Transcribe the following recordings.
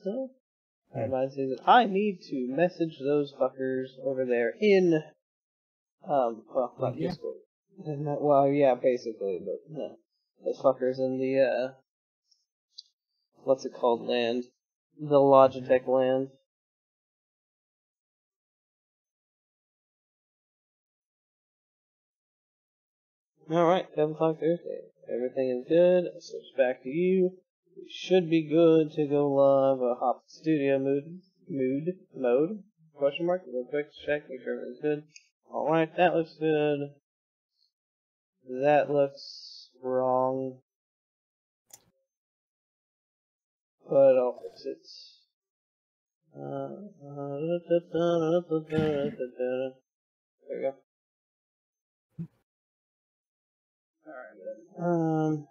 still. Hmm. Me that I need to message those fuckers over there in, um, well, Yeah. Discord. And that- Well, yeah, basically, but no. Those fuckers in the, uh, what's it called land? The Logitech land. Alright, 7 o'clock Thursday. Everything is good. I switch back to you. Should be good to go live. A hop studio mood, mood, mode, question mark, real quick, check, make sure everything's good. Alright, that looks good. That looks wrong. But I'll fix it. There we go. Alright then. Um,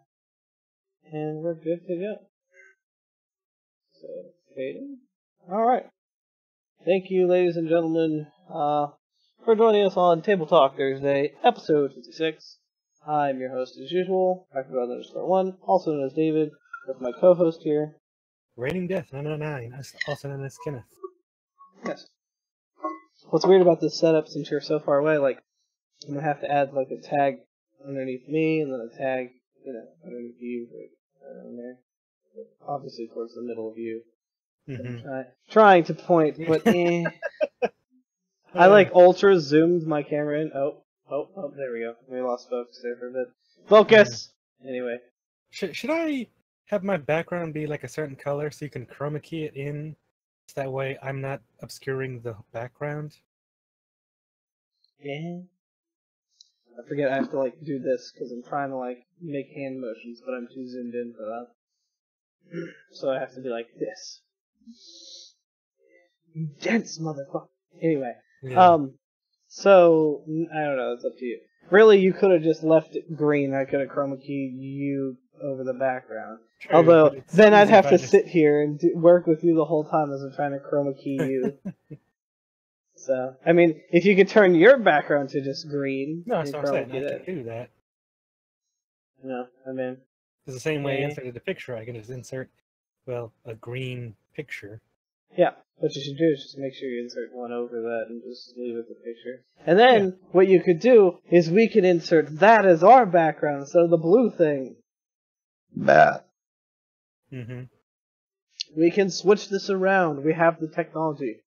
and we're good to go. So, fading. Alright. Thank you, ladies and gentlemen, uh, for joining us on Table Talk Thursday, episode 56. I'm your host as usual, Dr. Brother underscore one, also known as David, with my co-host here. Raining Death 999, as- also known as Kenneth. Yes. What's weird about this setup, since you're so far away, like, I'm gonna have to add, like, a tag underneath me, and then a tag, you know, underneath you, right around there. Obviously towards the middle of you. hmm Try, trying to point, but eh. I, like, ultra zoomed my camera in. Oh, oh, oh, there we go. We lost focus there for a bit. Focus! Anyway. Should, should I have my background be like a certain color so you can chroma key it in? So that way I'm not obscuring the background? Yeah. I forget I have to like do this because I'm trying to like make hand motions, but I'm too zoomed in for that. so I have to be like this. Dense motherfucker. Anyway, Yeah. um, so I don't know. It's up to you. Really, you could have just left it green. I could have chroma keyed you over the background. True, Although then I'd have to just- sit here and do, work with you the whole time as I'm trying to chroma key you. so I mean, if you could turn your background to just green, No, that's and what I'm saying. chroma I can do that. No, I mean, It's the same way I inserted the picture. I can just insert, well, a green picture. yeah. What you should do is just make sure you insert one over that and just leave it the picture. And then what you could do is we could insert that as our background instead of the blue thing. That. hmm We can switch this around. We have the technology.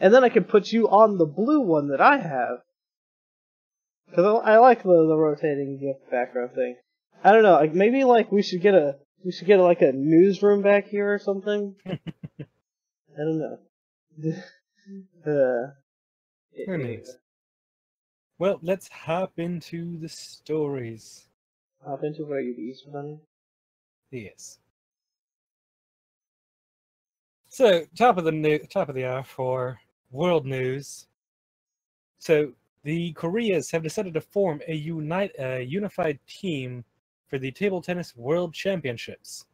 And then I can put you on the blue one that I have. Because I, I like the, the rotating GIF background thing. I don't know. Like maybe like we should get a we should get like a newsroom back here or something. I don't know. uh, knows? Well, let's hop into the stories. Hop into where you Easter Bunny. Yes. So, top of the new, top of the hour for world news. So, the Koreas have decided to form a unite, a unified team for the table tennis world championships.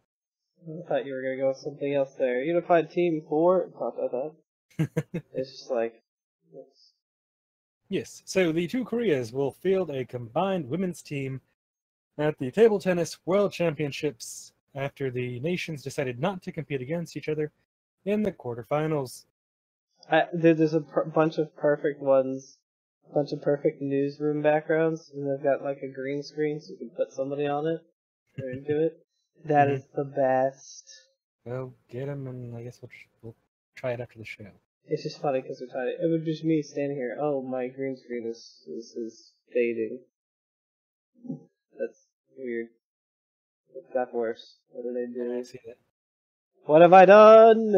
I thought you were gonna go with something else there. Unified team for it's just like it's, Yes. So the two Koreas will field a combined women's team at the table tennis world championships after the nations decided not to compete against each other in the quarterfinals. I, there, there's a per- bunch of perfect ones, a bunch of perfect newsroom backgrounds, and they've got like a green screen so you can put somebody on it or into it. That Mhm. is the best. Well, get them, and I guess we'll, we'll try it after the show. It's just funny because we're trying. It would just me standing here. Oh, my green screen is is, is fading. That's weird. It got worse. What did I do? I do? see that. What have I done?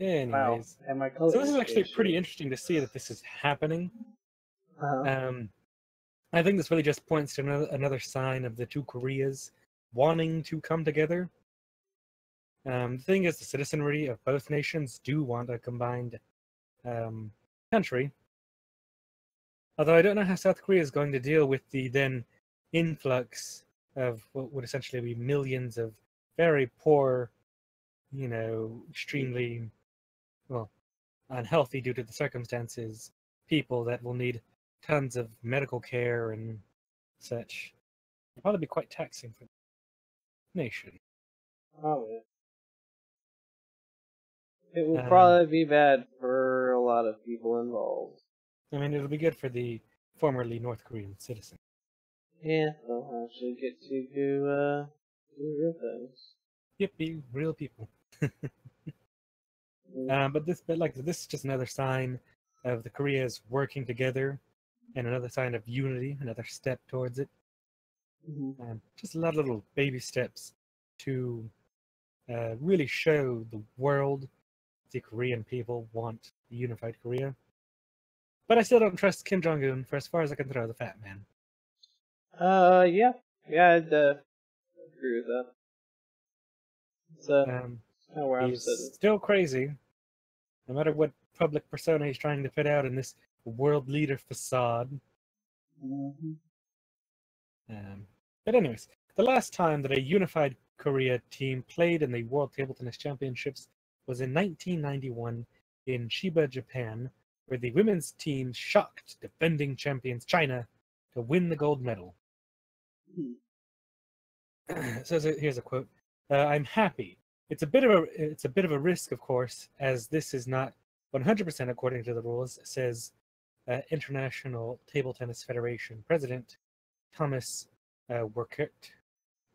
Anyways, Wow. And my color. so this is actually pretty interesting to see that this is happening. Uh-huh. Um, I think this really just points to another, another sign of the two Koreas wanting to come together. Um, the thing is, the citizenry of both nations do want a combined um, country. Although I don't know how South Korea is going to deal with the then influx of what would essentially be millions of very poor, you know, extremely, well, unhealthy due to the circumstances, people that will need tons of medical care and such. It'll probably be quite taxing for the nation. Oh, yeah. It will Um, probably be bad for a lot of people involved. I mean, it'll be good for the formerly North Korean citizen. Yeah, they'll actually get to do uh do real things. Yippee, real people. Mm. Um, but this, but like this is just another sign of the Koreas working together, and another sign of unity, another step towards it. Mhm. Um, just a lot of little baby steps to uh, really show the world the Korean people want a unified Korea. But I still don't trust Kim Jong Un for as far as I can throw the fat man. Uh, yeah, yeah, I'd uh, agree with that. Uh, Um, of I'm he's still crazy, no matter what public persona he's trying to fit out in this world leader facade. Mhm. Um, but anyways, the last time that a unified Korea team played in the World Table Tennis Championships was in 1991 in Chiba, Japan, where the women's team shocked defending champions China to win the gold medal. Hmm. so so here's a quote: uh, "I'm happy. It's a bit of a it's a bit of a risk, of course, as this is not 100% according to the rules," says uh, International Table Tennis Federation President Thomas uh,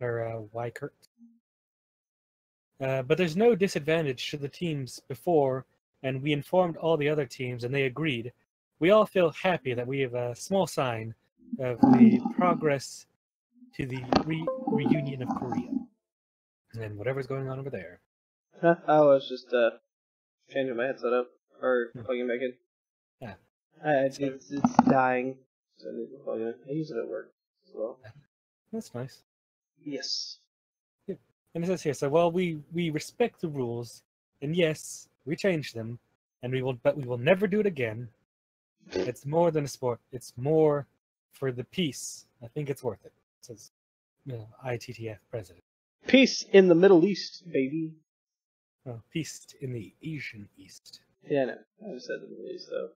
or uh, Weikert. Uh, but there's no disadvantage to the teams before, and we informed all the other teams, and they agreed. We all feel happy that we have a small sign of the progress to the re- reunion of Korea and whatever's going on over there. Huh, I was just uh changing my headset up or Hmm. plugging back in. Yeah. Uh, it's, it's it's dying, so I need to plug in. I use it at work as well. That's nice. Yes. And it says here, so well, we we respect the rules, and yes, we change them, and we will, but we will never do it again. It's more than a sport; it's more for the peace. I think it's worth it. Says, you know, ITTF president. Peace in the Middle East, baby. Well, peace in the Asian East. Yeah, no, I just said the Middle East though.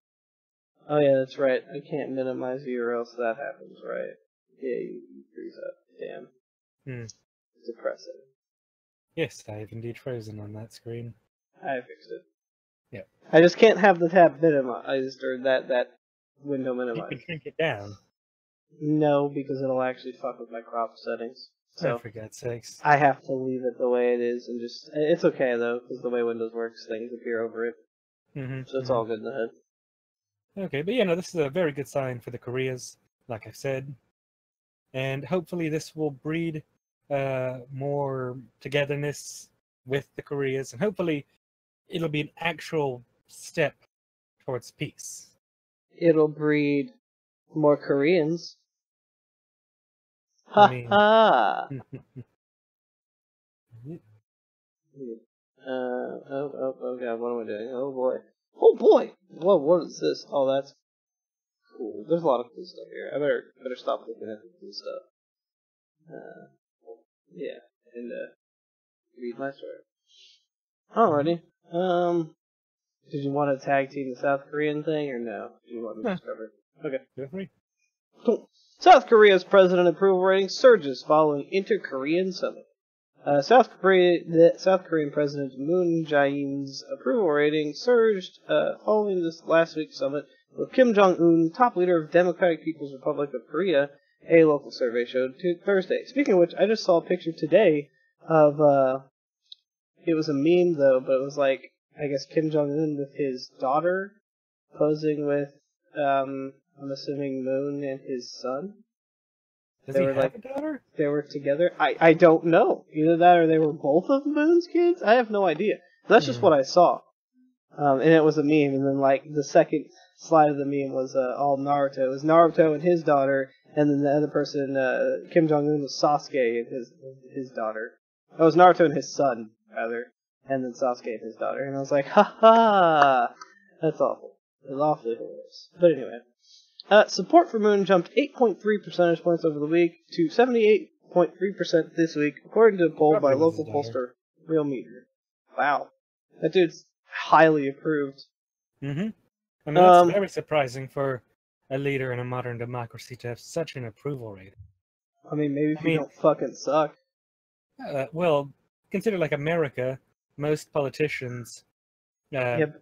Oh yeah, that's right. I can't minimize you or else that happens, right? Yeah, you, you freeze up. Damn. Hmm. It's depressing. Yes, I have indeed frozen on that screen. I fixed it. Yeah. I just can't have the tab minimized or that that window You minimized. can shrink it down. No, because it'll actually fuck with my crop settings. So, So for God's sakes. I have to leave it the way it is and just. It's okay though, because the way Windows works, things appear over it, hmm so it's all good in the head. Okay, but yeah, no, this is a very good sign for the Koreas, like I said. And hopefully this will breed uh, more togetherness with the Koreas, and hopefully it'll be an actual step towards peace. It'll breed more Koreans. I Ha mean- ha! Uh, oh, oh, oh god, what am I doing? Oh boy. Oh boy! Whoa, what is this? Oh, that's cool. There's a lot of cool stuff here. I better, better stop looking at the cool stuff. Uh, yeah, and, uh, read my story. Alrighty. Um, did you want to tag team the South Korean thing, or no? Do you want me to No. just it? Okay. Feel free. Cool. South Korea's president approval rating surges following inter-Korean summit. Uh, South Korea, the South Korean President Moon Jae-in's approval rating surged uh, following this last week's summit with Kim Jong-un, top leader of Democratic People's Republic of Korea, a local survey showed Thursday. Speaking of which, I just saw a picture today of uh, it was a meme though, but it was like I guess Kim Jong-un with his daughter posing with um, I'm assuming Moon and his son. Does They he were have like- a daughter? They were together. I I don't know. Either that or they were both of Moon's kids. I have no idea. That's just Hmm. what I saw. Um, and it was a meme. And then like the second slide of the meme was uh, all Naruto. It was Naruto and his daughter, and then the other person, uh, Kim Jong Un, was Sasuke and his his daughter. It was Naruto and his son rather, and then Sasuke and his daughter. And I was like, ha ha, that's awful. It's awfully hilarious. But anyway. Uh, support for Moon jumped 8.3 percentage points over the week to 78.3% this week, according to a poll by Probably was local pollster Real Meter. Wow. That dude's highly approved. Mm-hmm. I mean, that's Um, very surprising for a leader in a modern democracy to have such an approval rate. I mean, maybe if I you mean- don't fucking suck. Uh, well, consider like America, most politicians Uh, Yep.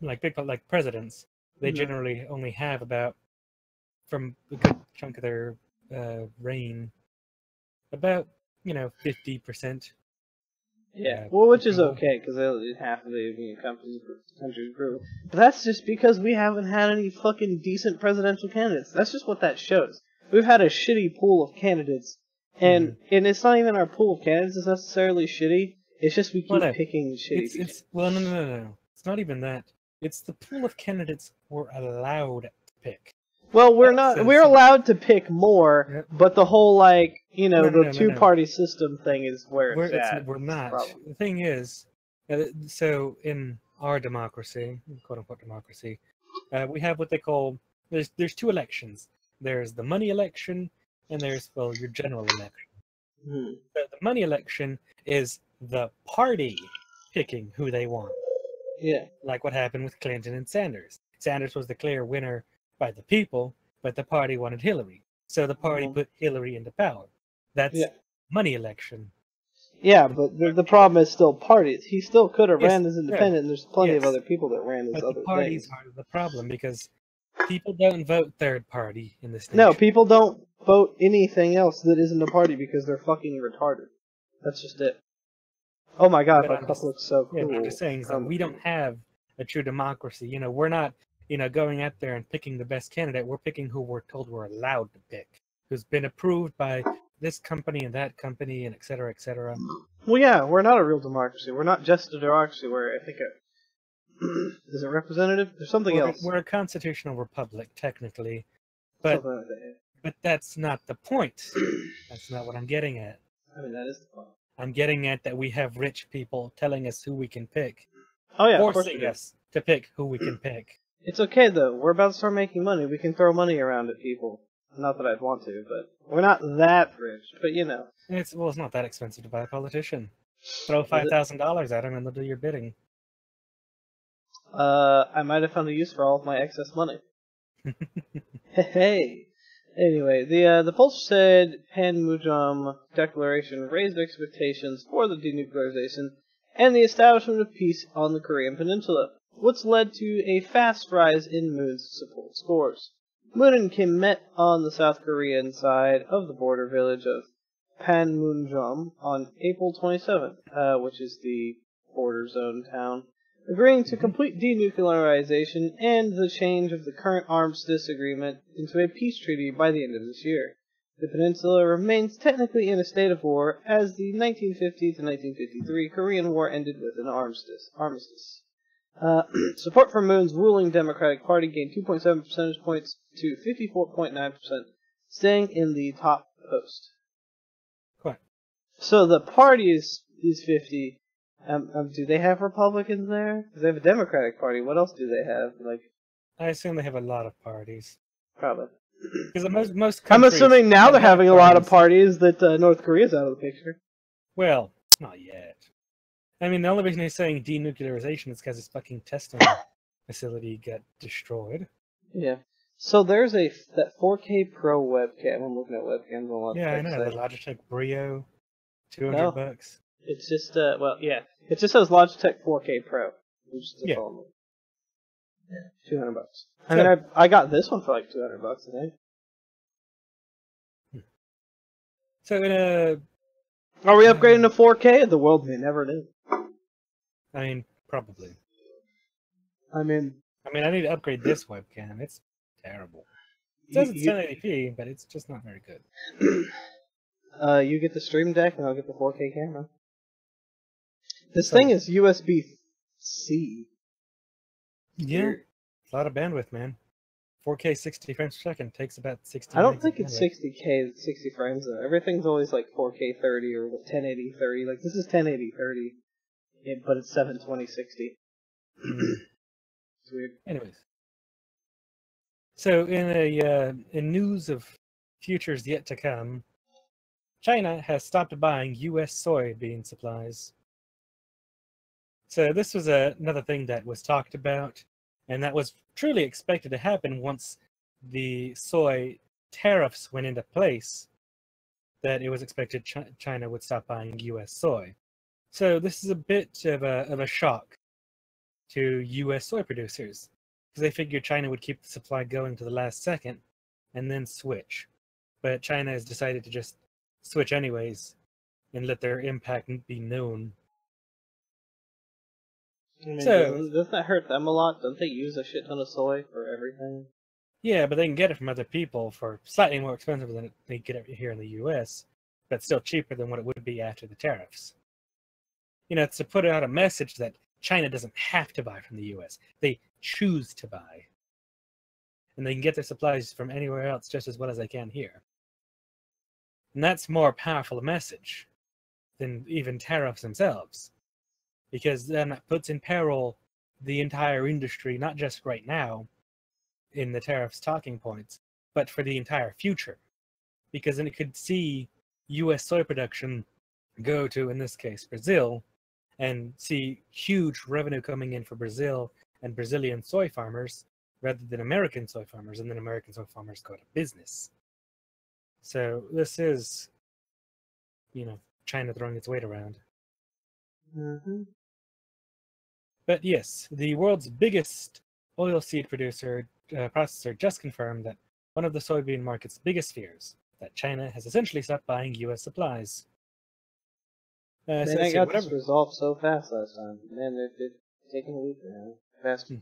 Like big, like presidents, they Mhm. generally only have about, from a good chunk of their uh, reign, about you know fifty percent. Yeah, Yeah, well, which is okay because half of the you know, countries countries grew. But that's just because we haven't had any fucking decent presidential candidates. That's just what that shows. We've had a shitty pool of candidates, and Mm-hmm. and it's not even our pool of candidates is necessarily shitty. It's just we keep Well, no, picking shitty. It's, it's well, no, no, no, no. It's not even that. It's the pool of candidates we're allowed to pick. Well, we're not. a- We're allowed to pick more, Yep. but the whole like you know No, no, the no, two-party system thing is where We're, it's it's- at. we're not. problem. The thing is, uh, so in our democracy, quote unquote democracy, uh, we have what they call there's there's two elections. There's the money election, and there's well your general election. Hmm. The, the money election is the party picking who they want, Yeah. like what happened with Clinton and Sanders. Sanders was the clear winner by the people, but the party wanted Hillary, so the party Mhm. put Hillary into power. That's Yeah. money election. Yeah, but the, the problem is still parties. He still could have Yes, ran as independent. and There's plenty of other people that ran as But other the parties things. are the problem because people don't vote third party in this state No, people don't vote anything else that isn't a party because they're fucking retarded. That's just it. Oh my god, But my cup looks so cool. Yeah, I'm just saying that Um, we don't have a true democracy. You know, we're not, you know, going out there and picking the best candidate. We're picking who we're told we're allowed to pick, who's been approved by this company and that company, and et cetera, et cetera. Well, yeah, we're not a real democracy. We're not just a democracy. We're, I think, a is it representative? There's something We're, else. we're a constitutional republic, technically, but like that. but that's not the point. That's not what I'm getting at. I mean, that is the point. I'm getting at that we have rich people telling us who we can pick, Oh yeah, of course forcing us to pick who we can pick. It's okay though. We're about to start making money. We can throw money around at people. Not that I'd want to, but we're not that rich. But you know, It's well, it's not that expensive to buy a politician. Throw five thousand dollars at him, and they'll do your bidding. uh, I might have found a use for all of my excess money. hey. Anyway, the uh, the Pulse said Panmunjom Declaration raised expectations for the denuclearization and the establishment of peace on the Korean Peninsula, which led to a fast rise in Moon's support scores. Moon and Kim met on the South Korean side of the border village of Panmunjom on April 27th, uh, which is the border zone town, agreeing to complete denuclearization and the change of the current arms disagreement into a peace treaty by the end of this year. The peninsula remains technically in a state of war as the 1950 to 1953 Korean War ended with an armistice. armistice. Uh, support for Moon's ruling Democratic Party gained 2.7 percentage points to 54.9%, staying in the top post. Quite. So the party is, is 50. Um, um, do they have Republicans there? Because they have a Democratic Party. What else do they have? Like, I assume they have a lot of parties. probably. Because most most I'm assuming now they're having a lot of parties. parties that uh, North Korea's out of the picture. Well, not yet. I mean, the only reason he's saying denuclearization is because his fucking testing facility got destroyed. Yeah. So there's a that 4K Pro webcam. I'm looking at webcams a Yeah, I know. The. Logitech Brio, two hundred No. bucks. It's just uh, well, yeah. It just says Logitech 4K Pro. Which is the Yeah. phone. Yeah, 200 bucks. I So- mean, I I got this one for like 200 bucks. I think. So in a, Are we upgrading to 4K? The world may never know. I mean, probably. I mean, I mean, I need to upgrade this webcam. It's terrible. It says it's 1080p, but it's just not very good. uh, you get the Stream Deck, and I'll get the 4K camera. This So- thing is USB C. Yeah, it's a lot of bandwidth, man. 4K 60 frames per second takes about 60. I don't think it's 60k, 60 frames though. Everything's always like 4K 30 or 1080 30. Like this is 1080 30, yeah, but it's 720 60. Mm. It's weird. Anyways, so in a uh, in news of futures yet to come, China has stopped buying U.S. soybean supplies. So this was a, another thing that was talked about, and that was truly expected to happen once the soy tariffs went into place. That it was expected Chi- China would stop buying U.S. soy. So this is a bit of a of a shock to U.S. soy producers because they figured China would keep the supply going to the last second and then switch. But China has decided to just switch anyways and let their impact be known. I mean, So- doesn't, doesn't that hurt them a lot? Don't they use a shit ton of soy for everything? Yeah, but they can get it from other people for slightly more expensive than they get it here in the U.S., but still cheaper than what it would be after the tariffs. You know, it's to put out a message that China doesn't have to buy from the U.S. They choose to buy, and they can get their supplies from anywhere else just as well as they can here. And that's more powerful a message than even tariffs themselves, because then it puts in peril the entire industry, not just right now, in the tariffs talking points, but for the entire future. Because then it could see US soy production go to, in this case, Brazil, and see huge revenue coming in for Brazil and Brazilian soy farmers rather than American soy farmers, and then American soy farmers go to business. So this is, you know, China throwing its weight around. Mm-hmm. But yes, the world's biggest oilseed producer uh, processor just confirmed that one of the soybean market's biggest fears that China has essentially stopped buying U.S. supplies. Uh, Man, says I got this resolved so fast last time. Man, they're, they're taking a week now. Fast. Hmm.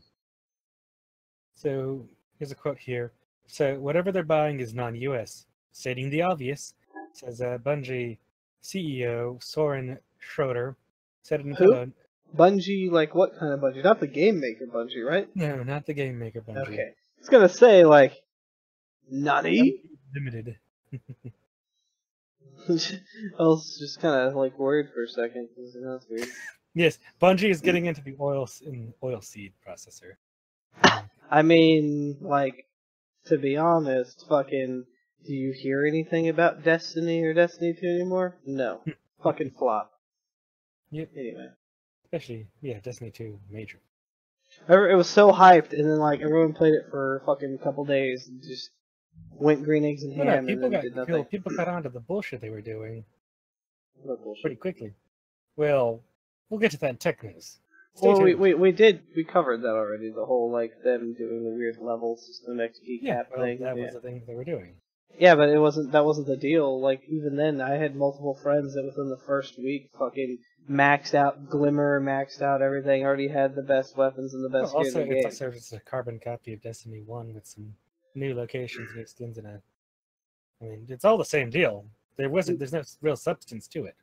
So here's a quote here. So whatever they're buying is non-U.S. Stating the obvious, says uh, Bungie CEO Soren Schroeder said in Who? Hello- Bungie, like what kind of Bungie? Not the game maker Bungie, right? No, not the game maker Bungie. Okay. it's gonna say like, Nani? Limited. I was just kind of like worried for a second. That's weird. Yes, Bungie is getting into the oil in oil seed processor. I mean, like, to be honest, fucking, do you hear anything about Destiny or Destiny 2 anymore? No. Hmm. fucking flop. Yep. Anyway. Especially, yeah, Destiny 2 major. It was so hyped, and then, like, everyone played it for a fucking couple days and just went green eggs and Well, ham no, people got did people, nothing. people got onto the bullshit they were doing pretty quickly. Well, we'll get to that in tech news. Stay Well, we, tuned. we we did we covered that already. The whole like them doing the weird level system XP yeah, cap well, thing. that yeah. was the thing they were doing. Yeah, but it wasn't. That wasn't the deal. Like even then, I had multiple friends that within the first week fucking maxed out Glimmer, maxed out everything. Already had the best weapons and the best Well, gear also, it's also just a carbon copy of Destiny 1 with some new locations, new skins, and a. I mean, it's all the same deal. There wasn't. There's no real substance to it.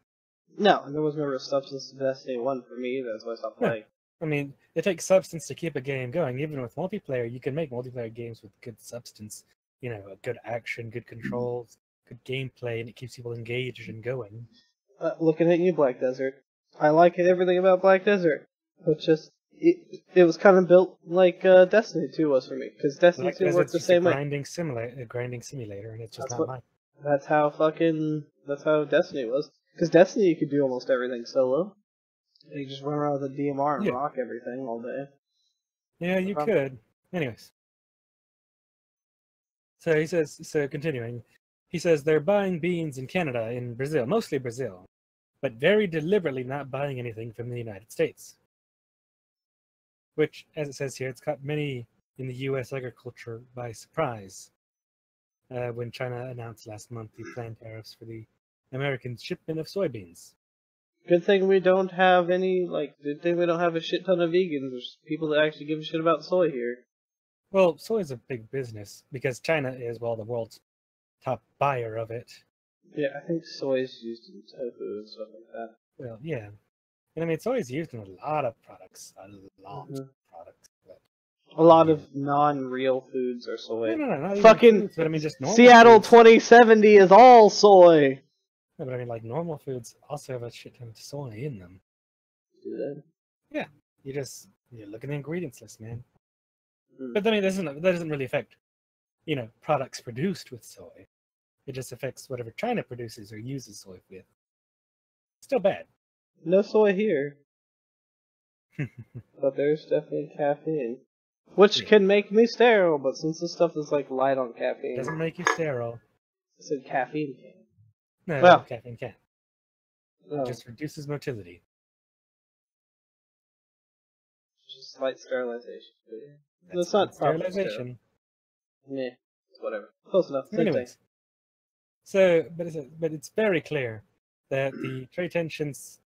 No, there was no real substance to Destiny One for me. That's why I stopped playing. I mean, it takes substance to keep a game going. Even with multiplayer, you can make multiplayer games with good substance. You know, good action, good controls, good gameplay, and it keeps people engaged and going. Uh, looking at you, Black Desert. I like everything about Black Desert, but just it, it was kind of built like uh, Destiny Two was for me because Destiny Two Desert's worked the same a way. grinding simulator, a grinding simulator, and it's just That's not what- mine. That's how fucking. That's how Destiny was. Because Destiny, you could do almost everything solo. You just run around with a DMR and Yeah. rock everything all day. Yeah, you Um, could. Anyways. So he says, so continuing, he says they're buying beans in Canada, in Brazil, mostly Brazil, but very deliberately not buying anything from the United States. Which, as it says here, it's caught many in the U.S. agriculture by surprise uh, when China announced last month the planned tariffs for the American shipment of soybeans. Good thing we don't have any, like, good thing we don't have a shit ton of vegans. There's people that actually give a shit about soy here. Well, soy is a big business because China is, well, the world's top buyer of it. Yeah, I think soy is used in tofu and stuff like that. Well, yeah. And I mean, it's always used in a lot of products. A lot Mhm. of products. But, A lot of non-real foods are soy. no, no, no, not Fucking foods, but I mean, just normal Seattle foods. 2070 is all soy. No, but I mean, like, normal foods also have a shit ton of soy in them. Do that. You just, you look at the ingredients list, man. Hmm. But I mean, that doesn't, that doesn't really affect, you know, products produced with soy. It just affects whatever China produces or uses soy with. Still bad. No soy here, but there's definitely caffeine. Which can make me sterile, but since this stuff is like light on caffeine, Doesn't make you sterile. I said caffeine can. No, Well- caffeine can. Oh. It just reduces motility. just slight sterilization. That's not sterilization. Meh. It's whatever. Close enough. Same Anyways, so but it's but it's very clear that the trade tensions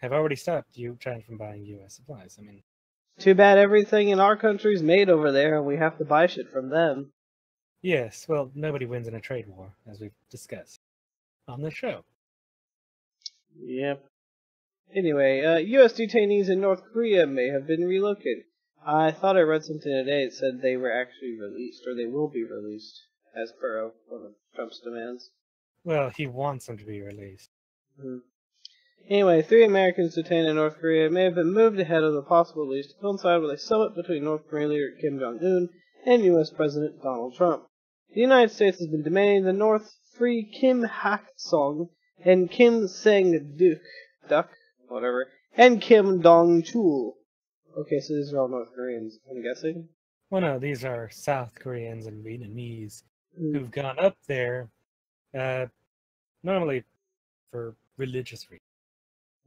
have already stopped you China from buying U.S. supplies. I mean. Too bad everything in our country's made over there, and we have to buy shit from them. yes, well, nobody wins in a trade war, as we've discussed on the show. Yep. Anyway, uh, U.S. detainees in North Korea may have been relocated. I thought I read something today that said they were actually released, or they will be released, as per one of Trump's demands. Well, he wants them to be released. Mhm. Anyway, three Americans detained in North Korea may have been moved ahead of the possible release to coincide with a summit between North Korean leader Kim Jong Un and U.S. President Donald Trump. The United States has been demanding the North free Kim Hak Song and Kim Sang Duk, Duck, whatever, and Kim Dong Chul. Okay, so these are all North Koreans, I'm guessing. Well, no, these are South Koreans and Vietnamese Hmm. who've gone up there, uh, normally for religious reasons.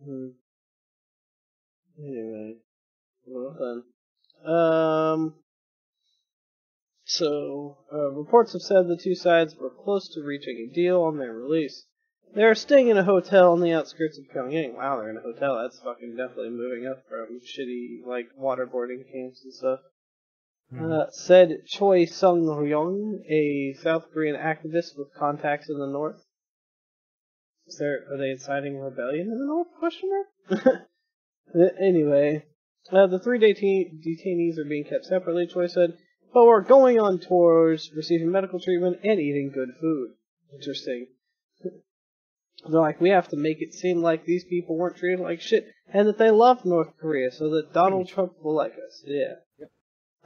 Hmm. Anyway, well then. Um. So, uh, reports have said the two sides were close to reaching a deal on their release. They're staying in a hotel on the outskirts of Pyongyang. Wow, they're in a hotel. That's fucking definitely moving up from shitty, like, waterboarding camps and stuff. Mhm. Uh, said Choi Sung Ryong, a South Korean activist with contacts in the north. Is there, are they inciting rebellion in the north? Question mark. Anyway, uh, the three detain- detainees are being kept separately. Choi said, but we're going on tours, receiving medical treatment, and eating good food. Interesting. They're like, we have to make it seem like these people weren't treated like shit, and that they love North Korea, so that Donald Trump will like us. Yeah.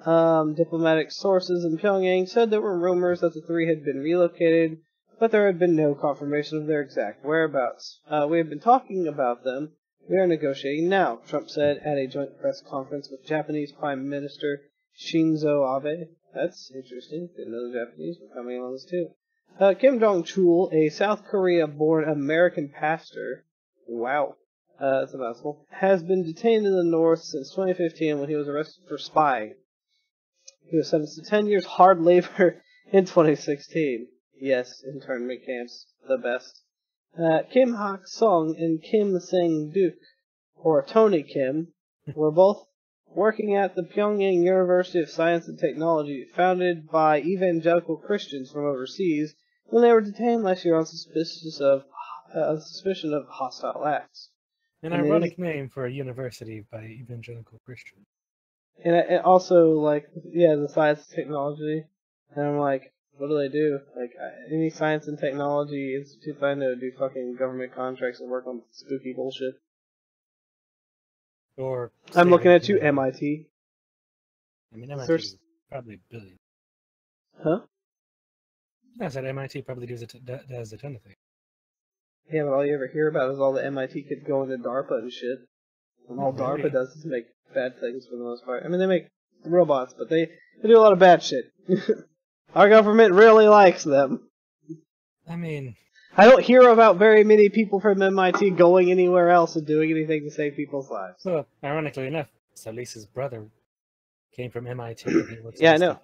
Um, diplomatic sources in Pyongyang said there were rumors that the three had been relocated, but there had been no confirmation of their exact whereabouts. Uh, we have been talking about them. We are negotiating now, Trump said at a joint press conference with Japanese Prime Minister Shinzo Abe. That's interesting. Didn't know the Japanese were coming on this too. Uh, Kim Jong Chul, a South Korea-born American pastor, wow, uh, that's a mouthful, has been detained in the North since 2015 when he was arrested for spying. He was sentenced to 10 years hard labor in 2016. Yes, internment camps, the best. Uh, Kim Hak Song and Kim Sang Duk, or Tony Kim, were both working at the Pyongyang University of Science and Technology, founded by evangelical Christians from overseas, when they were detained last year on suspicious of uh, suspicion of hostile acts. An And ironic name for a university by evangelical Christians. And, and also, like, yeah, the science and technology. And I'm like, what do they do? Like, any science and technology institute I know do fucking government contracts and work on spooky bullshit. Or I'm looking at you, MIT. I mean, MIT There's- is probably a billion. Huh? I said MIT probably does a, t- does a ton of things. Yeah, but all you ever hear about is all the MIT kids going to DARPA and shit. And all? DARPA does is make bad things for the most part. I mean, they make robots, but they, they do a lot of bad shit. Our government really likes them. I mean, I don't hear about very many people from MIT going anywhere else and doing anything to save people's lives. well, ironically enough, Solis's brother came from MIT. and Yeah, I know.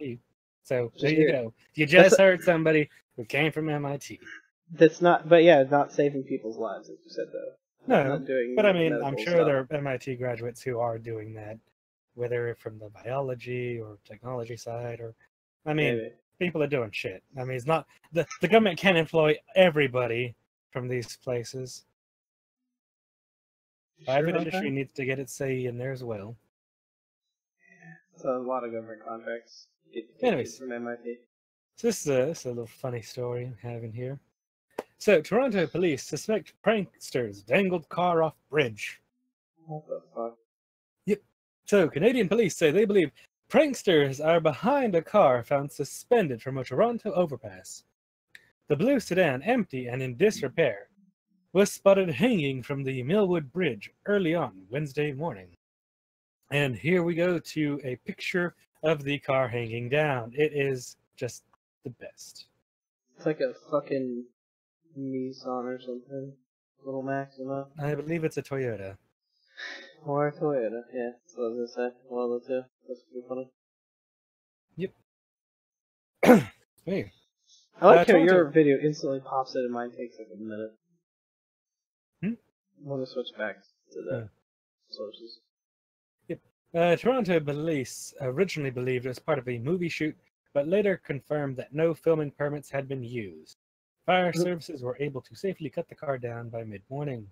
So there you go. You That's just heard somebody who came from MIT. That's not, but yeah, not saving people's lives, as you said though. No, not doing. but I mean, I'm sure stuff. there are MIT graduates who are doing that, whether from the biology or technology side, or I mean, Maybe. People are doing shit. I mean, it's not the the government can't employ everybody from these places. Private sure industry that? needs to get its say in there as well. Yeah, So a lot of government contracts. get Anyways. from MIT. So this is a, this is a little funny story I'm having here. So Toronto police suspect pranksters dangled car off bridge. What the fuck? Yep. So Canadian police say they believe pranksters are behind a car found suspended from a Toronto overpass. The blue sedan, empty and in disrepair, was spotted hanging from the Millwood Bridge early on Wednesday morning. And here we go to a picture of the car hanging down. It is just the best. It's like a fucking Nissan or something. Little Maxima. I believe it's a Toyota. Or Toyota, yeah, So I was gonna say. One of the two. That's pretty funny. Hey, I like Uh, how your video instantly pops in and mine takes like a minute. Hmm? I want to switch back to the sources. Uh, Toronto police originally believed it was part of a movie shoot, but later confirmed that no filming permits had been used. Fire Mm. services were able to safely cut the car down by mid morning.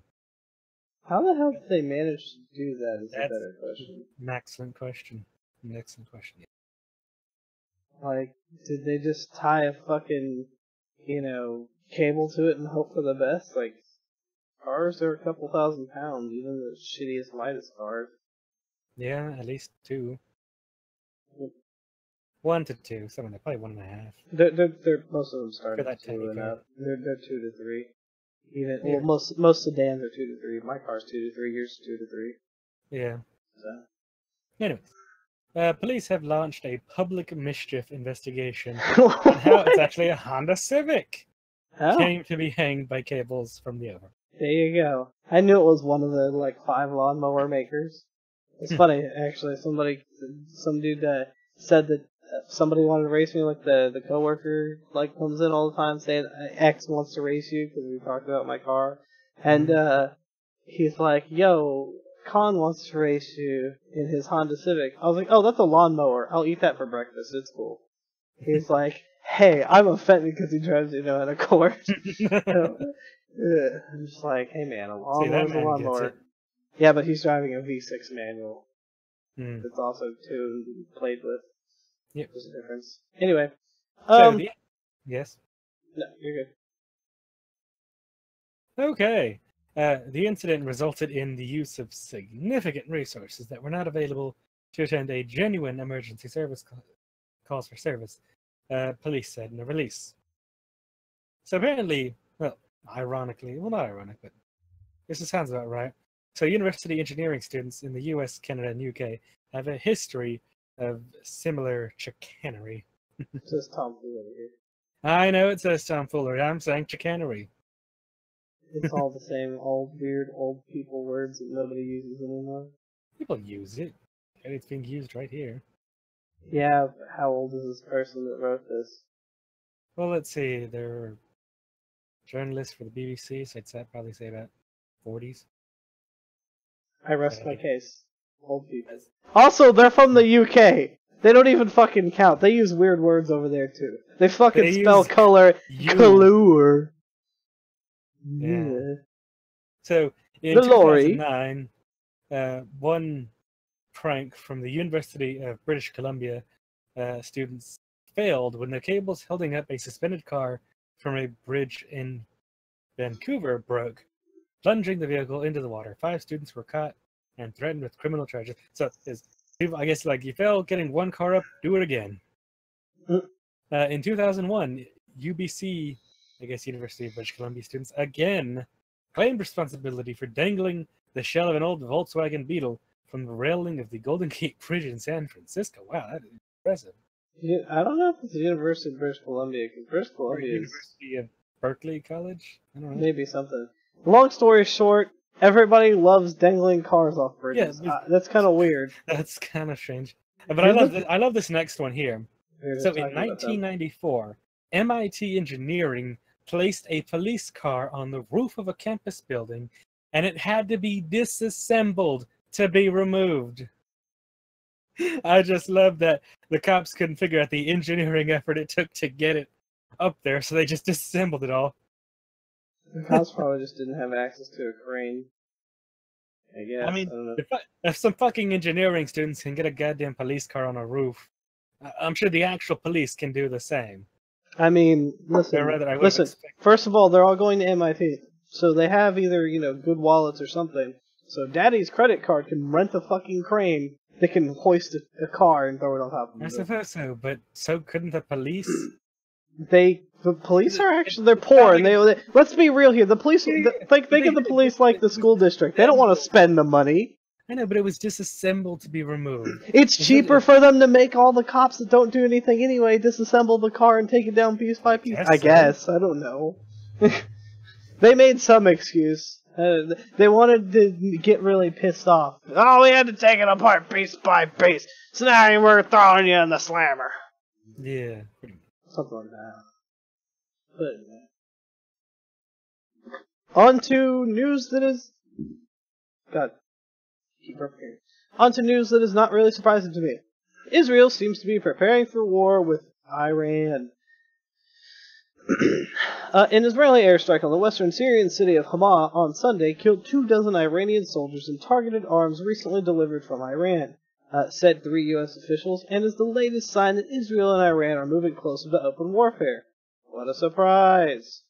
How the hell did they manage to do that? Is a better question. An excellent question. Excellent question. Like, did they just tie a fucking, you know, cable to it and hope for the best? Like, cars are a couple thousand pounds, even the shittiest, lightest cars. Yeah, at least two. Mm. One to two, something like probably one and a half. They're, they're, they're most of them start at two and up. They're, they're two to three. Even Yeah. well, most most sedans are two to three. My car's two to three. Yours two to three. Yeah. So Anyways, uh, police have launched a public mischief investigation on how it's actually a Honda Civic oh, came to be hanged by cables from the over. there you go. I knew it was one of the like five lawnmower makers. It's Hmm. funny actually. Somebody, some dude uh, said that uh, somebody wanted to race me. Like the the coworker like comes in all the time saying uh, X wants to race you because we talked about my car, and uh, he's like, "Yo, Con wants to race you in his Honda Civic." I was like, "Oh, that's a lawnmower. I'll eat that for breakfast. It's cool." He's like, "Hey, I'm offended because he drives you know in a Accord." I'm just like, "Hey man, a lawnmower's a lawnmower." Yeah, but he's driving a V6 manual. Hmm. It's also tuned and played with. Yep. There's a difference. Anyway, So um, the- yes. no, you're good. Okay. Uh, the incident resulted in the use of significant resources that were not available to attend a genuine emergency service call, calls for service, uh, police said in a release. So apparently, well, ironically, well, not ironic, but this sounds about right. So, university engineering students in the US, Canada, and UK have a history of similar chicanery. Just Tom Fool over here. I know it says tomfoolery. I'm saying chicanery. It's all the same old, weird, old people words that nobody uses anymore. People use it. And it's being used right here. Yeah, how old is this person that wrote this? Well, let's see. They're journalists for the BBC, so I'd say, probably say about 40s. I rest my case. Old people. Also, they're from the. UK. They don't even fucking count. They use weird words over there too. They fucking They spell color You. color. Yeah. So in The 2009, uh, one prank from the University of British Columbia uh, students failed when the cables holding up a suspended car from a bridge in Vancouver broke, plunging the vehicle into the water. Five students were caught and threatened with criminal charges. So is I guess like you fail getting one car up, do it again. Mm. Uh, in 2001, UBC, I guess University of British Columbia students again claimed responsibility for dangling the shell of an old Volkswagen Beetle from the railing of the Golden Gate Bridge in San Francisco. Wow, that is impressive. Yeah, I don't know if it's the University of British Columbia British Columbia is University of Berkeley College. I don't know. maybe something. Long story short, everybody loves dangling cars off bridges. Yeah, uh, that's kind of weird. That's kind of strange. But I love the- this, I love this next one here. So in talking about them. 1994, MIT Engineering placed a police car on the roof of a campus building, and it had to be disassembled to be removed. I just love that the cops couldn't figure out the engineering effort it took to get it up there, so they just disassembled it all. The cops probably just didn't have access to a crane. I guess. I mean, don't. If, if some fucking engineering students can get a goddamn police car on a roof, I'm sure the actual police can do the same. I mean, listen. I listen. expect- First of all, they're all going to MIT, so they have either you know good wallets or something. So Daddy's credit card can rent a fucking crane that can hoist a, a car and throw it on top of I suppose so, but so couldn't the police? They the police are actually they're poor and they, they let's be real here. The police the, think think of the police like the school district. They don't want to spend the money. I know, but it was disassembled to be removed. It's cheaper it- for them to make all the cops that don't do anything anyway disassemble the car and take it down piece by piece. Guess I so. guess. I don't know. they made some excuse. Uh, they wanted to get really pissed off. Oh, we had to take it apart piece by piece. So now we're throwing you in the slammer. Yeah. Something like that. But on to news that is. God. On to news that is not really surprising to me. Israel seems to be preparing for war with Iran. uh, an Israeli airstrike on the western Syrian city of Hama on Sunday killed two dozen Iranian soldiers and targeted arms recently delivered from Iran, uh, said three U.S. officials, and is the latest sign that Israel and Iran are moving closer to open warfare. What a surprise!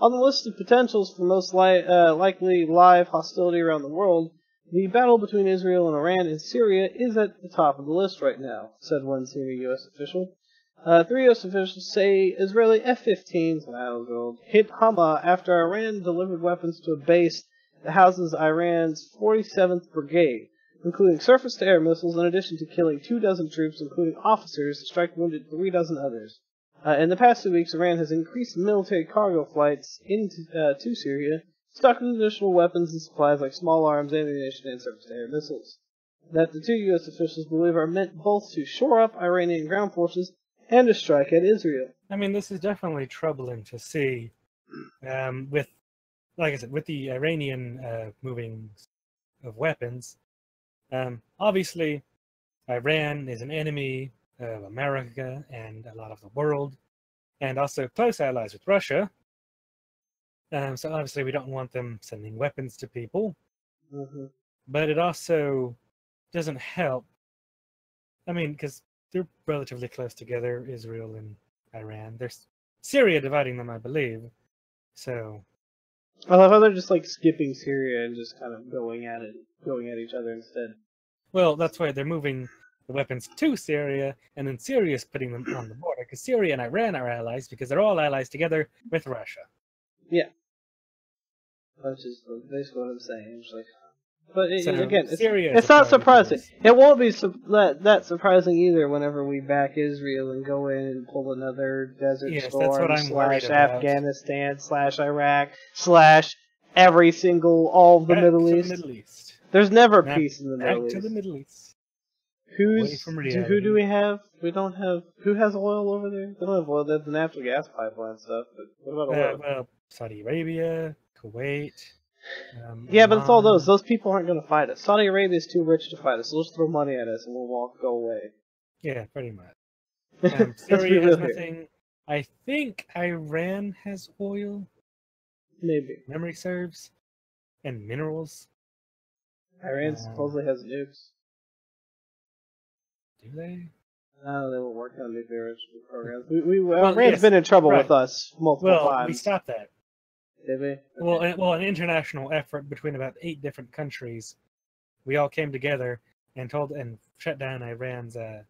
On the list of potentials for most li- uh, likely live hostility around the world, the battle between Israel and Iran in Syria is at the top of the list right now, said one senior U.S. official. Uh, three U.S. officials say Israeli F-15s hit Hama after Iran delivered weapons to a base that houses Iran's 47th Brigade, including surface-to-air missiles, in addition to killing two dozen troops, including officers, and striking wounded three dozen others. Uh, in the past two weeks, Iran has increased military cargo flights into uh, to Syria, stocking additional weapons and supplies like small arms, ammunition, and surface-to-air missiles. That the two U.S. officials believe are meant both to shore up Iranian ground forces and to strike at Israel. I mean, this is definitely troubling to see. Um, with, like I said, with the Iranian uh, moving of weapons, um, obviously, Iran is an enemy of America and a lot of the world, and also close allies with Russia. Um, so obviously, we don't want them sending weapons to people, hmm but it also doesn't help. I mean, because they're relatively close together, Israel and Iran. There's Syria dividing them, I believe. So I love how they're just like skipping Syria and just kind of going at it, going at each other instead. Well, that's why they're moving the weapons to Syria, and then Syria's putting them on the border because Syria and Iran are allies because they're all allies together with Russia. That's just basically what I'm saying. It's like, but it, again, it's, it's not surprising. It won't be su- that that surprising either. Whenever we back Israel and go in and pull another Desert Yes, that's Storm what I'm worried slash about. Afghanistan slash Iraq slash every single all of the Middle to East. The Middle East. There's never Back- peace in the Back Middle to East. the Middle East. Who's do, who do we have? We don't have who has oil over there? They don't have oil. They have the natural gas pipeline stuff. But what about Uh, oil? well, Saudi Arabia, Kuwait. Um, yeah, but it's all those. Those people aren't going to fight us. Saudi Arabia is too rich to fight us. So let's throw money at us and we'll walk go away. Yeah, pretty much. Um, Syria has here. nothing. I think Iran has oil. Maybe Memory serves, and minerals. Iran Um, supposedly has nukes. Do they? No, they won't work on nuclear programs. We, we Well, Iran's yes, been in trouble right. with us multiple Well, we times. stopped that. Well, an, well, an international effort between about eight different countries. We all came together and told and shut down Iran's uh,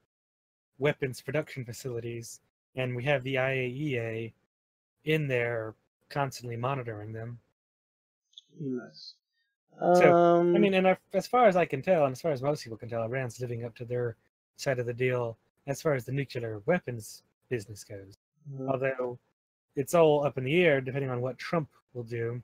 weapons production facilities, and we have the IAEA in there constantly monitoring them. Nice. So, um, I mean, and as far as I can tell, and as far as most people can tell, Iran's living up to their side of the deal as far as the nuclear weapons business goes. mhm. Although it's all up in the air depending on what Trump will do.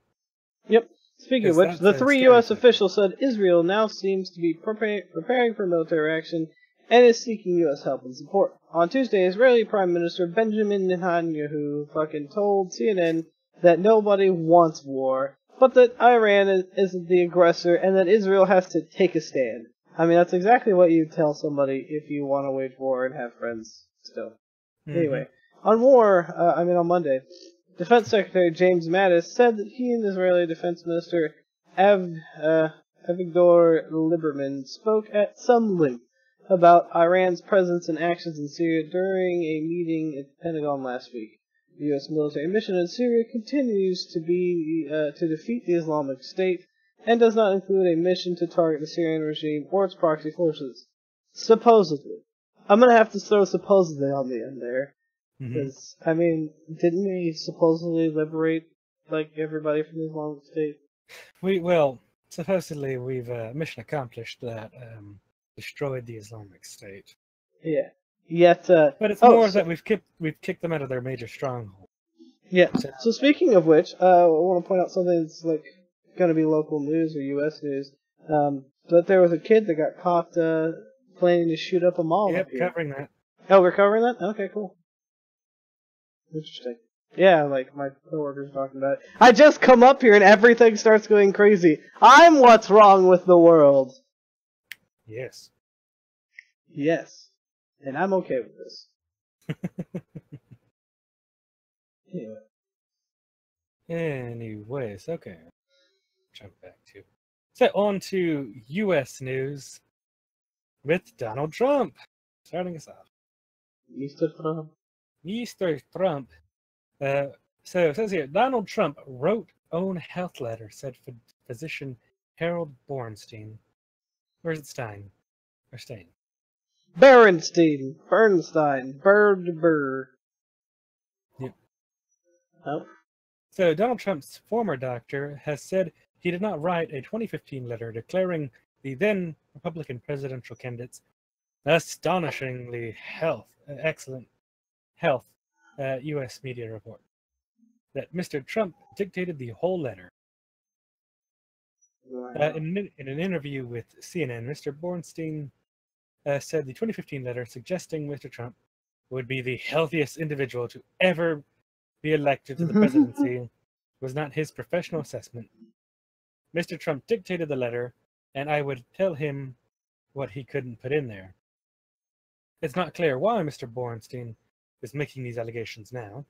Yep. Speaking of which, the three U.S. thing. officials said Israel now seems to be preparing for military action and is seeking U.S. help and support. On Tuesday, Israeli Prime Minister Benjamin Netanyahu fucking told CNN that nobody wants war, but that Iran is, isn't the aggressor and that Israel has to take a stand. I mean, that's exactly what you tell somebody if you want to wage war and have friends still. Mhm. Anyway, on war, uh, I mean on Monday, Defense Secretary James Mattis said that he and Israeli Defense Minister Av, uh, Avigdor Lieberman spoke at some length about Iran's presence and actions in Syria during a meeting at the Pentagon last week. The U.S. military mission in Syria continues to be uh, to defeat the Islamic State and does not include a mission to target the Syrian regime or its proxy forces. Supposedly. I'm gonna have to throw supposedly on the end there. Because, I mean, didn't we supposedly liberate, like, everybody from the Islamic State? We well, supposedly we've uh, mission accomplished that um, destroyed the Islamic State, Yeah. Yet, uh, but it's Oh, more so- that we've kicked we've kicked them out of their major stronghold. yeah. So- So speaking of which, uh, I want to point out something that's, like, going to be local news or U.S. news. Um, but there was a kid that got caught uh, planning to shoot up a mall. Yep, covering that. Oh, we're covering that? Okay, cool. Interesting. Yeah, like my coworkers talking about it. I just come up here and everything starts going crazy. I'm what's wrong with the world. Yes. Yes. And I'm okay with this. anyway. Anyways, okay. Jump back to. So on to U.S. news with Donald Trump starting us off. Mr. Trump. Mr. Trump. Uh, so it says here Donald Trump wrote own health letter, said ph- physician Harold Bornstein. Or is it Stein? Or Stein? Berenstein. Bernstein. Bird Burr. Yep. Oh. So Donald Trump's former doctor has said he did not write a 2015 letter declaring the then Republican presidential candidates astonishingly health, uh, excellent health, uh, U.S. media report that Mr. Trump dictated the whole letter. Uh, in, an- in an interview with CNN, Mr. Bornstein uh, said the 2015 letter suggesting Mr. Trump would be the healthiest individual to ever be elected to the presidency was not his professional assessment. Mr. Trump dictated the letter, and I would tell him what he couldn't put in there. It's not clear why Mr. Bornstein is making these allegations now.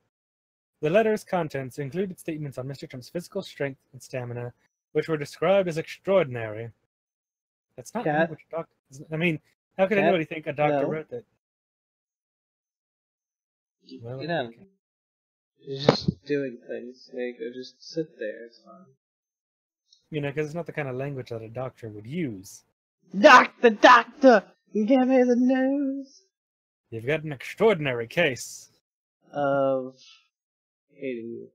The letter's contents included statements on Mr. Trump's physical strength and stamina, which were described as extraordinary. That's not Cat? what a doctor. I mean, how could Cat? anybody think a doctor No. wrote that? Well, out. okay. He's just doing things. There you go. Just sit there. It's fine. You know, because it's not the kind of language that a doctor would use. Doctor, doctor, give me the news You've got an extraordinary case. of hating you.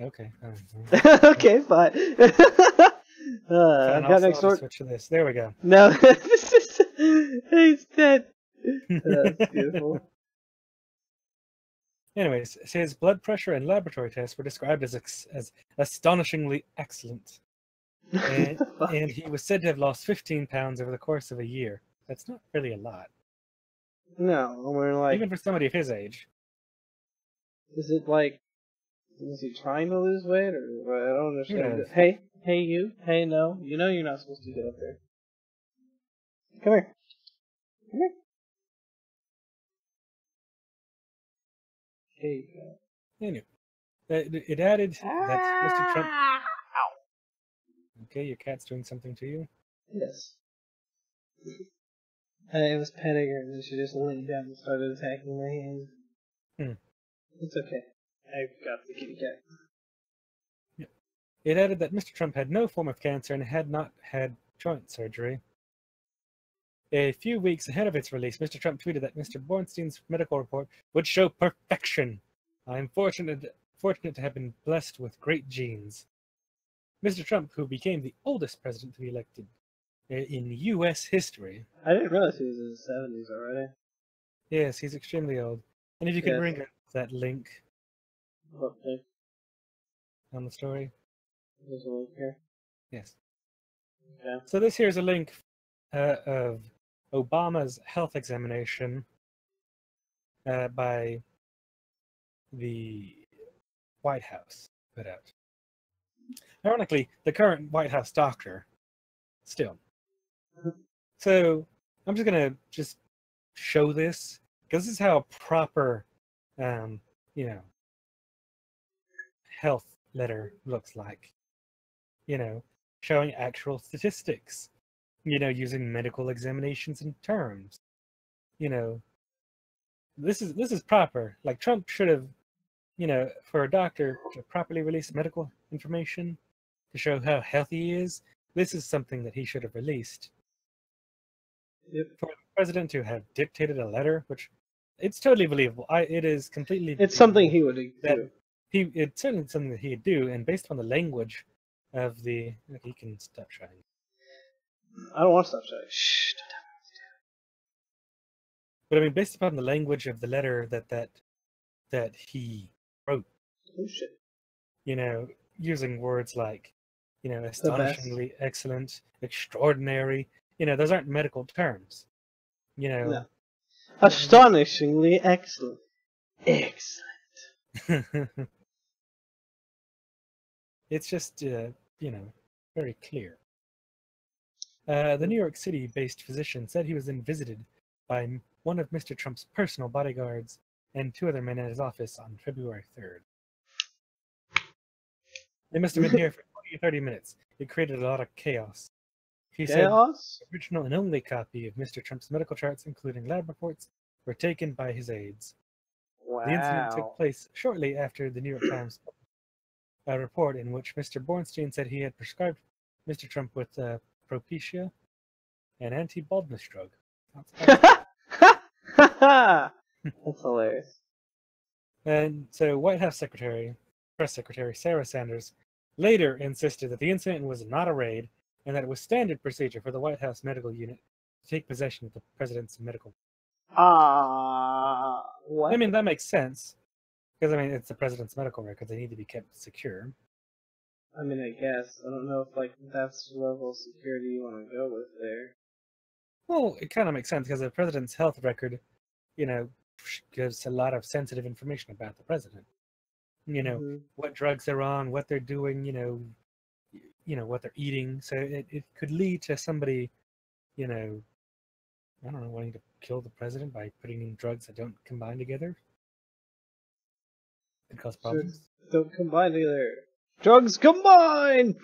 Okay, okay, fine. uh, I've got next switch to this. There we go. No, this is he's dead. That's beautiful. Anyways, his blood pressure and laboratory tests were described as ex- as astonishingly excellent, and, and he was said to have lost 15 pounds over the course of a year. That's not really a lot, no, we're like, even for somebody of his age. is it like, is he trying to lose weight or? I don't understand. Hey, hey, you, hey, no, you know you're not supposed to get up there. Come here. Come here. Hey. you. Anyway, it, it added that Mr. Trump. Ah! Okay, your cat's doing something to you. Yes. I was petting her and she just laid down and started attacking my hand. Hmm. It's okay. I've got the kitty cat. It added that Mr. Trump had no form of cancer and had not had joint surgery. A few weeks ahead of its release, Mr. Trump tweeted that Mr. Bornstein's medical report would show perfection. I am fortunate, fortunate to have been blessed with great genes. Mr. Trump, who became the oldest president to be elected in U.S. history, I didn't realize he was in his 70s already. yes, he's extremely old. And if you could Yes. bring up that link Okay. on the story, There's a link here. yes. Okay. So this here is a link uh, of Obama's health examination uh, by the White House put out. Ironically, the current White House doctor, still. So I'm just gonna just show this because this is how a proper, um, you know, health letter looks like. You know, showing actual statistics, you know, using medical examinations and terms. You know, this is this is proper. Like Trump should have, you know, for a doctor to properly release medical information to show how healthy he is, this is something that he should have released. Yep. For the president to have dictated a letter, which it's totally believable. I it is completely It's something he would do. he it's certainly something that he'd do, and based on the language of the he can stop trying. I don't want to stop showing. Shh. But I mean, based upon the language of the letter that that that he wrote. Oh you know, using words like, You know, astonishingly excellent, extraordinary. You know, those aren't medical terms. You know, No. Astonishingly excellent. Excellent. it's just, uh, you know, very clear. Uh, the New York City based physician said he was then visited by one of Mr. Trump's personal bodyguards and two other men at his office on February 3rd. They must have been here for 20 or 30 minutes. It created a lot of chaos. He said Chaos? the original and only copy of Mr. Trump's medical charts, including lab reports, were taken by his aides. Wow. The incident took place shortly after the New York Times a report in which Mr. Bornstein said he had prescribed Mr. Trump with uh, Propecia, an anti-baldness drug. That's hilarious. and so, White House Secretary, Press Secretary Sarah Sanders later insisted that the incident was not a raid and that it was standard procedure for the White House medical unit to take possession of the president's medical. Ah, what? I mean, that makes sense because I mean it's the president's medical records; they need to be kept secure. I mean, I guess I don't know if like that's the level of security you want to go with there. Well, it kind of makes sense because the president's health record, you know, gives a lot of sensitive information about the president. You know, Mhm. what drugs they're on, what they're doing, you know, you know what they're eating. So it, it could lead to somebody, you know, I don't know, wanting to kill the president by putting in drugs that don't combine together. Could cause problems. don't combine together. Drugs combine.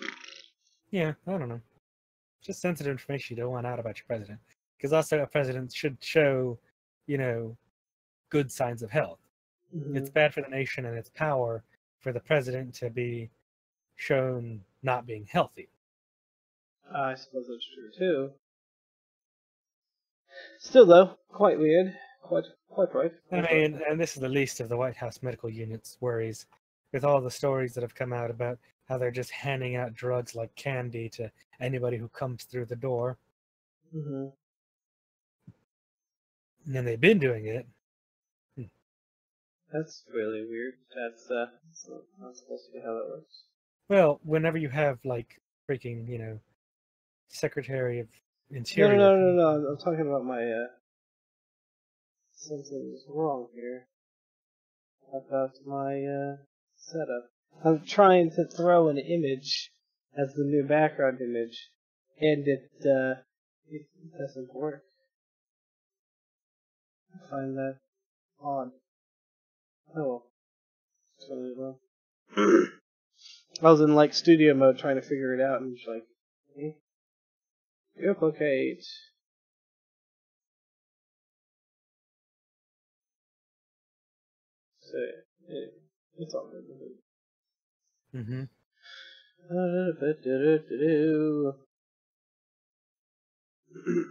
Yeah, I don't know. Just sensitive information you don't want out about your president. Because also a president should show, you know, good signs of health. Mhm. It's bad for the nation and its power for the president to be shown not being healthy. I suppose that's true too. Still, though, quite weird. Quite, quite right. I mean, and this is the least of the White House medical unit's worries, with all the stories that have come out about how they're just handing out drugs like candy to anybody who comes through the door. hmm And they've been doing it. That's really weird. That's uh, that's not, not supposed to be how that works. Well, whenever you have like freaking, you know, Secretary of Interior. no, no, no, no. I'm talking about my uh. Something's wrong here. About my uh setup. I'm trying to throw an image as the new background image, and it uh it doesn't work. I find that odd. Oh well. Totally well. I was in like studio mode trying to figure it out, and it's like, eh? duplicate. So, eh, it's all good. hmm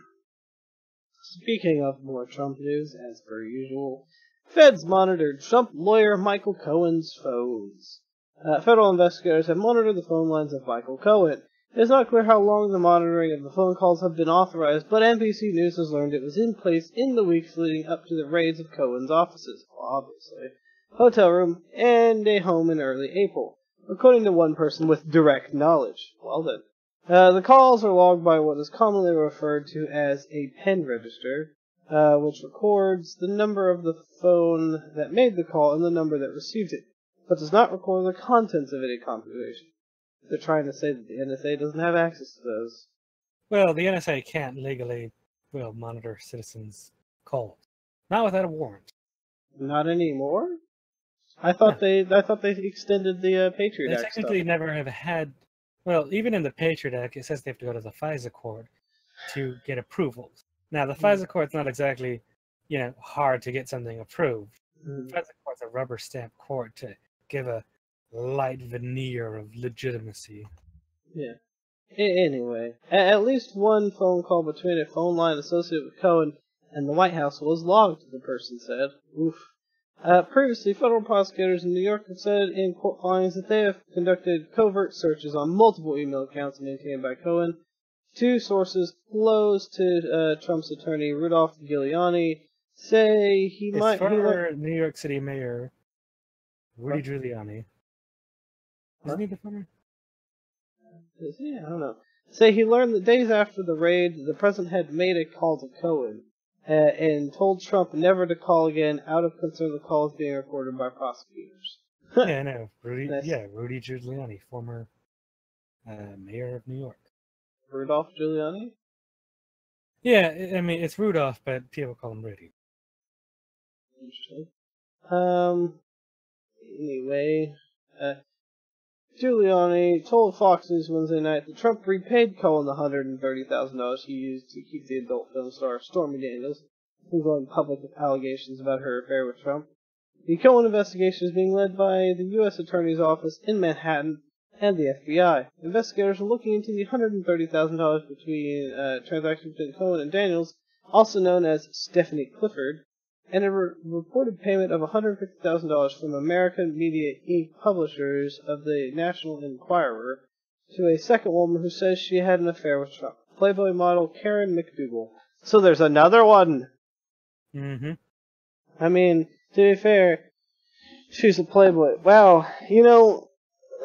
Speaking of more Trump news, as per usual, feds monitored Trump lawyer Michael Cohen's phones. Uh, federal investigators have monitored the phone lines of Michael Cohen. It is not clear how long the monitoring of the phone calls have been authorized, but NBC News has learned it was in place in the weeks leading up to the raids of Cohen's offices, obviously, hotel room, and a home in early April, according to one person with direct knowledge. Well then. Uh, the calls are logged by what is commonly referred to as a pen register, uh, which records the number of the phone that made the call and the number that received it, but does not record the contents of any conversation. They're trying to say that the NSA doesn't have access to those. Well, the NSA can't legally, well, monitor citizens' calls, not without a warrant. Not anymore. I thought they, I thought they extended the uh, Patriot Act. They Act technically stuff. never have had. Well, even in the Patriot Act, it says they have to go to the FISA court to get approvals. Now, the Hmm. FISA court's not exactly, you know, hard to get something approved. The FISA court's a rubber stamp court to give a light veneer of legitimacy. Yeah. Anyway, a- at least one phone call between a phone line associated with Cohen and the White House was logged, the person said. Oof. Uh, previously, federal prosecutors in New York have said in court filings that they have conducted covert searches on multiple email accounts maintained by Cohen. Two sources close to uh, Trump's attorney, Rudolph Giuliani, say he It's might former New York City Mayor Rudy? Giuliani. Isn't he the former? Is he? I don't know. Say he learned that days after the raid, the president had made a call to Cohen uh, and told Trump never to call again out of concern the call was being recorded by prosecutors. yeah, I know. Rudy, yeah, Rudy Giuliani, former uh, mayor of New York. Rudolph Giuliani? Yeah, I- I mean it's Rudolph, but people call him Rudy. Interesting. Um. Anyway, uh, Giuliani told Fox News Wednesday night that Trump repaid Cohen the hundred and thirty thousand dollars he used to keep the adult film star Stormy Daniels from going public with allegations about her affair with Trump. The Cohen investigation is being led by the U.S. Attorney's Office in Manhattan and the FBI. Investigators are looking into the $130,000 between uh, transactions between Cohen and Daniels, also known as Stephanie Clifford, and a re- reported payment of $150,000 from American Media Inc. publishers of the National Enquirer to a second woman who says she had an affair with Trump, Playboy model Karen McDougal. So there's another one. Mm-hmm. I mean, to be fair, she's a Playboy. Wow, you know,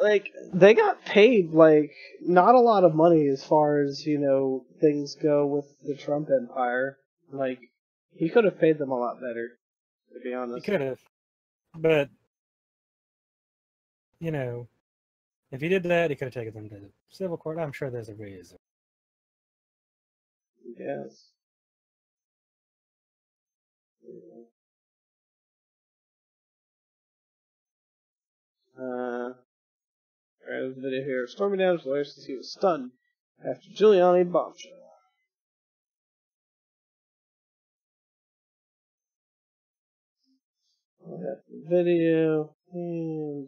like they got paid like not a lot of money as far as you know things go with the Trump empire. Like he could have paid them a lot better, to be honest. He could have, but you know, if he did that, he could have taken them to civil court. I'm sure there's a reason. Yes. Uh, there's a video here. Stormy Daniels' lawyer says he was stunned after Giuliani bombshell. Video. And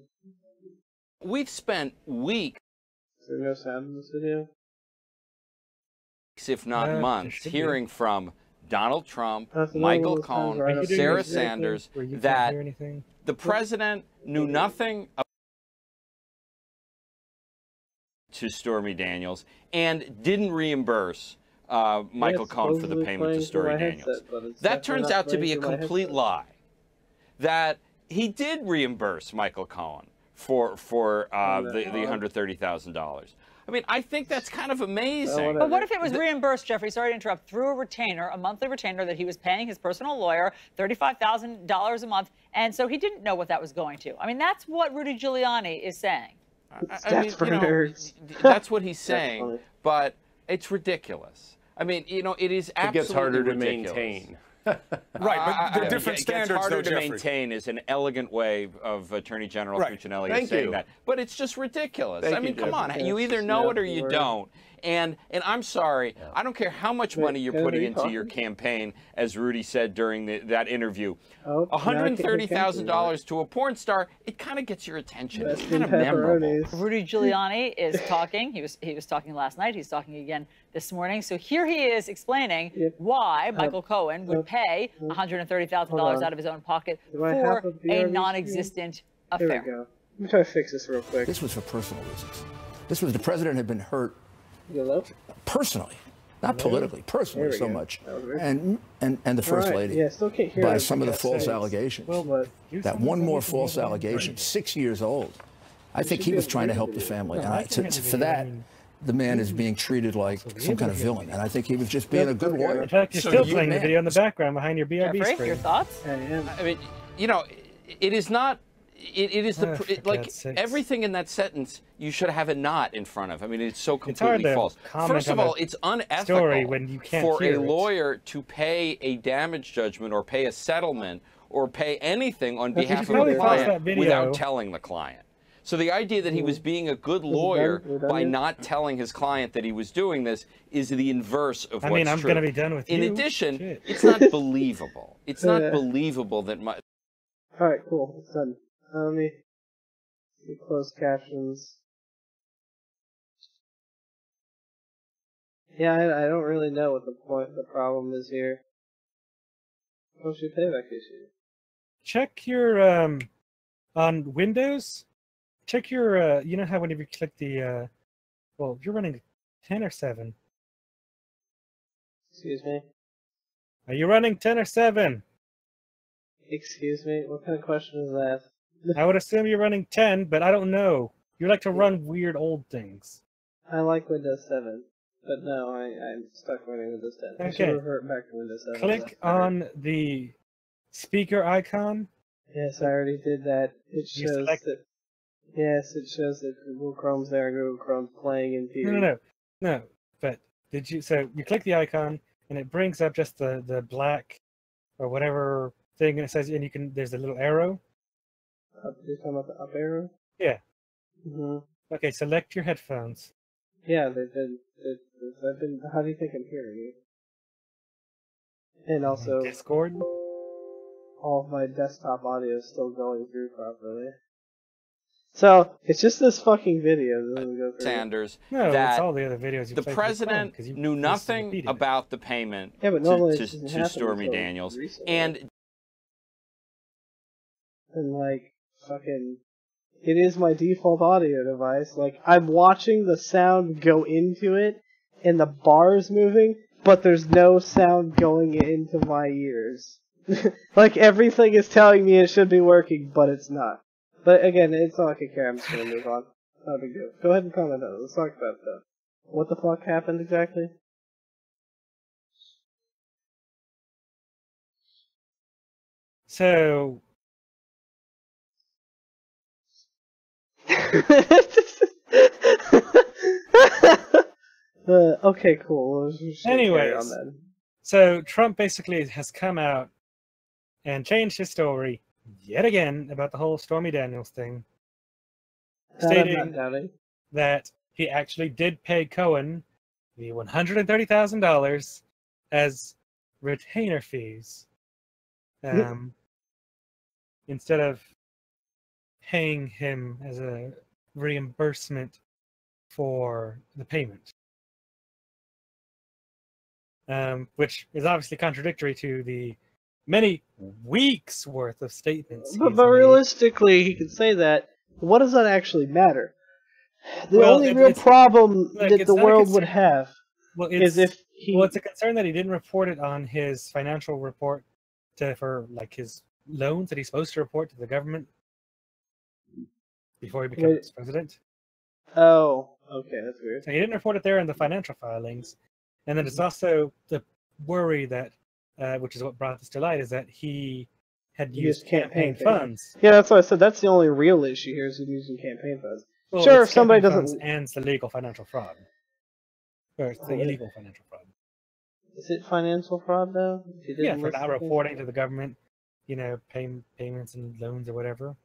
We've spent weeks, is there no sound in this video? if not Uh, months, hearing from Donald Trump, Michael one Cohen, right Are up you your doing Sarah the exact thing Sanders, where you can't that the president knew nothing to Stormy Daniels and didn't reimburse uh, Michael it's Cohen for the payment to Stormy Daniels. headset, That turns out to be a complete lie. That he did reimburse Michael Cohen for for uh, Oh, the the hundred thirty thousand dollars. I mean, I think that's kind of amazing. But what if it was reimbursed, Jeffrey? Sorry to interrupt. Through a retainer, a monthly retainer that he was paying his personal lawyer, thirty-five thousand dollars a month, and so he didn't know what that was going to. I mean, that's what Rudy Giuliani is saying. I- It's I mean, for you know, that's what he's saying, but it's ridiculous. I mean, you know, it is absolutely It gets harder to maintain. Right, but they're different it standards, gets harder though, to Jeffrey. maintain is an elegant way of uh, Attorney General Right. Cuccinelli Thank saying you. that. But it's just ridiculous. Thank I you, mean, come Jeffrey. on. You either know it or you don't. And and I'm sorry. I don't care how much Wait, money you're putting into your campaign, as Rudy said during the, that interview. Oh, now I can't hear $130,000 to a porn star, it kind of gets your attention. It's kind of memorable. Rudy Giuliani is talking. He was he was talking last night. He's talking again this morning. So here he is explaining Yep. why Michael Cohen would uh, pay $130,000 on. out of his own pocket Do for a a non-existent affair. Here we affair. go. Let me try to fix this real quick. This was for personal reasons. This was the president had been hurt Hello? Personally, not politically, personally so go. much, That was weird. and and and the first All right. lady Yeah, still can't hear by it, some of the false it's- allegations. Well, But that one more false get on. allegation, six years old. I think he was trying to help the family, No, and I I, to, to- for that, the man is being treated like So some kind of villain, and I think he was just being a good okay. lawyer. In fact, you're So still you- playing the video in the background behind your BRB Jeffrey, screen. your thoughts? I am. I mean, you know, it is not. It, it is the ah, pr- for it, like God's everything in that sentence. You should have a not in front of. I mean, it's so completely to false. First of all, it's unethical story when you can't for hear a it. lawyer to pay a damage judgment or pay a settlement or pay anything on That's behalf of a client without telling the client. So the idea that he was mm. being a good lawyer by not telling his client that he was doing this is the inverse of I what's mean, I'm gonna be done with In you. addition, Shit. it's not believable. It's not Yeah. believable that my, All right, cool. It's done. Let me see closed captions. Yeah, I, I don't really know what the point, the problem is here. What's your payback issue? check your um on Windows. Check your uh you know how whenever you click the uh well you're running ten or seven. Excuse me. Are you running ten or seven? Excuse me. What kind of question is that? I would assume you're running ten, but I don't know. You like to run weird old things. I like Windows 7, but no, I, I'm stuck running Windows 10. I should Okay. revert back to Windows 7. Click on the speaker icon. Yes, I already did that. It shows select- that. Yes, it shows that Google Chrome's there and Google Chrome's playing in No, no, no, no. But did you? So you click the icon, and it brings up just the the black or whatever thing, and it says, and you can. There's a little arrow. Up, you're talking about the up arrow? Yeah. hmm Okay, select your headphones. Yeah, they've been, they've, they've been. How do you think I'm hearing you? And also, Discord. all of my desktop audio is still going through properly. So it's just this fucking video that doesn't go through. Sanders No, that it's all the other videos. You the played with Chrome, you knew nothing repeated it. about the payment Yeah, but to, normally to, it doesn't to Stormy Daniels. recently. And and like fucking it is my default audio device. Like i'm watching the sound go into it and the bars moving but there's no sound going into my ears. Like everything is telling me it should be working but it's not. But again it's not like a care i'm just gonna move on. Not big deal. Go ahead and comment on it. Let's talk about that. What the fuck happened exactly? So uh, okay, cool. Let's just carry Anyways. on then. So Trump basically has come out and changed his story yet again about the whole Stormy Daniels thing, That stating that he actually did pay Cohen the one hundred and thirty thousand dollars as retainer fees, um, instead of paying him as a reimbursement for the payment. Um, which is obviously contradictory to the many weeks worth of statements. But, but realistically, he could say that. What does that actually matter? The Well, only it- real problem look, that the world would have well, is if he. Well, it's a concern that he didn't report it on his financial report to for like his loans that he's supposed to report to the government before he becomes Wait. president. oh, okay, that's weird. So he didn't report it there in the financial filings, and then Mm-hmm. it's also the worry that, uh, which is what brought this to light, is that he had He used campaign campaign funds. Yeah, that's what I said. That's the only real issue here is him using campaign funds. Well, Sure, if somebody doesn't- and it's the legal financial fraud, or it's the Oh, illegal financial fraud. Is it financial fraud though? Yeah, for not reporting to the government, you know, pay, payments and loans or whatever.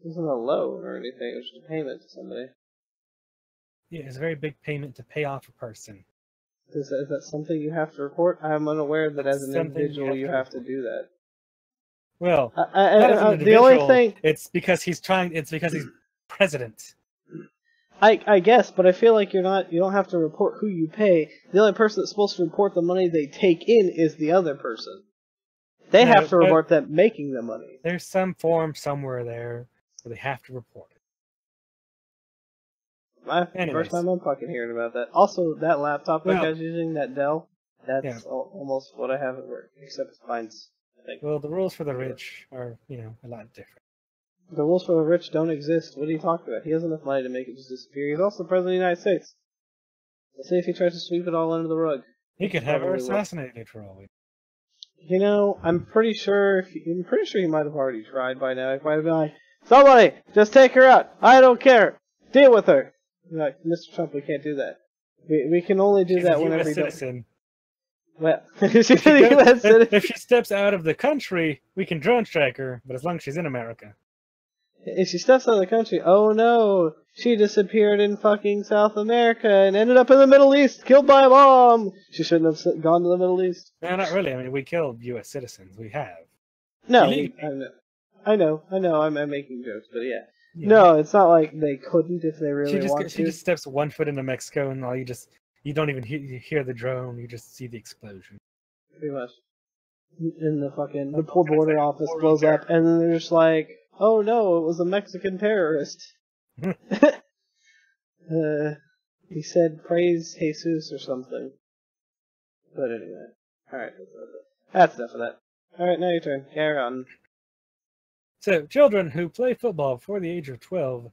It wasn't a loan or anything. It was just a payment to somebody. Yeah, it's a very big payment to pay off a person. Is that, is that something you have to report? I'm unaware that as an Something you individual have you to have to do that. Well, I, I, not as an I- the only thing it's because he's trying. It's because he's president. I, I guess, but I feel like you're not. You don't have to report who you pay. The only person that's supposed to report the money they take in is the other person. They No, have to report them making the money. There's some form somewhere there where they have to report it. My Anyways. first time I'm fucking hearing about that. Also, that laptop that Well- I was using, that Dell, that's Yeah. al- almost what I have at work, except it's mine's. I. Well, the rules for the rich are, you know, a lot different. The rules for the rich don't exist. What are you talking about? He has enough money to make it just disappear. He's also the president of the United States. Let's see if he tries to sweep it all under the rug. He could have her Probably will. assassinated for all we. You know, I'm pretty sure. He, I'm pretty sure he might have already tried by now. He might have been like, "Somebody, just take her out. I don't care. Deal with her." You're like, Mr. Trump, we can't do that. We we can only do She's that whenever U.S. you don't. citizen. Well, she's If she, a goes- U.S. if- citizen. if she steps out of the country, we can drone strike her. But as long as she's in America, If she steps out of the country, oh no, she disappeared in fucking South America and ended up in the Middle East, killed by a bomb. She shouldn't have gone to the Middle East. no, not really. I mean, we killed U.S. citizens. We have. No, Illegally. I know, I know. I'm, I'm making jokes, but yeah. Yeah. No, it's not like they couldn't if they really she just she just steps one foot into Mexico, and all you just you don't even hear, you hear the drone. You just see the explosion. Pretty much. And the fucking the poor border office blows up, and then they're just like, "Oh no, it was a Mexican terrorist." uh, he said, "Praise Jesus" or something. But anyway, all right, that's enough of that. That's enough of that. All right, now your turn. Carry on. So, children who play football before the age of 12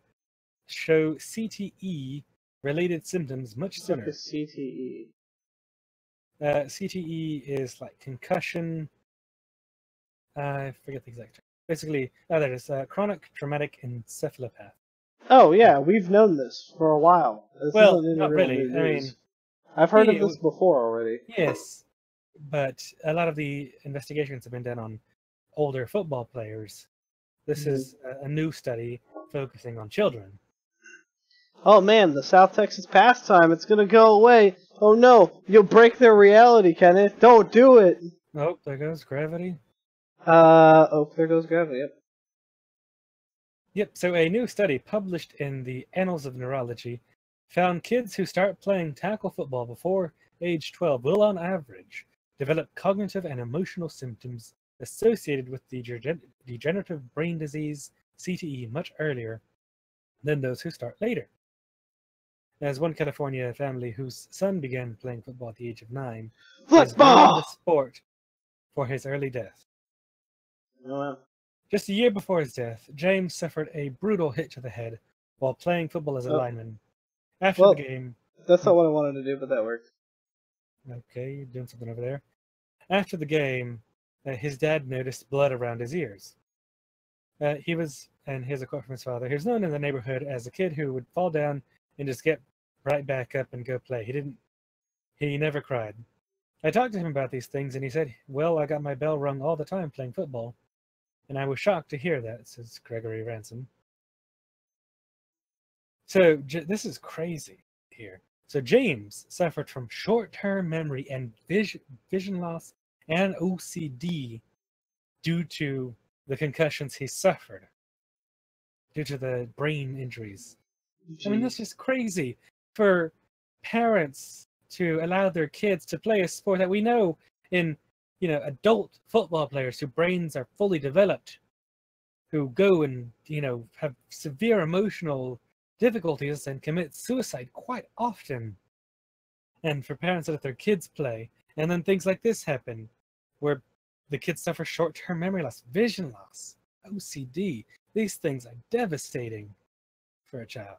show CTE related symptoms much What sooner. is CTE? Uh, CTE is like concussion. I forget the exact term. Basically, oh, there it is. Uh, chronic traumatic encephalopathy. Oh yeah, we've known this for a while. This Well, not really. I mean, I've heard of yeah, this before already. Yes, but a lot of the investigations have been done on older football players. This Mhm. is a, a new study focusing on children. Oh man, the South Texas pastime, it's gonna go away. Oh no, you'll break their reality, Kenneth. Don't do it. Oh, there goes gravity. Uh oh, there goes gravity. Yep. Yep, so a new study published in the Annals of Neurology found kids who start playing tackle football before age 12 will, on average, develop cognitive and emotional symptoms associated with the degenerative brain disease CTE much earlier than those who start later. There's one California family whose son began playing football at the age of nine. Football. the sport for his early death. Just a year before his death, James suffered a brutal hit to the head while playing football as a Oh. lineman. After Well- the game, That's not what I wanted to do, but that worked. okay, you're doing something over there. After the game, uh, his dad noticed blood around his ears. Uh, he was, and here's a quote from his father, he was known in the neighborhood as a kid who would fall down and just get right back up and go play. He didn't, he never cried. I talked to him about these things and he said, Well, I got my bell rung all the time playing football. And I was shocked to hear that, says Gregory Ransom. So J- this is crazy here. So James suffered from short-term memory and vision loss and OCD due to the concussions he suffered, due to the brain injuries. I mean, this is crazy for parents to allow their kids to play a sport that we know in, you know, adult football players whose brains are fully developed, who go and, you know, have severe emotional difficulties and commit suicide quite often. And for parents to let their kids play, and then things like this happen, where the kids suffer short-term memory loss, vision loss, OCD. These things are devastating for a child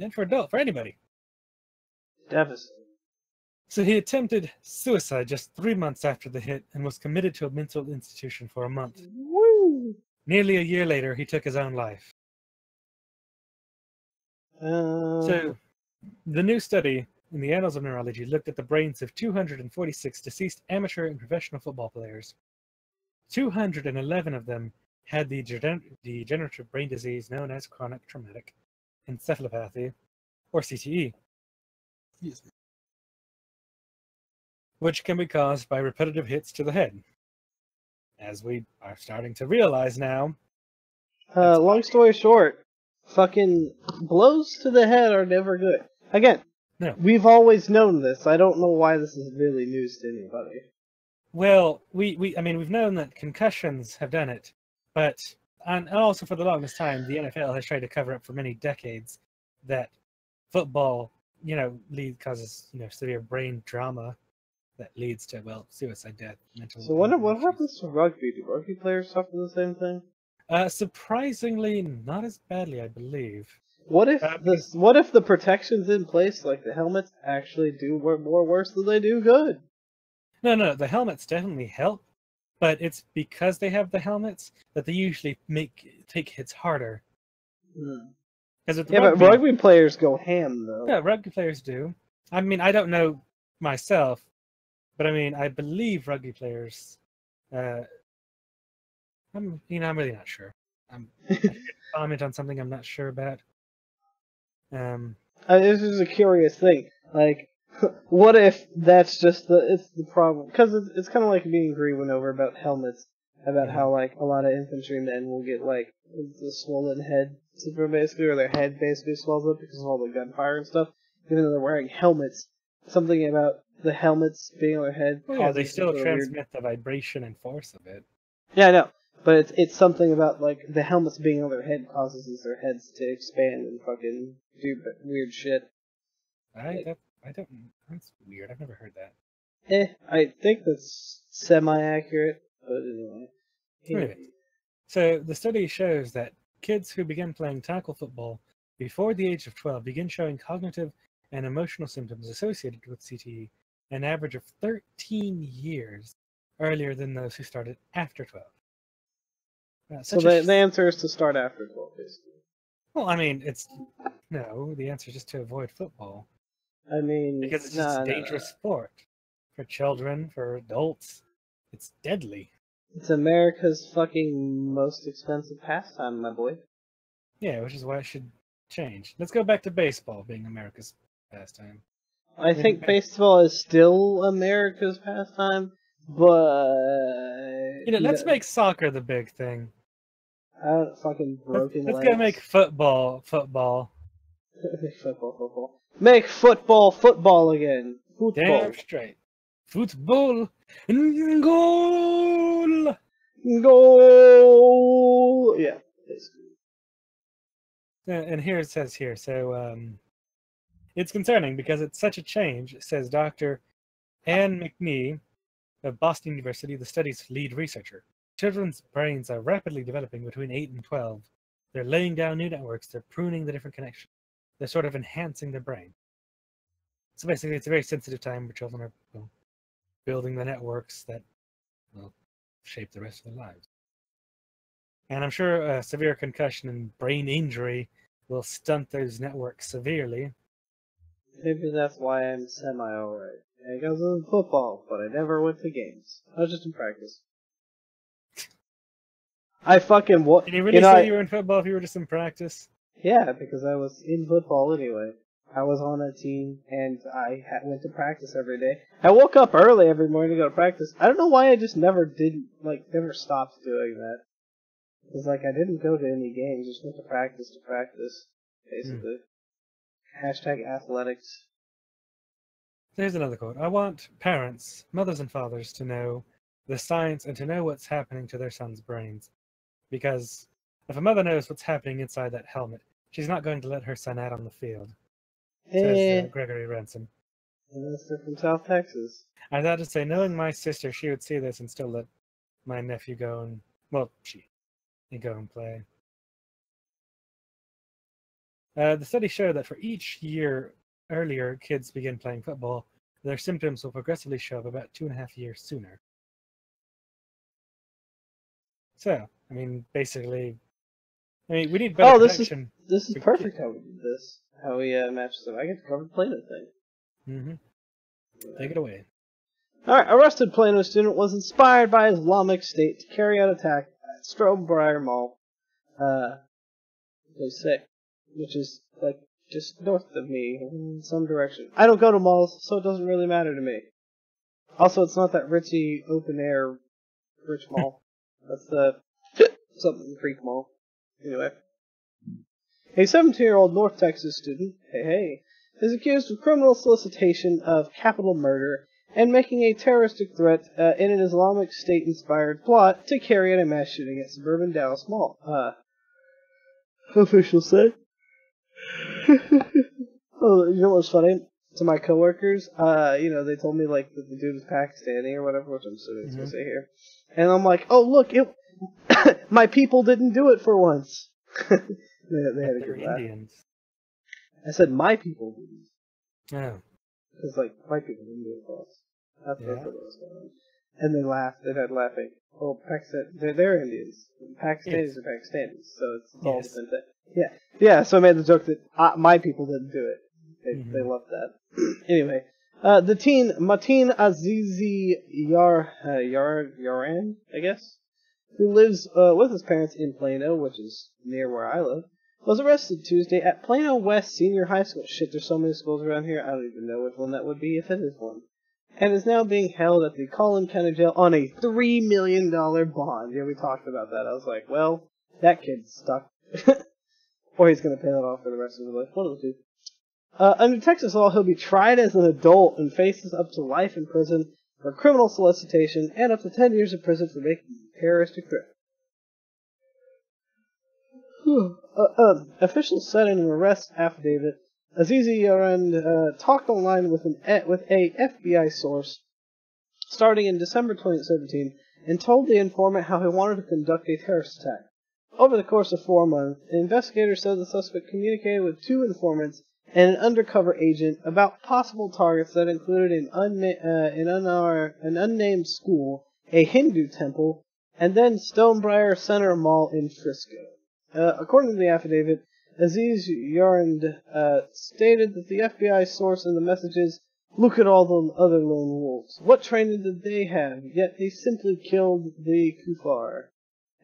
and for adult, for anybody. Devastating. So he attempted suicide just three months after the hit and was committed to a mental institution for a month. Woo! Nearly a year later, he took his own life. Uh, So, the new study in the Annals of Neurology looked at the brains of 246 deceased amateur and professional football players. 211 of them had the degenerative brain disease known as chronic traumatic encephalopathy, or CTE, Excuse me. which can be caused by repetitive hits to the head. As we are starting to realize now, uh, long story short, fucking blows to the head are never good. Again, No. we've always known this. I don't know why this is really news to anybody. Well, we, we I mean we've known that concussions have done it, but and and also for the longest time the NFL has tried to cover up for many decades that football, you know, lead causes you know severe brain trauma that leads to well suicide, death, mental. So what what issues. happens to rugby? Do rugby players suffer the same thing? Uh, surprisingly, not as badly, I believe. What if the what if the protections in place, like the helmets, actually do wor- more worse than they do good? No, no, the helmets definitely help, but it's because they have the helmets that they usually make take hits harder. Hmm. Because with Yeah, rugby, but rugby players go ham though. Yeah, rugby players do. I mean, I don't know myself, but I mean, I believe rugby players. Uh, I'm, you know, I'm really not sure. I'm I comment on something I'm not sure about. Um, this is a curious thing. Like, what if that's just the it's the problem? Because it's, it's kind of like being Green over about helmets, about how like a lot of infantrymen will get like the swollen head syndrome basically, or their head basically swells up because of all the gunfire and stuff. Even though they're wearing helmets, something about the helmets being on their head. well, yeah, they still a weird- transmit the vibration and force of it. Yeah, I know. But it's it's something about like the helmets being on their head causes their heads to expand and fucking do weird shit. I that, I don't. That's weird. I've never heard that. Eh, I think that's semi-accurate, but anyway. Anyway, So the study shows that kids who begin playing tackle football before the age of 12 begin showing cognitive and emotional symptoms associated with CTE an average of 13 years earlier than those who started after 12. So the, the answer is to start after 12, basically. Well, I mean, it's no. The answer is just to avoid football I mean, because it's just nah, a nah. dangerous sport for children, for adults. It's deadly. It's America's fucking most expensive pastime, my boy. Yeah, which is why it should change. Let's go back to baseball being America's pastime. I think baseball is still America's pastime, but You know, let's make soccer the big thing. Uh, fucking Let's, broken let's legs. go make football football. make football football. Make football football again. Football. Damn straight. Football goal. Goal. Yeah. basically. And here it says here, so um, it's concerning because it's such a change, says Dr. Anne McKee of Boston University, the study's lead researcher. Children's brains are rapidly developing between 8 and 12. They're laying down new networks, they're pruning the different connections, they're sort of enhancing their brain. So basically, it's a very sensitive time where children are well, building the networks that will shape the rest of their lives. And I'm sure a severe concussion and brain injury will stunt those networks severely. Maybe that's why I'm semi alright. I was in football, but I never went to games. I was just in practice. I fucking what? Did you really know, say I- you were in football if you were just in practice? Yeah, because I was in football anyway. I was on a team, and I ha- went to practice every day. I woke up early every morning to go to practice. I don't know why I just never did, like, never stopped doing that. Because, like, I didn't go to any games, just went to practice to practice, basically. Hashtag athletics. There's another quote. I want parents, mothers and fathers to know the science and to know what's happening to their sons' brains. Because if a mother knows what's happening inside that helmet, she's not going to let her son out on the field, says Eh, uh, Gregory Ransom. they're from South Texas. I thought to say, knowing my sister, she would see this and still let my nephew go and, well, she, and go and play. Uh, the study showed that for each year earlier kids begin playing football, their symptoms will progressively show up about two and a half years sooner. So, I mean, basically, I mean, we need better Oh, this is- This is perfect how we did this. How we uh, matched them. I get to cover the Plano thing. hmm Take it away. Alright, a arrested Plano student was inspired by Islamic State to carry out attack at Stonebriar Mall. Uh, they say, which is like just north of me in some direction. I don't go to malls, so it doesn't really matter to me. Also, it's not that ritzy open air rich mall. That's the something Creek Mall. Anyway. A 17 year old North Texas student, hey hey, is accused of criminal solicitation of capital murder and making a terroristic threat uh, in an Islamic State inspired plot to carry out a mass shooting at suburban Dallas Mall. Uh, officials say. oh, you know what's funny? To my coworkers, uh, you know, they told me like that the dude was Pakistani or whatever, which I'm assuming it's gonna Mhm. say here. And I'm like, oh look, it, my people didn't do it for once. they, they had a good laugh. Indians. I said my people didn't. Oh, Because, like, white people didn't do it for us. That's Yeah. that's what was going on. And they laughed. They had laughing. Well, Pakistan, they're, they're Indians. Pakistanis Yes. are Pakistanis, so it's, it's all the same thing. Yeah. Yeah, so I made the joke that uh, my people didn't do it. They, Mhm. they loved that. anyway, uh, the teen, Mateen Azizi Yar, uh, Yar, Yaran, I guess, who lives uh, with his parents in Plano, which is near where I live, was arrested Tuesday at Plano West Senior High School. Shit, there's so many schools around here, I don't even know which one that would be if it is one. And is now being held at the Collin County Jail on a $3 million bond. Yeah, we talked about that. I was like, well, that kid's stuck. or he's going to pay that off for the rest of his life. One of the two. Uh, under Texas law, he'll be tried as an adult and faces up to life in prison for criminal solicitation and up to 10 years in prison for making a terroristic threat. uh, um, officials said in an arrest affidavit, Azizi Yaran uh, talked online with an e- with a FBI source starting in December 2017 and told the informant how he wanted to conduct a terrorist attack. Over the course of four months, investigators said the suspect communicated with two informants and an undercover agent about possible targets that included an, unma- uh, an, unar- an unnamed school, a Hindu temple, and then Stonebriar Center Mall in Frisco. Uh, according to the affidavit, Aziz Yarand uh, stated that the FBI source in the messages Look at all the other lone wolves. What training did they have? Yet they simply killed the kuffar.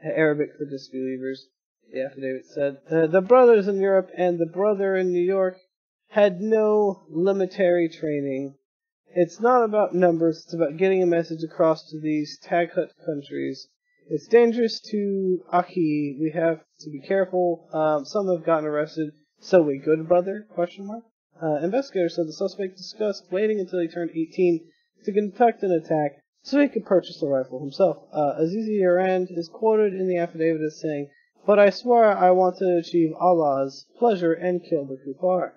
Arabic for disbelievers, the affidavit said. Uh, the brothers in Europe and the brother in New York had no military training. It's not about numbers, it's about getting a message across to these Taghut countries. It's dangerous to akhi. We have to be careful. Um, some have gotten arrested. So we good, brother? Question mark. Uh, investigators said the suspect discussed waiting until he turned 18 to conduct an attack so he could purchase the rifle himself. Uh, Azizi Arand is quoted in the affidavit as saying, But I swear I want to achieve Allah's pleasure and kill the kuffar.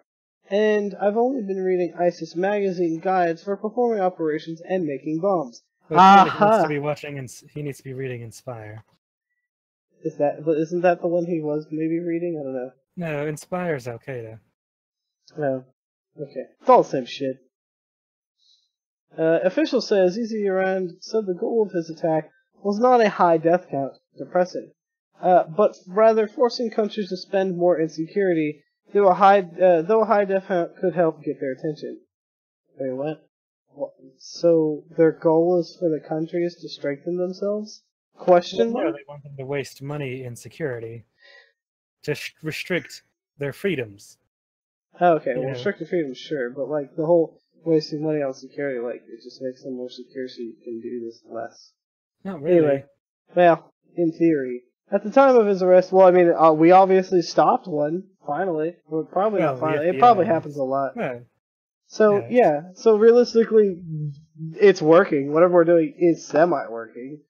And I've only been reading ISIS magazine guides for performing operations and making bombs. But he needs to be watching and he needs to be reading Inspire. Is that, but isn't that the one he was maybe reading? I don't know. No, Inspire's Al Qaeda. No. Okay. It's all the same shit. Uh, official says Azizi Yarand said the goal of his attack was not a high death count, depressing, uh, but rather forcing countries to spend more in security, though a high, uh, though a high count could help get their attention. Wait, what? what? So their goal is for the countries to strengthen themselves? Question Well, no, they want them to waste money in security to sh- restrict their freedoms. Oh, okay, well, Yeah. restricted freedom, sure, but like the whole wasting money on security, like it just makes them more secure so you can do this less. Not really. Anyway, well, in theory, at the time of his arrest, well, I mean, uh, we obviously stopped one finally. Well, probably Well, not finally. yeah, it probably yeah. happens a lot. Well, So yeah. yeah, so realistically, it's working. Whatever we're doing is semi-working.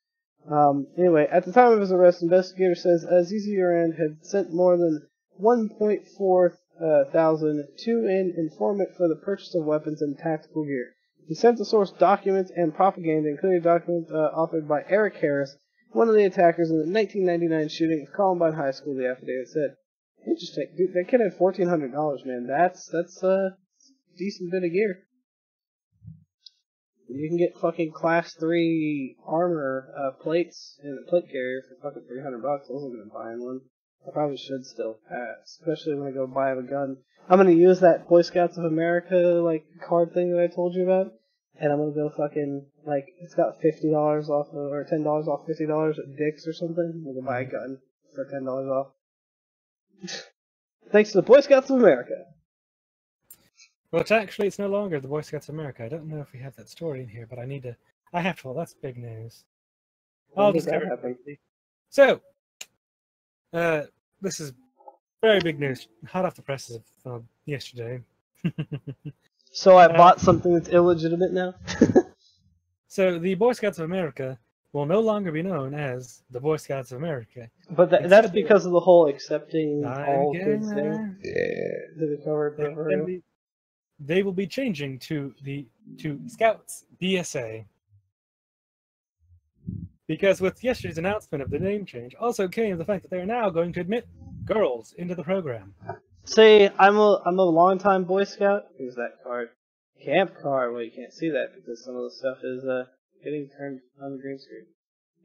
Um, anyway, at the time of his arrest, investigator says Aziz Urand had sent more than 1.4 uh, thousand to an informant for the purchase of weapons and tactical gear. He sent the source documents and propaganda, including documents uh, authored by Eric Harris, one of the attackers in the 1999 shooting of Columbine High School. The affidavit said. Interesting, dude. That kid had fourteen hundred dollars, man. That's that's uh decent bit of gear. You can get fucking class three armor uh, plates in a plate carrier for fucking three hundred bucks. I wasn't gonna buy one. I probably should still, uh, especially when I go buy a gun. I'm gonna use that Boy Scouts of America like card thing that I told you about, and I'm gonna go fucking like it's got fifty dollars off of, or ten dollars off fifty dollars at Dick's or something. I'm gonna buy a gun for ten dollars off. Thanks to the Boy Scouts of America. But actually, it's no longer the Boy Scouts of America. I don't know if we have that story in here, but I need to. I have to. Well, that's big news. I'll just that cover it? So, uh, this is very big news, hot off the presses of uh, yesterday. So I Uh, bought something that's illegitimate now. So, the Boy Scouts of America will no longer be known as the Boy Scouts of America. But that, It's that's because of the whole accepting I'm all getting kids thing there. yeah. that we covered. They, for will be, they will be changing to the to Scouts BSA. Because with yesterday's announcement of the name change, also came the fact that they are now going to admit girls into the program. See, I'm a I'm a longtime Boy Scout. Here's that card. Camp card. Well, you can't see that because some of the stuff is uh getting turned on the green screen.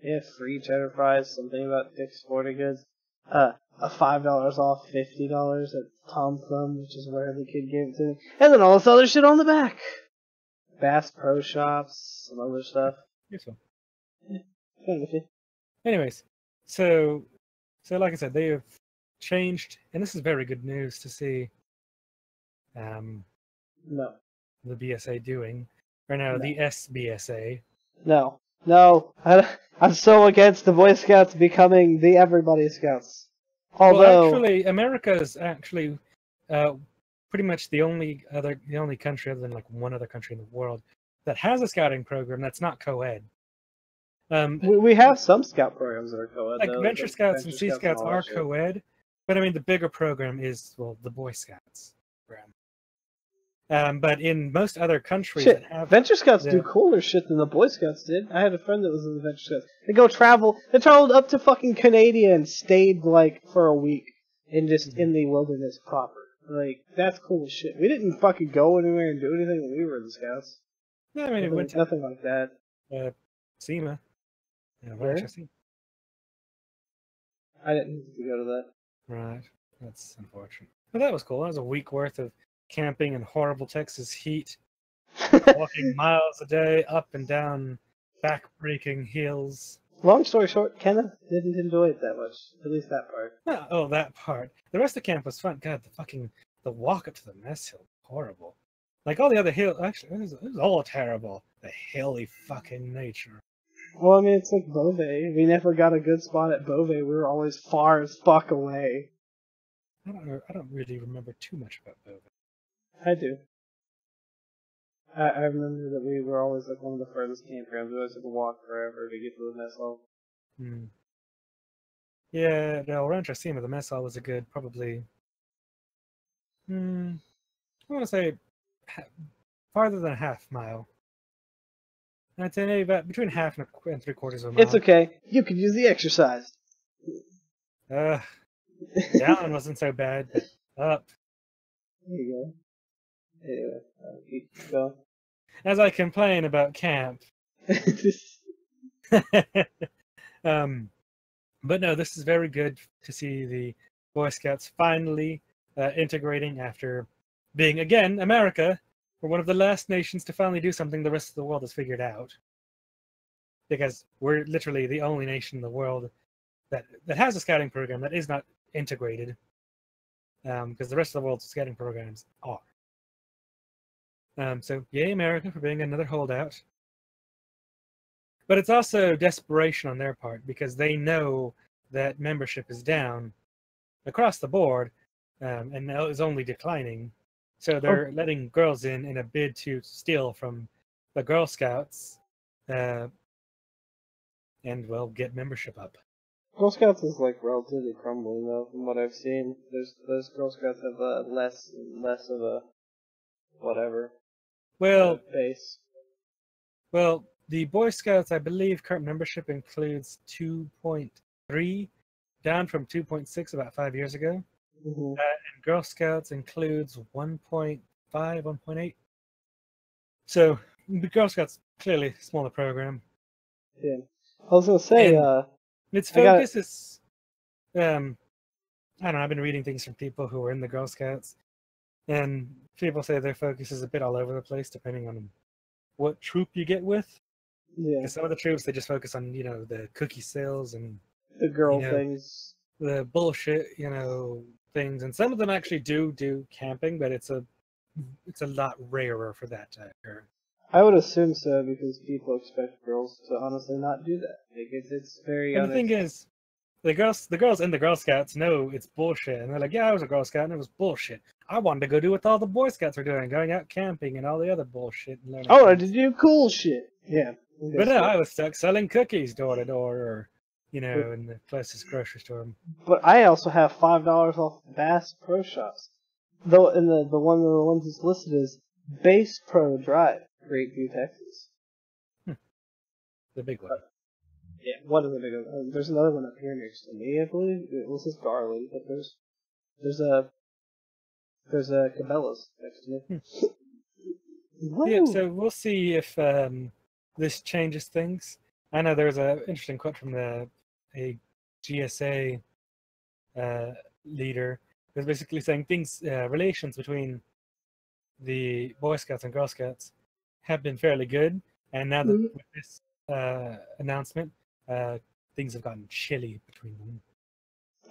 Yeah, free cheddar fries. Something about Dick's Sporting Goods. Uh, a five dollars off fifty dollars at Tom Thumb, which is where the kid gave it to me, and then all this other shit on the back. Bass Pro Shops, some other stuff. Kind. Anyways, so so like I said, they have changed, and this is very good news to see. Um, No, the BSA doing right now, the SBSA. No, no. I, I'm so against the Boy Scouts becoming the Everybody Scouts. Although, well, actually, America is actually uh, pretty much the only other, the only country other than like one other country in the world that has a scouting program that's not co-ed. Um, we, we have some scout programs that are co-ed. like though, Venture like Scouts Venture and Sea Scouts all are co-ed, but I mean the bigger program is well the Boy Scouts program. Um, but in most other countries Shit, that have Venture Scouts do cooler shit than the Boy Scouts did. I had a friend that was in the Venture Scouts. They go travel. They traveled up to fucking Canada and stayed like for a week in just Mm-hmm. in the wilderness proper. Like that's cool as shit. We didn't fucking go anywhere and do anything when we were in the Scouts. No, I mean, it Nothing, went to nothing like that. uh, SEMA. Yeah, Where? I didn't need to go to that. Right. That's unfortunate. But that was cool. That was a week worth of camping in horrible Texas heat, walking miles a day up and down back-breaking hills. Long story short, Kenneth didn't enjoy it that much. At least that part. Oh, oh, that part. The rest of the camp was fun. God, the fucking the walk up to the mess hill, was horrible. Like all the other hills, actually, it was, it was all terrible. The hilly fucking nature. Well, I mean, it's like Beauvais. We never got a good spot at Beauvais. We were always far as fuck away. I don't, I don't really remember too much about Beauvais. I do. I, I remember that we were always like one of the furthest campgrounds. We always had to walk forever to get to the mess hall. Hmm. Yeah, no, Rancho Sema, the mess hall was a good, probably. Hmm. I want to say ha- farther than a half mile. I'd say maybe about between half and, qu- and three quarters of a mile. It's okay. You could use the exercise. Uh, down wasn't so bad, but up. There you go. Anyway, uh. As I complain about camp, um, but no, this is very good to see the Boy Scouts finally uh, integrating after being again America. We're one of the last nations to finally do something the rest of the world has figured out. Because we're literally the only nation in the world that that has a scouting program that is not integrated. Um, because the rest of the world's scouting programs are. Um, so yay America for being another holdout. But it's also desperation on their part because they know that membership is down across the board um, and now is only declining. So they're letting girls in in a bid to steal from the Girl Scouts uh, and, well, get membership up. Girl Scouts is like relatively crumbling though, from what I've seen. There's those Girl Scouts have uh, less less of a whatever Well, uh, base. Well, the Boy Scouts, I believe, current membership includes 2.3, down from 2.6 about five years ago. hmm And Girl Scouts includes 1.5, 1.8. So, the Girl Scouts clearly a smaller program. Yeah, I was gonna say, And- uh, Its focus is, um, I don't know. I've been reading things from people who are in the Girl Scouts, and people say their focus is a bit all over the place depending on what troop you get with. Yeah. some of the troops they just focus on you know the cookie sales and the girl know, things. the bullshit, you know, things, and some of them actually do do camping, but it's a it's a lot rarer for that to occur. I would assume so because people expect girls to honestly not do that. Like it's it's very. And the thing is, the girls the girls in the Girl Scouts know it's bullshit, and they're like, "Yeah, I was a Girl Scout, and it was bullshit. I wanted to go do what all the Boy Scouts are doing, going out camping and all the other bullshit." And learning oh, I things." did do cool shit. Yeah. But no, I was stuck selling cookies door to door, or you know, in the closest grocery store. But I also have five dollars off Bass Pro Shops. Though, and the the one of the ones that's listed is Bass Pro Drive, Grapevine, Texas. Hmm. The big one. Yeah, one of the big ones. Uh, there's another one up here next to me, I believe. This is Garland, but there's there's a there's a Cabela's next to me. Yeah, so we'll see if um, this changes things. I know there's an interesting quote from the a GSA uh, leader who's basically saying things uh, relations between the Boy Scouts and Girl Scouts have been fairly good, and now that Mhm. with this uh, announcement, uh, things have gotten chilly between them.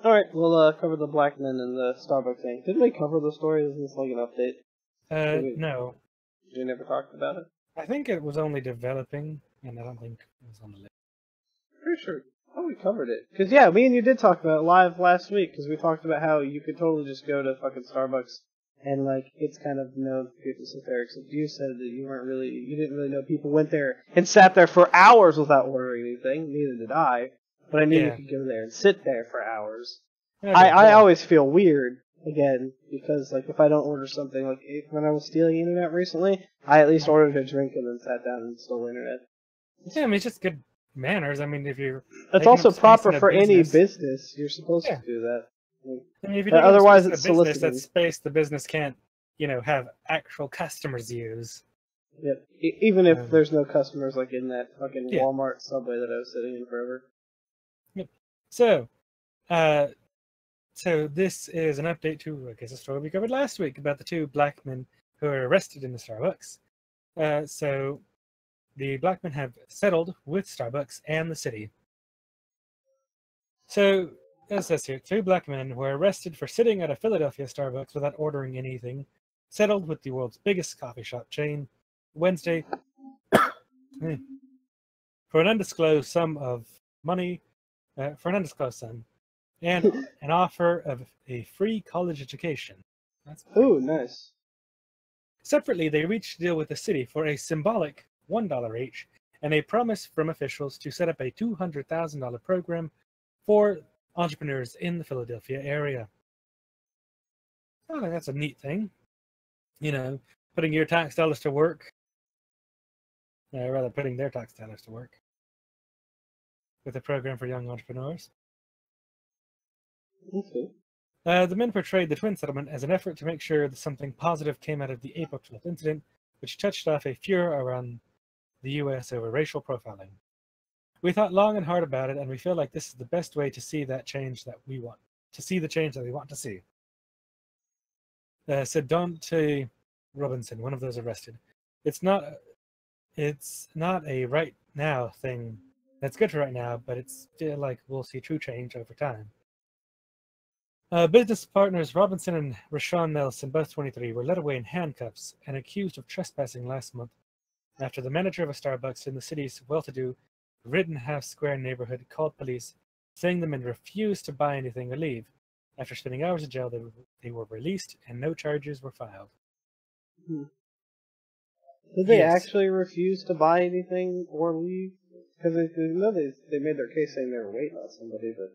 All right, we'll uh, cover the black men and the Starbucks thing. Didn't we cover the story? Isn't this like an update? Uh, Wait. no, We never talked about it. I think it was only developing, and I don't think it was on the list. Pretty sure. Oh, we covered it. Cause yeah, me and you did talk about it live last week. Cause we talked about how you could totally just go to fucking Starbucks and like it's kind of known for people to sit there. Except you said that you weren't really, you didn't really know people went there and sat there for hours without ordering anything. Neither did I. But I knew you could go there and sit there for hours. Yeah, I, I yeah. always feel weird again because like if I don't order something like when I was stealing internet recently, I at least ordered a drink and then sat down and stole internet. Yeah, I mean, it's just good manners. I mean, if you're, It's also proper for any business. business. You're supposed Yeah. to do that. I mean, if you take otherwise in a business, that's space the business can't, you know, have actual customers use. Yep. E- even if Um, there's no customers like in that fucking Yeah. Walmart subway that I was sitting in forever. Yep. So, uh, so this is an update to, I guess, a story we covered last week about the two black men who were arrested in the Starbucks. Uh, so, the black men have settled with Starbucks and the city. So, it says here, two black men were arrested for sitting at a Philadelphia Starbucks without ordering anything, settled with the world's biggest coffee shop chain Wednesday for an undisclosed sum of money uh, for an undisclosed sum and an offer of a free college education. That's Ooh, nice. Separately, they reached a deal with the city for a symbolic $1 each and a promise from officials to set up a $200,000 program for entrepreneurs in the Philadelphia area. I think that's a neat thing. You know, putting your tax dollars to work, uh, rather, putting their tax dollars to work with a program for young entrepreneurs. Okay. Uh, the men portrayed the twin settlement as an effort to make sure that something positive came out of the April 12th incident, which touched off a furor around the U.S. over racial profiling. We thought long and hard about it, and we feel like this is the best way to see that change that we want, to see the change that we want to see. Uh, said Donte Robinson, one of those arrested. It's not, it's not a right now thing. That's good for right now, but it's still like we'll see true change over time. Uh, business partners Robinson and Rashon Nelson, both 23, were led away in handcuffs and accused of trespassing last month after the manager of a Starbucks in the city's well to do Rittenhouse Square neighborhood called police, saying the men refused to buy anything or leave. After spending hours in jail, they were, they were released and no charges were filed. Did they Yes. actually refuse to buy anything or leave? Because they, they know they they made their case saying they were waiting on somebody, but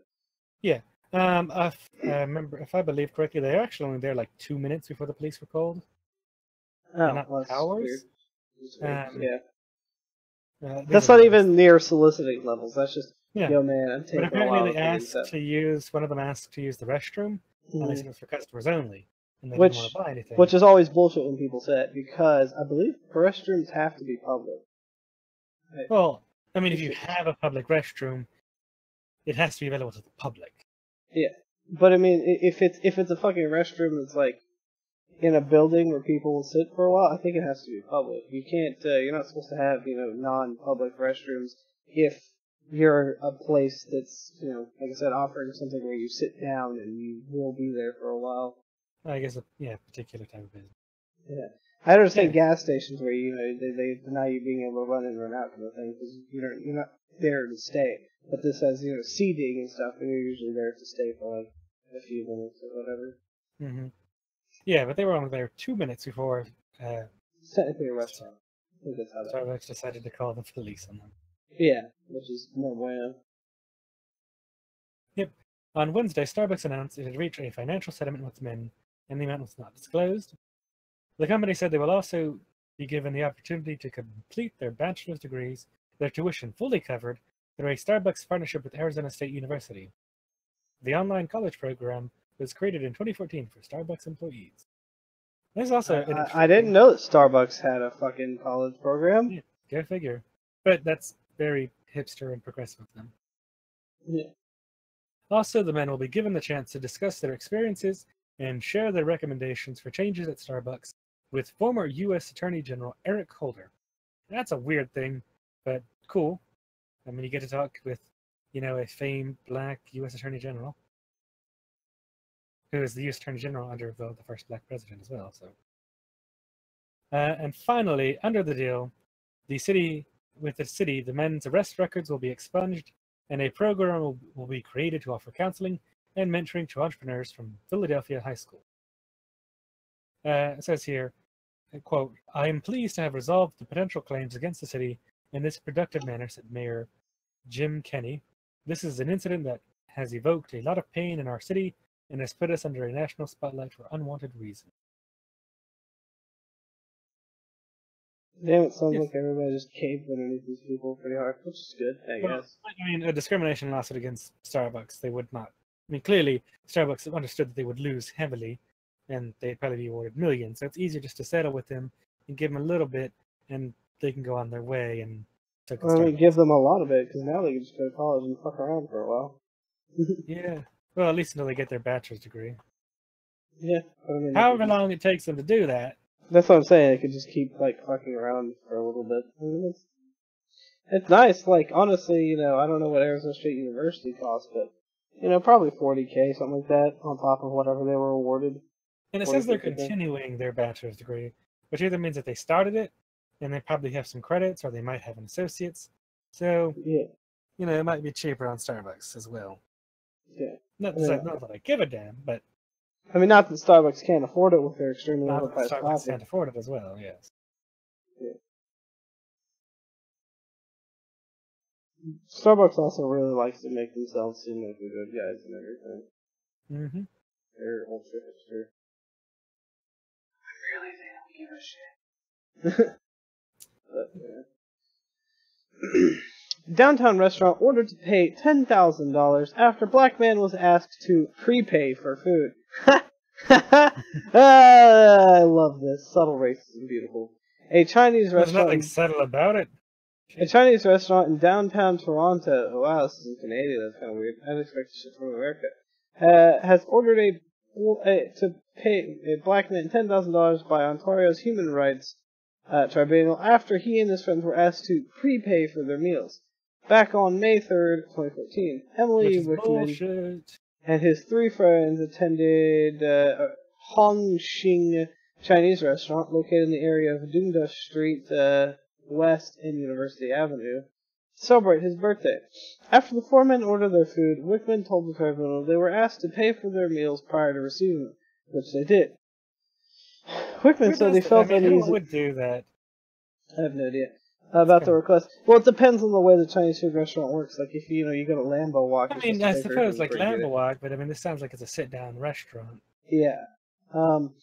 Um, if I remember, if I believe correctly, they were actually only there like two minutes before the police were called. oh, not well, hours? Um, yeah, Uh, that's not even near soliciting levels. That's just Yeah. yo man, I'm taking But apparently they asked to use one of them asked to use the restroom, and they said it was for customers only, and they Which- didn't want to buy anything. Which is always bullshit when people say it because I believe restrooms have to be public. well, I mean, if you have a public restroom, it has to be available to the public. Yeah, but I mean, if it's if it's a fucking restroom that's like in a building where people will sit for a while, I think it has to be public. You can't. Uh, you're not supposed to have you know non-public restrooms if you're a place that's you know like I said offering something where you sit down and you will be there for a while. I guess, a, yeah, particular type of business. Yeah. I understand gas stations where you know they, they deny you being able to run in and run out kind of thing because you know you're not there to stay. But this has you know seating and stuff, and you're usually there to stay for like a few minutes or whatever. hmm Yeah, but they were only there two minutes before uh, technically a restaurant. I think that's how that. Starbucks decided to call the police on them. Yeah, which is no bueno. On Wednesday, Starbucks announced it had reached a financial settlement with men, and the amount was not disclosed. The company said they will also be given the opportunity to complete their bachelor's degrees, their tuition fully covered, through a Starbucks partnership with Arizona State University. The online college program was created in 2014 for Starbucks employees. There's also I, I didn't know that Starbucks had a fucking college program. Yeah. Go figure. But that's very hipster and progressive of them. Yeah. Also, the men will be given the chance to discuss their experiences and share their recommendations for changes at Starbucks with former U.S. Attorney General Eric Holder. That's a weird thing, but cool. I mean, you get to talk with, you know, a famed black U.S. Attorney General, who is the U.S. Attorney General under the, the first black president as well. So, uh, and finally, under the deal, the city with the city, the men's arrest records will be expunged, and a program will, will be created to offer counseling and mentoring to entrepreneurs from Philadelphia High School. Uh, it says here, uh, quote, I am pleased to have resolved the potential claims against the city in this productive manner, said Mayor Jim Kenney. This is an incident that has evoked a lot of pain in our city and has put us under a national spotlight for unwanted reasons. Damn, it sounds Yes. like everybody just caved underneath these people pretty hard, which is good, I Well, guess. I mean, a discrimination lawsuit against Starbucks, they would not. I mean, clearly, Starbucks understood that they would lose heavily, and they'd probably be awarded millions. So it's easier just to settle with them and give them a little bit, and they can go on their way. And took I mean, give them a lot of it, because now they can just go to college and fuck around for a while. Yeah. Well, at least until they get their bachelor's degree. Yeah, I mean, However long it takes them to do that. That's what I'm saying. They could just keep like fucking around for a little bit. I mean, it's, it's nice. Like honestly, you know, I don't know what Arizona State University costs, but you know, probably 40k, something like that, on top of whatever they were awarded. And it says they're it that they- continuing their bachelor's degree, which either means that they started it, and they probably have some credits, or they might have an associate's. So, Yeah, you know, it might be cheaper on Starbucks as well. yeah. Not, Yeah. that, not that I give a damn, but I mean, not that Starbucks can't afford it with their extremely not that overpriced Starbucks coffee. can't afford it as well, yes. Starbucks also really likes to make themselves seem like the good guys and everything. Mm-hmm. They're ultra hipster. Really, they don't give a shit. but, yeah. Downtown restaurant ordered to pay ten thousand dollars after black man was asked to prepay for food. ah, I love this subtle racism, beautiful. A Chinese restaurant. There's nothing subtle about it. A Chinese restaurant in downtown Toronto. Oh, wow, this is in Canadian. That's kind of weird. I didn't expect this shit from America. Uh, has ordered a, a to pay a black man ten thousand dollars by Ontario's Human Rights uh, Tribunal after he and his friends were asked to prepay for their meals. Back on May third, twenty fourteen, Emile Wickham and his three friends attended uh, a Hong Xing Chinese restaurant located in the area of Dundas Street uh, West and University Avenue to celebrate his birthday. After the four men ordered their food, Wickham told the tribunal they were asked to pay for their meals prior to receiving them, which they did. Wickham said they felt I mean, who would do that? I have no idea about the request. Well, it depends on the way the Chinese food restaurant works. Like if you know you go to Lambo Walk. I mean, I suppose like. Lambo Walk, but I mean, this sounds like it's a sit-down restaurant. Yeah. Um,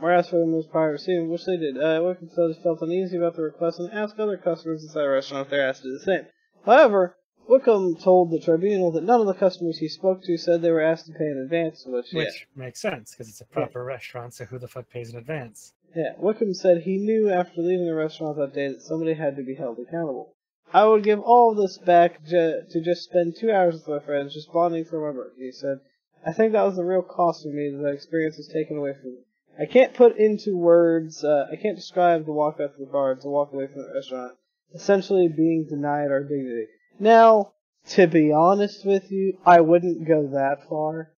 were asked for them as prior to receiving, which they did. Uh, said he felt uneasy about the request and asked other customers inside the restaurant if they're asked to do the same. However, Wickham told the tribunal that none of the customers he spoke to said they were asked to pay in advance, which, yeah. Which makes sense because it's a proper restaurant, so who the fuck pays in advance? Yeah, Wickham said he knew after leaving the restaurant that day that somebody had to be held accountable. I would give all this back ju- to just spend two hours with my friends, just bonding for my birthday, he said. I think that was the real cost for me that that experience was taken away from me. I can't put into words, uh, I can't describe the walk out to the bar to walk away from the restaurant, essentially being denied our dignity. Now, to be honest with you, I wouldn't go that far.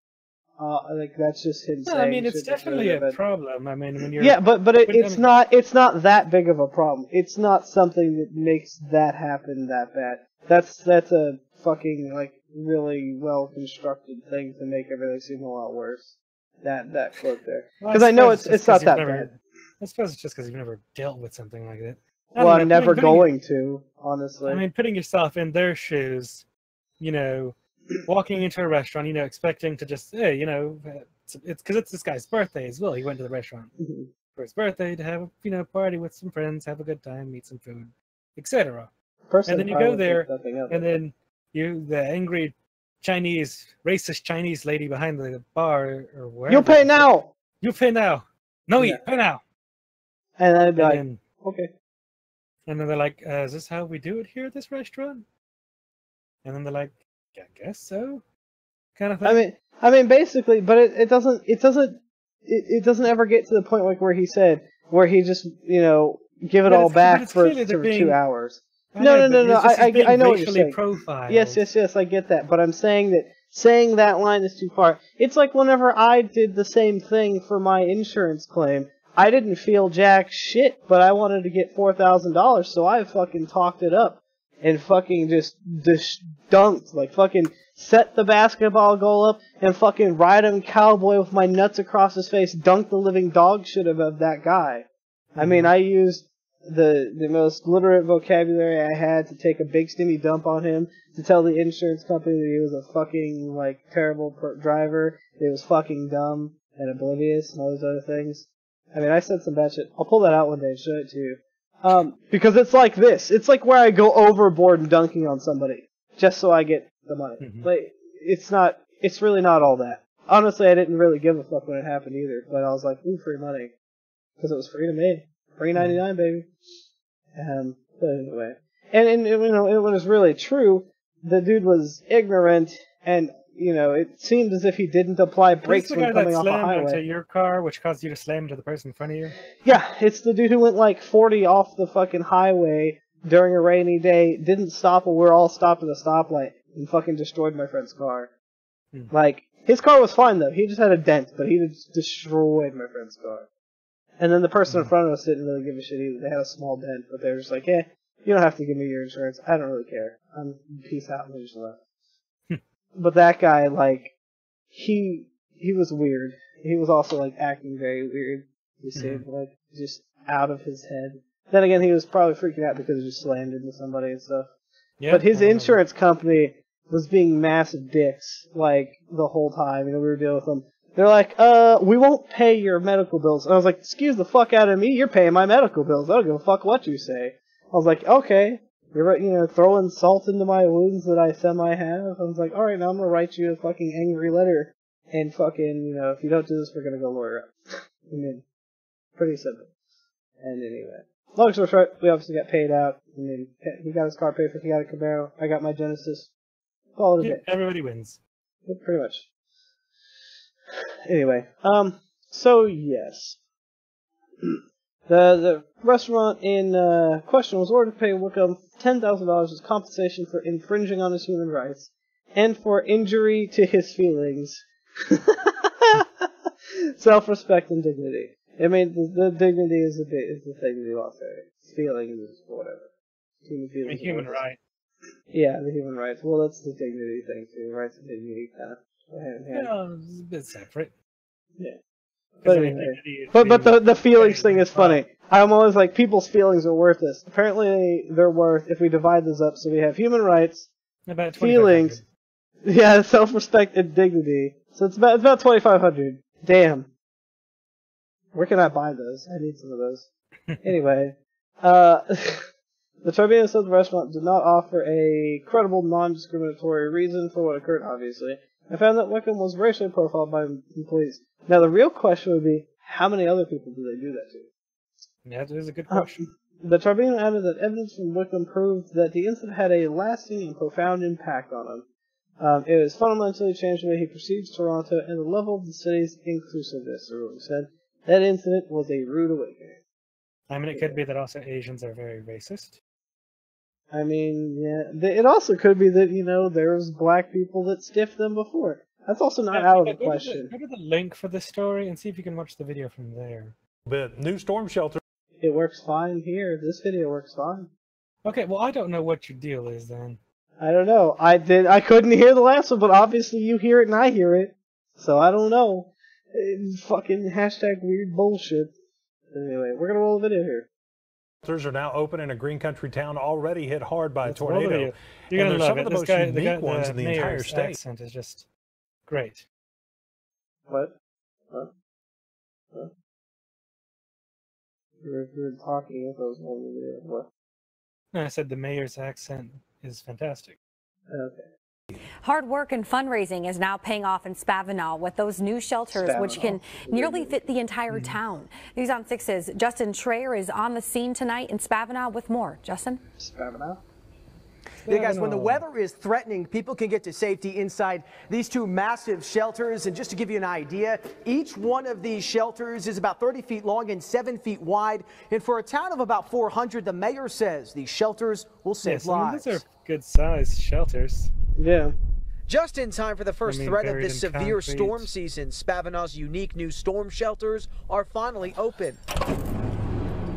Uh, like that's just him Well, I mean, it's definitely a problem. I mean, when you're Yeah, but but it, it's not it's not that big of a problem. It's not something that makes that happen that bad. That's that's a fucking like really well constructed thing to make everything seem a lot worse. That that quote there, Well, because I, know it's it's not that never- bad. I suppose it's just because you've never dealt with something like that. Well, I'm know, never putting- putting- going to honestly. I mean, putting yourself in their shoes, you know, walking into a restaurant, you know, expecting to just, hey, you know, it's it's because it's this guy's birthday as well. He went to the restaurant Mhm. for his birthday to have a you know party with some friends, have a good time, eat some food, etc. And then you go there, And then you, the angry Chinese, racist Chinese lady behind the bar or wherever. you'll pay now, You pay now. No, Yeah. eat. Pay now. and I'd be And like, then, okay. and then they're like, uh, "Is this how we do it here at this restaurant?" And then they're like, "I guess so." Kind of thing. I mean, I mean, basically, but it, it doesn't, it doesn't, it, it doesn't ever get to the point like where he said, where he just, you know, give it But all back for, for being- two hours. I no, know, no, no, no, just I- I know what you're saying. Profiled. Yes, yes, yes, I get that, but I'm saying that saying that line is too far. It's like whenever I did the same thing for my insurance claim. I didn't feel jack shit, but I wanted to get four thousand dollars, so I fucking talked it up and fucking just just dunked, like fucking set the basketball goal up and fucking ride him cowboy with my nuts across his face, dunk the living dog shit of, of that guy. I mean, mm-hmm. I used the the most literate vocabulary I had to take a big stimmy dump on him, to tell the insurance company that he was a fucking like terrible per- driver, that he was fucking dumb and oblivious and all those other things. I mean, I said some bad shit. I'll pull that out one day and show it to you. Um, because it's like this. It's like where I go overboard and dunking on somebody just so I get the money. Mhm. Like it's not. It's really not all that. Honestly, I didn't really give a fuck when it happened either. But I was like, ooh, free money, because it was free to me. Free ninety nine, baby. Um, but anyway, and, and you know, it was really true. The dude was ignorant, and you know, it seemed as if he didn't apply brakes when coming off a slammed highway. into your car, which caused you to slam into the person in front of you. Yeah, it's the dude who went like 40 off the fucking highway during a rainy day, didn't stop while we are all stopped at a stoplight, and fucking destroyed my friend's car. Hmm. Like, his car was fine though. He just had a dent, but he just destroyed my friend's car. And then the person in Hmm. front of us didn't really give a shit either. They had a small dent, but they were just like, eh, you don't have to give me your insurance. I don't really care. I'm peace out and just left. But that guy, like, he he was weird. He was also like acting very weird. He Mm-hmm. seemed like just out of his head. Then again, he was probably freaking out because he just slammed into somebody and stuff. Yeah, but his insurance company was being massive dicks like the whole time. You know, we were dealing with them. They're like, uh, we won't pay your medical bills. And I was like, excuse the fuck out of me. You're paying my medical bills. I don't give a fuck what you say. I was like, okay. You're you know, throwing salt into my wounds that I semi have. I was like, alright, now I'm gonna write you a fucking angry letter. And fucking, you know, if you don't do this, we're gonna go lawyer up. I mean, pretty simple. And anyway. Long story short, we obviously got paid out. I mean, he got his car paid for, he got a Camaro, I got my Genesis. Call it a Yeah, everybody wins. Yeah, pretty much. Anyway, um, so yes, the the restaurant in uh, question was ordered to pay Wickham ten thousand dollars as compensation for infringing on his human rights and for injury to his feelings, self-respect, and dignity. I mean, the, the dignity is the bit is the thing that you lost there. His feelings is whatever. Human I feelings. mean, is human whatever. right. Yeah, the human rights. Well, that's the dignity thing too. Rights and dignity kind of go hand in hand. Yeah, it's a bit separate. Yeah. But. But but the the feelings thing is funny. I'm always like people's feelings are worth this. Apparently they're worth if we divide this up. So we have human rights, About feelings, yeah, self-respect and dignity. So it's about it's about 2,500. Damn. Where can I buy those? I need some of those. anyway, uh, the tribunal said the restaurant did not offer a credible, non-discriminatory reason for what occurred. Obviously, I found that Wickham was racially profiled by employees. Now the real question would be, how many other people do they do that to? Yeah, that is a good Uh, question. The tribunal added that evidence from Wickham proved that the incident had a lasting and profound impact on him. Um, it has fundamentally changed the way he perceives Toronto and the level of the city's inclusiveness, the ruling said. That incident was a rude awakening. I mean, it could be that also Asians are very racist. I mean, yeah, it also could be that, you know, there's black people that stiffed them before. That's also not Yeah, out of go the to the- question. Go to the link for the story and see if you can watch the video from there. bit. New storm shelter It works fine here. This video works fine. Okay, well, I don't know what your deal is then. I don't know. I did. I couldn't hear the last one, but obviously you hear it and I hear it, so I don't know. It's fucking hashtag weird bullshit. Anyway, we're gonna roll a video here. Shelters are now open in a green country town already hit hard by a Let's roll the tornado. video. You're And gonna they're love some it. of the This most guy, the, unique guy, ones the in the entire mayor's state. accent is just great. What? What? What? We were, we were talking if I was rolling the video. What? No, I said the mayor's accent is fantastic. Okay. Hard work and fundraising is now paying off in Spavinaw with those new shelters, which can nearly fit the entire hmm. town. News on Six's Justin Schreier is on the scene tonight in Spavinaw with more. Justin? Spavinaw? Yeah, guys, when the weather is threatening, people can get to safety inside these two massive shelters. And just to give you an idea, each one of these shelters is about 30 feet long and 7 feet wide. And for a town of about 400, the mayor says these shelters will save Yes, I mean, lives. these are good sized shelters. Yeah. Just in time for the first I mean, threat of this severe concrete. storm season, Spavinaw's unique new storm shelters are finally open.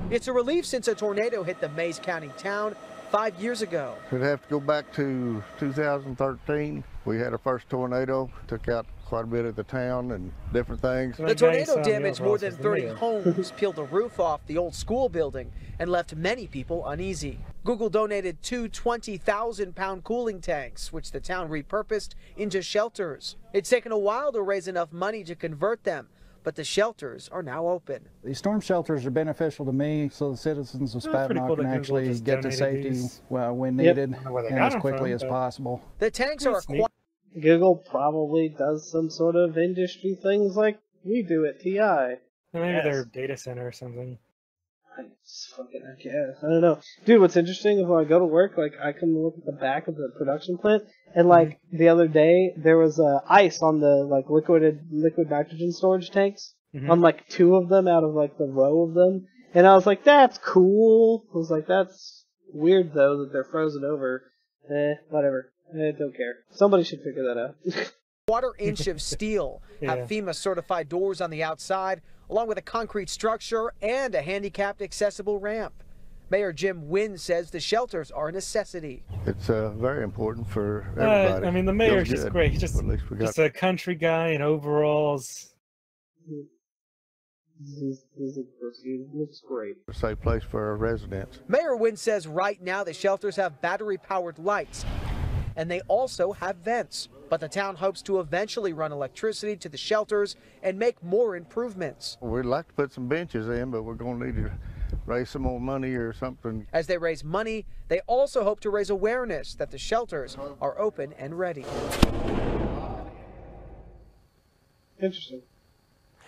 It's a relief since a tornado hit the Mayes County town. five years ago. We'd have to go back to 2013. We had our first tornado, took out quite a bit of the town and different things. The tornado damaged more than 30 homes, peeled the roof off the old school building, and left many people uneasy. Google donated two 20,000 pound cooling tanks, which the town repurposed into shelters. It's taken a while to raise enough money to convert them, but the shelters are now open. These storm shelters are beneficial to me so the citizens of Spavinaw cool can actually get to safety these. well, when needed I don't know where they and as quickly from, as but- possible. The tanks are That's neat. quite Google probably does some sort of industry things like we do at TI. Maybe Yes. their data center or something. I just fucking I guess. I don't know. Dude, what's interesting is when I go to work, like I come look at the back of the production plant and like the other day there was uh, ice on the like liquid liquid nitrogen storage tanks. Mhm. On like two of them out of like the row of them. And I was like, that's cool. I was like, that's weird though that they're frozen over. Eh, whatever. I don't care. Somebody should figure that out. quarter inch of steel, Yeah. have FEMA certified doors on the outside, along with a concrete structure and a handicapped accessible ramp. Mayor Jim Wynn says the shelters are a necessity. It's uh, very important for Uh, everybody. I mean, the Feels mayor's just good. great. He's just, At least just a country guy in overalls. this, this, this looks great. a safe place for our residents. Mayor Wynn says right now the shelters have battery powered lights and they also have vents. But the town hopes to eventually run electricity to the shelters and make more improvements. We'd like to put some benches in, but we're going to need to raise some more money or something. As they raise money, they also hope to raise awareness that the shelters are open and ready. Interesting.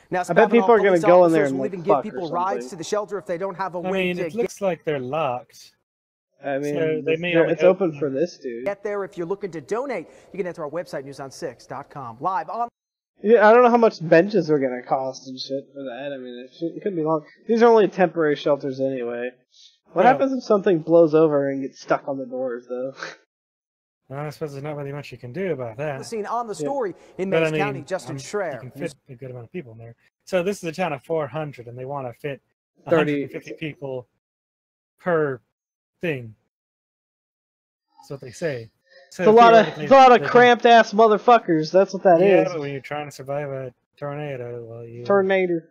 Now, I bet people are gonna go in there and, will like, even fuck or give people rides something. to the shelter if they don't have a I way mean, to it looks like they're locked. I mean, So they may they're- it's open open- for this dude. get there. If you're looking to donate, you can enter our website, newson6.com. Live on Yeah, I don't know how much benches are gonna cost and shit for that. I mean, it, should, it could be long. These are only temporary shelters anyway. What Yeah. happens if something blows over and gets stuck on the doors, though? Well, I suppose there's not really much you can do about that. the scene on the story in But Mayes I mean, County, Justin um, Schreier. You can fit a good amount of people in there. So this is a town of 400, and they want to fit 30 150 people per thing. That's what they say. So it's a lot of it's a lot of cramped ass motherfuckers. That's what that is. yeah, but when you're trying to survive a tornado, well, you Tornado.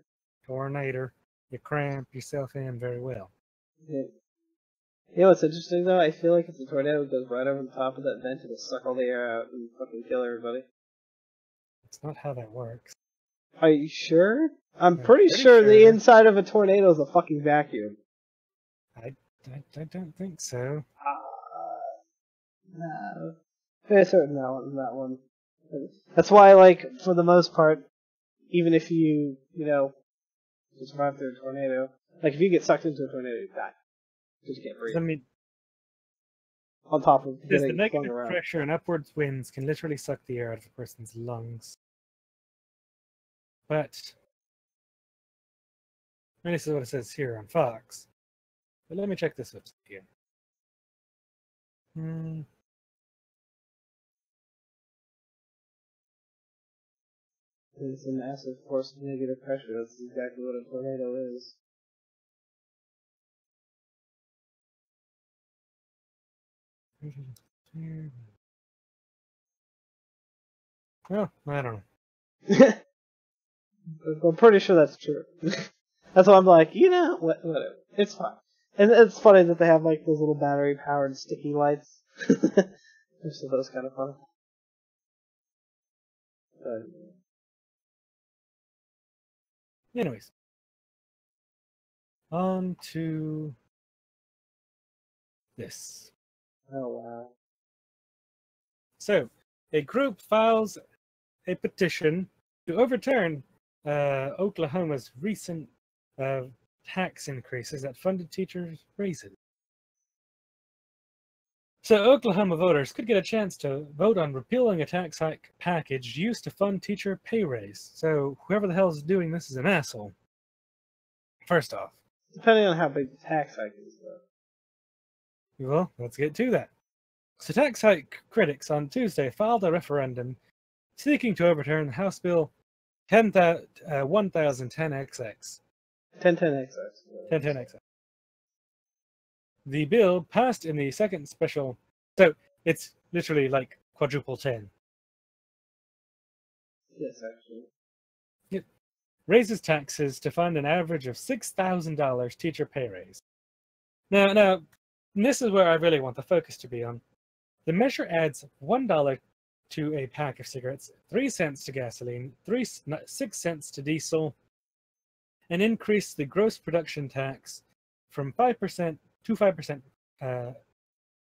tornado, you cramp yourself in very well. Yeah. You know what's interesting though? I feel like if the tornado goes right over the top of that vent, it'll suck all the air out and fucking kill everybody. It's not how that works. Are you sure? I'm I'm pretty, pretty sure, the inside of a tornado is a fucking vacuum. I, I don't think so. Uh, no. Very certain that one. That one. That's why, like, for the most part, even if you, you know, survive through a tornado, like if you get sucked into a tornado, you die. You just can't breathe. I mean, On top of the negative around. pressure and upwards winds can literally suck the air out of a person's lungs. But, and this is what it says here on Fox. But let me check this website here. Hmm. It's a massive force of negative pressure. That's exactly what a tornado is. Well, I don't know. I'm pretty sure that's true. that's why I'm like, you know, what, whatever. It's fine. And it's funny that they have like those little battery powered sticky lights. Just those kind of fun. But, Anyways. On to this. oh wow. So, a group files a petition to overturn uh, Oklahoma's recent uh, tax increases that funded teachers' raises. So, Oklahoma voters could get a chance to vote on repealing a tax hike package used to fund teacher pay raise. So, whoever the hell is doing this is an asshole. First off, Depending on how big the tax hike is, though. well, let's get to that. So, tax hike critics on Tuesday filed a referendum seeking to overturn the House Bill 10, uh, 1010XX. 1010 XX. 1010XX. the bill passed in the second special. So it's literally like quadruple ten. Yes, actually. It raises taxes to fund an average of six thousand dollars teacher pay raise. Now, now, this is where I really want the focus to be on. The measure adds one dollar to a pack of cigarettes, three cents to gasoline, three no, six cents to diesel, and increase the gross production tax from five percent to five percent uh,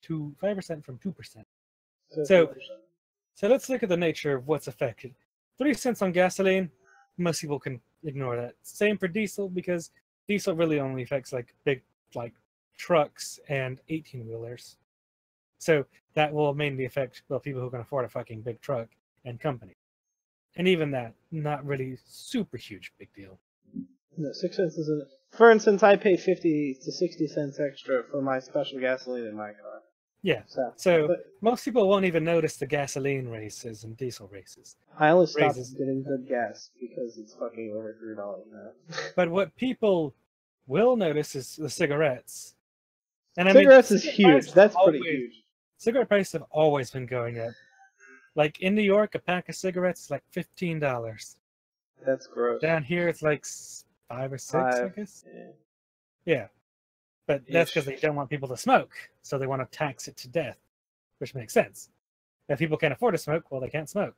to five percent from two percent. So, so let's look at the nature of what's affected. Three cents on gasoline, most people can ignore that. Same for diesel because diesel really only affects like big like trucks and 18 wheelers. So that will mainly affect well people who can afford a fucking big truck and company. And even that, not really super huge big deal. No, six cents isn't. For instance, I pay fifty to sixty cents extra for my special gasoline in my car. Yeah. So, So but most people won't even notice the gasoline races and diesel races. I only stopped raises- getting good gas because it's fucking over three dollars now. But what people will notice is the cigarettes. And Cigarettes is huge. That's have pretty huge. Cigarette prices have always been going up. Like in New York, a pack of cigarettes is like fifteen dollars. That's gross. Down here, it's like five or six, I guess. Yeah. Yeah, but that's because they don't want people to smoke, so they want to tax it to death, which makes sense. If people can't afford to smoke, well, they can't smoke.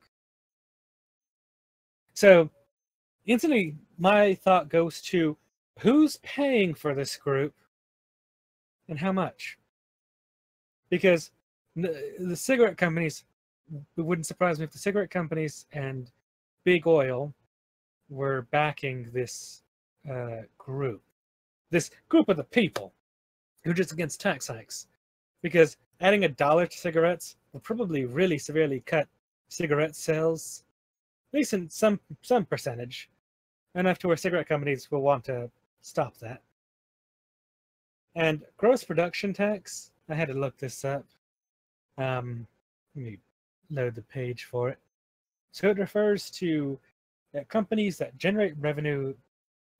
So, instantly, my thought goes to who's paying for this group and how much? Because the, the cigarette companies, it wouldn't surprise me if the cigarette companies and big oil were backing this uh, group, this group of the people who are just against tax hikes. Because adding a dollar to cigarettes will probably really severely cut cigarette sales, at least in some some percentage, enough to where cigarette companies will want to stop that. And gross production tax, I had to look this up. Um, let me load the page for it. So it refers to uh, companies that generate revenue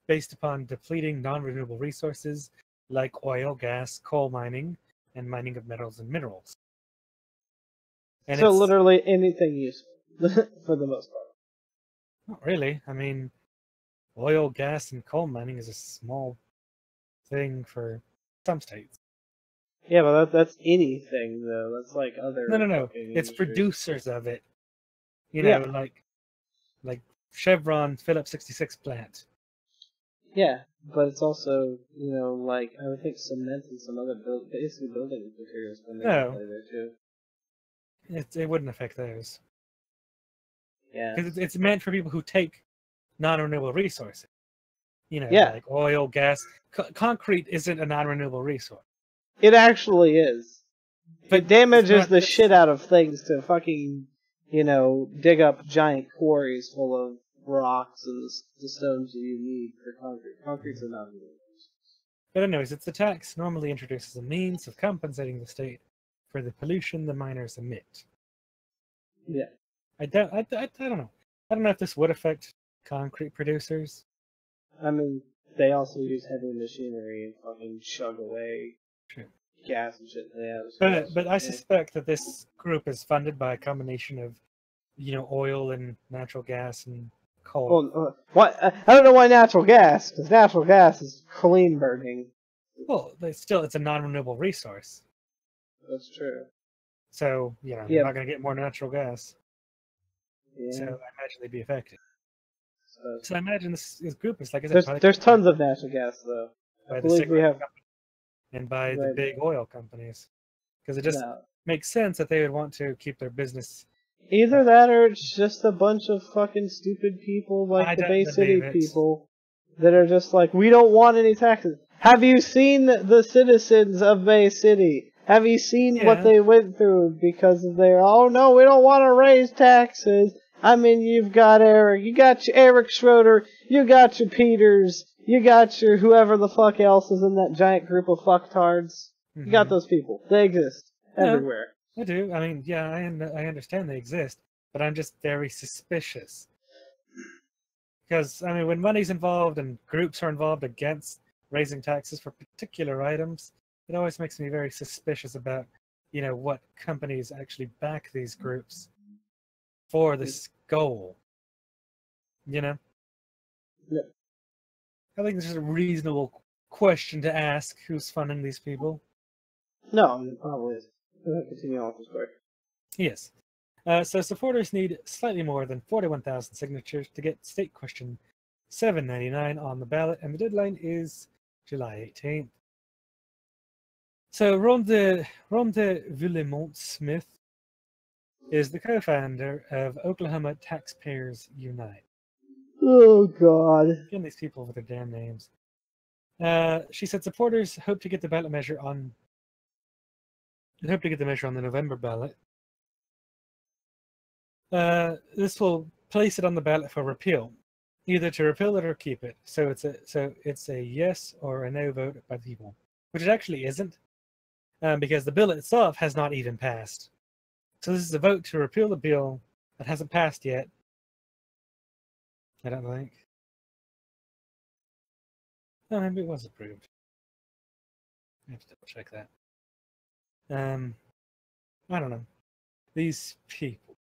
based upon depleting non-renewable resources like oil, gas, coal mining, and mining of metals and minerals. And so literally anything useful for the most part. Not really. I mean, oil, gas, and coal mining is a small thing for some states. Yeah, but that, that's anything though. That's like other. No, no, no. It's industries. producers of it. You know, Yeah. like like Chevron Phillips 66 plant. Yeah, but it's also you know like I would think cement and some other build basically building materials come into oh. No. play there too. It, it wouldn't affect those. Yeah. Because it's, it's meant for people who take non-renewable resources. You know, Yeah. like oil, gas. Co- concrete isn't a non-renewable resource. It actually is. But it damages not- the shit out of things to fucking, you know, dig up giant quarries full of rocks and the, the stones that you need for concrete. Concrete's a non But anyways, it's a tax normally introduced as a means of compensating the state for the pollution the miners emit. Yeah. I don't, I, I, I don't know. I don't know if this would affect concrete producers. I mean, they also use heavy machinery and fucking chug away True. gas and shit the. But, but I suspect that this group is funded by a combination of, you know, oil and natural gas and coal. Well, uh, what? I I don't know why natural gas, because natural gas is clean burning. Well, but still, it's a non-renewable resource. That's true. So, you know, Yeah. you're not going to get more natural gas. Yeah. So I imagine they'd be affected. so- So I imagine this, this group is like I said, there's there's tons of natural gas though. by I the believe we have. company and by the big oil companies because it just no. makes sense that they would want to keep their business. Either that or it's just a bunch of fucking stupid people like I the Bay City it. people that are just like, we don't want any taxes. Have you seen the citizens of Bay City? Have you seen Yeah. what they went through because of their, oh no, we don't want to raise taxes. I mean, you've got Eric, you got your Eric Schroeder, you got your Peters, you got your whoever the fuck else is in that giant group of fucktards. You got Mhm. those people. They exist Yeah. everywhere. I do. I mean, yeah, I I understand they exist, but I'm just very suspicious because I mean, when money's involved and groups are involved against raising taxes for particular items, it always makes me very suspicious about, you know, what companies actually back these groups for this goal. You know? Yeah. I think this is a reasonable question to ask who's funding these people. No, I mean, it probably is. Continue on with the story. Yes. Uh, so supporters need slightly more than 41,000 signatures to get state question 799 on the ballot, and the deadline is July 18th. So Ronda, Ronda Vuillemont Smith is the co-founder of Oklahoma Taxpayers Unite. Oh God. Again, these people with their damn names. Uh, she said supporters hope to get the ballot measure on. Hope to get the measure on the November ballot. Uh, this will place it on the ballot for repeal, either to repeal it or keep it. So it's a so it's a yes or a no vote by the people, which it actually isn't, um, because the bill itself has not even passed. So this is a vote to repeal the bill that hasn't passed yet. I don't think. No, maybe it was approved. I have to double check that. Um, I don't know. These people.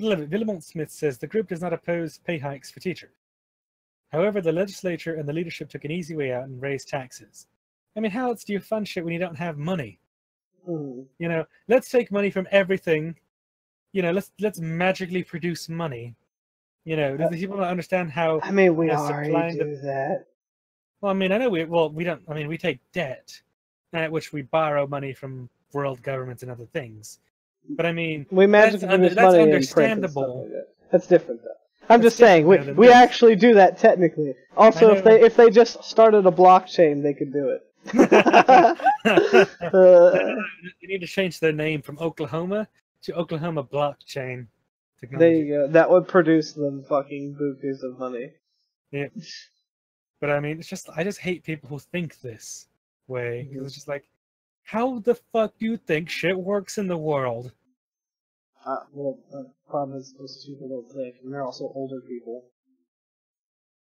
Vuillemont Smith says the group does not oppose pay hikes for teachers. However, the legislature and the leadership took an easy way out and raised taxes. I mean, how else do you fund shit when you don't have money? Mm. You know, let's take money from everything. You know, let's let's magically produce money. You know, do people not understand how? I mean, we already supplying the- do that. Well, I mean, I know we well we don't. I mean, we take debt, at which we borrow money from world governments and other things. But I mean, We that's, magically under, that's money and print and stuff understandable. like that. That's different, though. I'm That's just saying, we, we this. actually do that technically. Also, if they if they just started a blockchain, they could do it. Uh, you need to change their name from Oklahoma to Oklahoma Blockchain there you go. That would produce them fucking bukus of money. Yeah. But I mean, it's just I just hate people who think this way because Mm-hmm. it's just like, how the fuck do you think shit works in the world? Uh, well, the problem is most people don't think, and they're also older people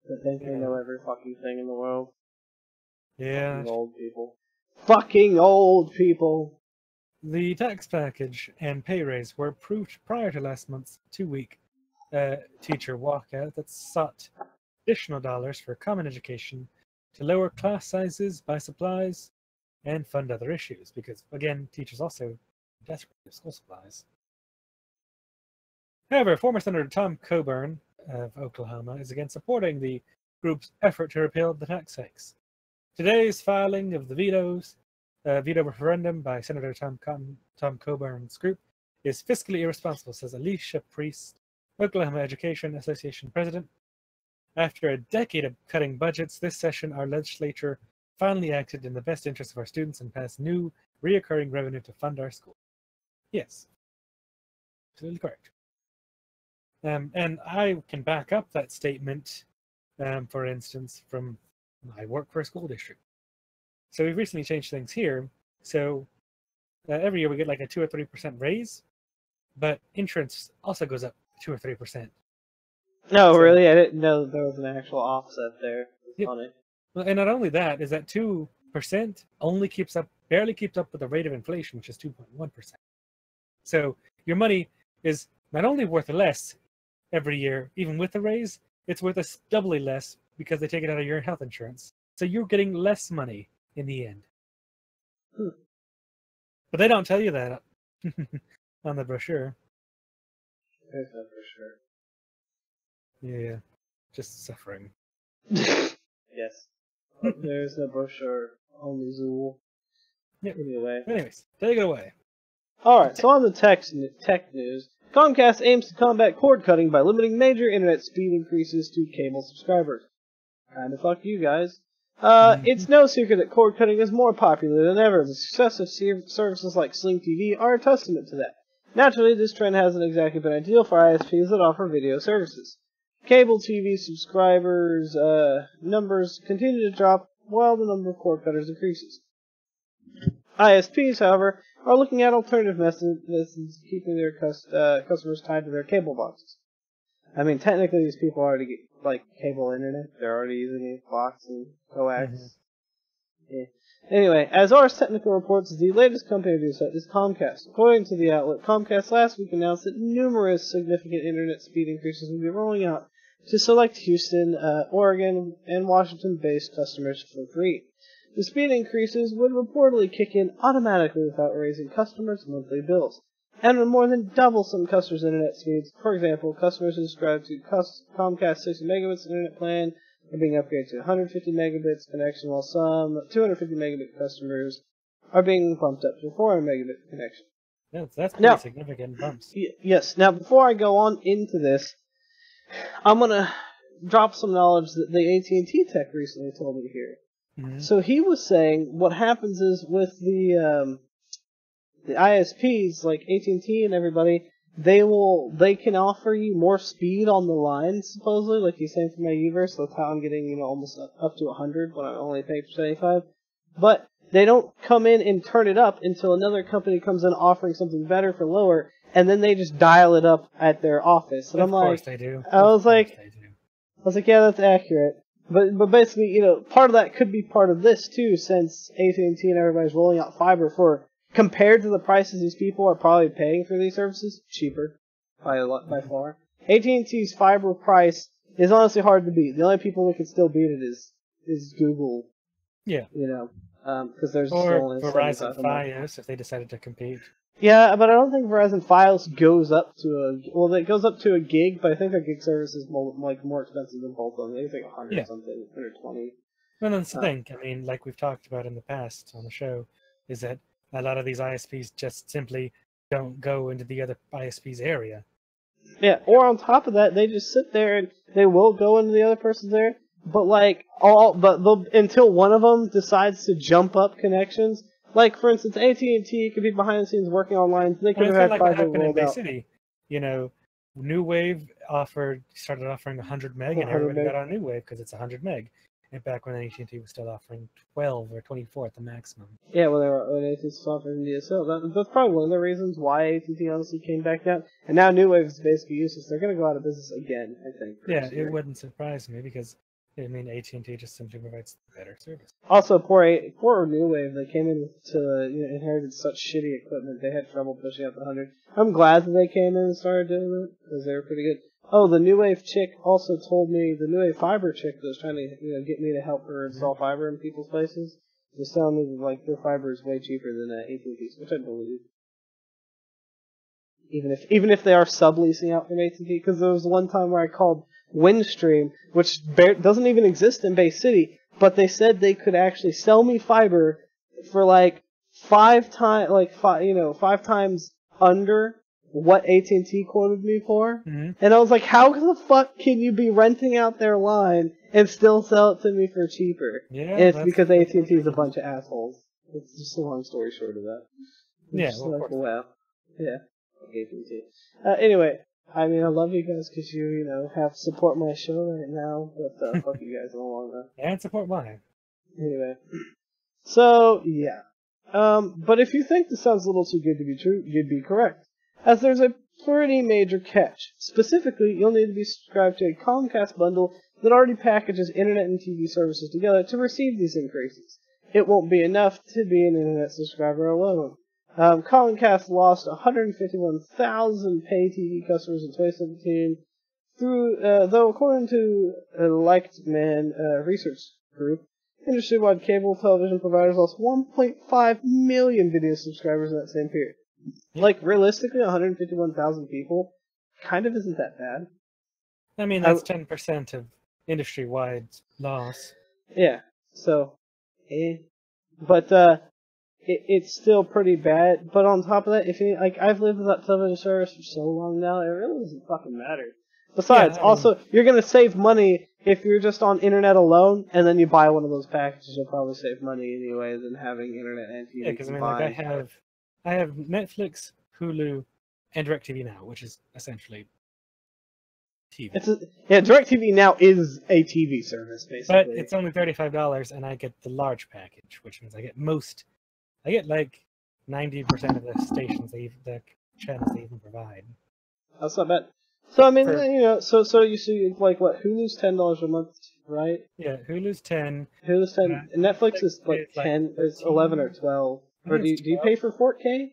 that think they know every fucking thing in the world. Yeah. Fucking old people. Fucking old people. The tax package and pay raise were approved prior to last month's two-week uh, teacher walkout that sought additional dollars for common education to lower class sizes, buy supplies, and fund other issues. Because again, teachers also desperate for school supplies. However, former Senator Tom Coburn of Oklahoma is again supporting the group's effort to repeal the tax hikes. Today's filing of the vetoes, uh, veto referendum by Senator Tom, Tom Coburn's group is fiscally irresponsible, says Alicia Priest, Oklahoma Education Association president. After a decade of cutting budgets, this session our legislature finally acted in the best interest of our students and passed new reoccurring revenue to fund our school. Yes, absolutely correct. Um, and I can back up that statement, um, for instance, from I work for a school district. So we've recently changed things here. So uh, every year we get like a two or three percent raise, but insurance also goes up two or three percent. No, So- really, I didn't know that there was an actual offset there. It's Yep. funny. Well, and not only that is that two percent only keeps up, barely keeps up with the rate of inflation, which is two point one percent. So your money is not only worth less every year, even with the raise, it's worth us doubly less because they take it out of your health insurance. So you're getting less money in the end. Hmm. But they don't tell you that on the brochure. There's that for sure. Yeah, just suffering. yes. There's no brochure, only Zool. Yep. Anyway. Anyways, take it away. Alright, so on the tech, tech news, Comcast aims to combat cord cutting by limiting major internet speed increases to cable subscribers. Kinda fuck you guys. Uh, it's no secret that cord cutting is more popular than ever. The success of services like Sling TV are a testament to that. Naturally, this trend hasn't exactly been ideal for ISPs that offer video services. Cable TV subscribers uh, numbers continue to drop while the number of cord cutters increases. ISPs, however, are looking at alternative methods, of keeping their cus- uh, customers tied to their cable boxes. I mean, technically, these people already get like cable internet. They're already using a box and coax. Yeah. Anyway, as Ars Technica reports, the latest company to do so is Comcast. According to the outlet, Comcast last week announced that numerous significant internet speed increases will be rolling out to select Houston, uh, Oregon, and Washington-based customers for free. The speed increases would reportedly kick in automatically without raising customers' monthly bills, and would more than double some customers' internet speeds. For example, customers who subscribe to Comcast 60 megabits internet plan are being upgraded to 150 megabits connection, while some 250 megabit customers are being bumped up to 400 megabit connection. Yeah, that's pretty Now- significant bumps. Y- yes. Now, before I go on into this, I'm gonna drop some knowledge that the AT&T tech recently told me here. Mhm. So he was saying what happens is with the um, the ISPs like AT&T and everybody, they will they can offer you more speed on the line supposedly, like he's saying for my Uverse. That's how I'm getting you know almost up, up to 100 when I only pay for 75. But they don't come in and turn it up until another company comes in offering something better for lower, and then they just dial it up at their office. And of I'm like, course they do. I Of was course like, they do. I was like, yeah, that's accurate. But but basically, you know, part of that could be part of this too, since AT and T and everybody's rolling out fiber for compared to the prices these people are probably paying for these services, cheaper by a lot by far. AT and T's fiber price is honestly hard to beat. The only people that can still beat it is is Google. Yeah. You know, because there's Or Verizon 75 a month. Fios if they decided to compete. Yeah, but I don't think Verizon Fios goes up to a well, it goes up to a gig, but I think a gig service is more, like more expensive than both of them. I think it's like 100 Yeah. something, 120. Well, that's the Uh, thing. I mean, like we've talked about in the past on the show, is that a lot of these ISPs just simply don't go into the other ISP's area. Yeah, or on top of that, they just sit there and they will go into the other person's there, but like all, but until one of them decides to jump up connections. Like for instance, AT and T could be behind the scenes working on lines. They could Well, have had like happened in Bay out. City. You know, New Wave offered started offering 100 meg, and 100 everybody meg. got on New Wave because it's 100 meg. And back when AT&T was still offering 12 or 24 at the maximum. Yeah, well, they were when AT&T was offering DSL. That, that's probably one of the reasons why AT&T honestly came back down. And now New Wave is basically useless. They're going to go out of business again, I think. Yeah, it year. wouldn't surprise me because I mean AT&T just simply provides better service. Also, poor A- poor New Wave. They came in to you know, inherited such shitty equipment. They had trouble pushing out the hundred. I'm glad that they came in and started doing it because they were pretty good. Oh, the New Wave chick also told me the New Wave fiber chick that was trying to you know get me to help her install fiber in people's places was telling me that like their fiber is way cheaper than uh, AT&T's, which I believe. Even if even if they are subleasing out from AT&T, because there was one time where I called Windstream, which doesn't even exist in Bay City, but they said they could actually sell me fiber for like five times, like five, you know, five times under what AT&T quoted me for. Mhm. And I was like, how the fuck can you be renting out their line and still sell it to me for cheaper? Yeah, it's because AT&T is a bunch of assholes. It's just a long story short of that. It's Yeah, well, like, wow. Yeah. AT&T. Uh, anyway, I mean, I love you guys because you, you know, have support my show right now, but uh, fuck you guys in the long run. And support mine. Anyway, so yeah. Um, but if you think this sounds a little too good to be true, you'd be correct, as there's a pretty major catch. Specifically, you'll need to be subscribed to a Comcast bundle that already packages internet and TV services together to receive these increases. It won't be enough to be an internet subscriber alone. Um, Comcast lost 151,000 pay TV customers in 2017 through, uh, though according to a Leichtman uh, research group, industry-wide cable television providers lost 1.5 million video subscribers in that same period. Like realistically, 151,000 people kind of isn't that bad. I mean, that's 10% of industry-wide loss. Yeah. So, eh. But uh, it, it's still pretty bad. But on top of that, if you like, I've lived without television service for so long now, it really doesn't fucking matter. Besides, Yeah, I mean- also, you're gonna save money if you're just on internet alone, and then you buy one of those packages. You'll probably save money anyway than having internet and TV Yeah, because I mean, like I have, I have Netflix, Hulu, and DirecTV now, which is essentially TV. It's a, yeah, DirecTV now is a TV service basically. But it's only thirty-five dollars, and I get the large package, which means I get most. I get like ninety percent of the stations they even, the channels they even provide. That's not bad. So I mean, For- you know, so so you see like what Hulu's ten dollars a month, right? Yeah, Hulu's ten. Hulu's ten. Yeah. Netflix is like It's like ten. It's 13. eleven or twelve. Or do you, do you pay for 4K?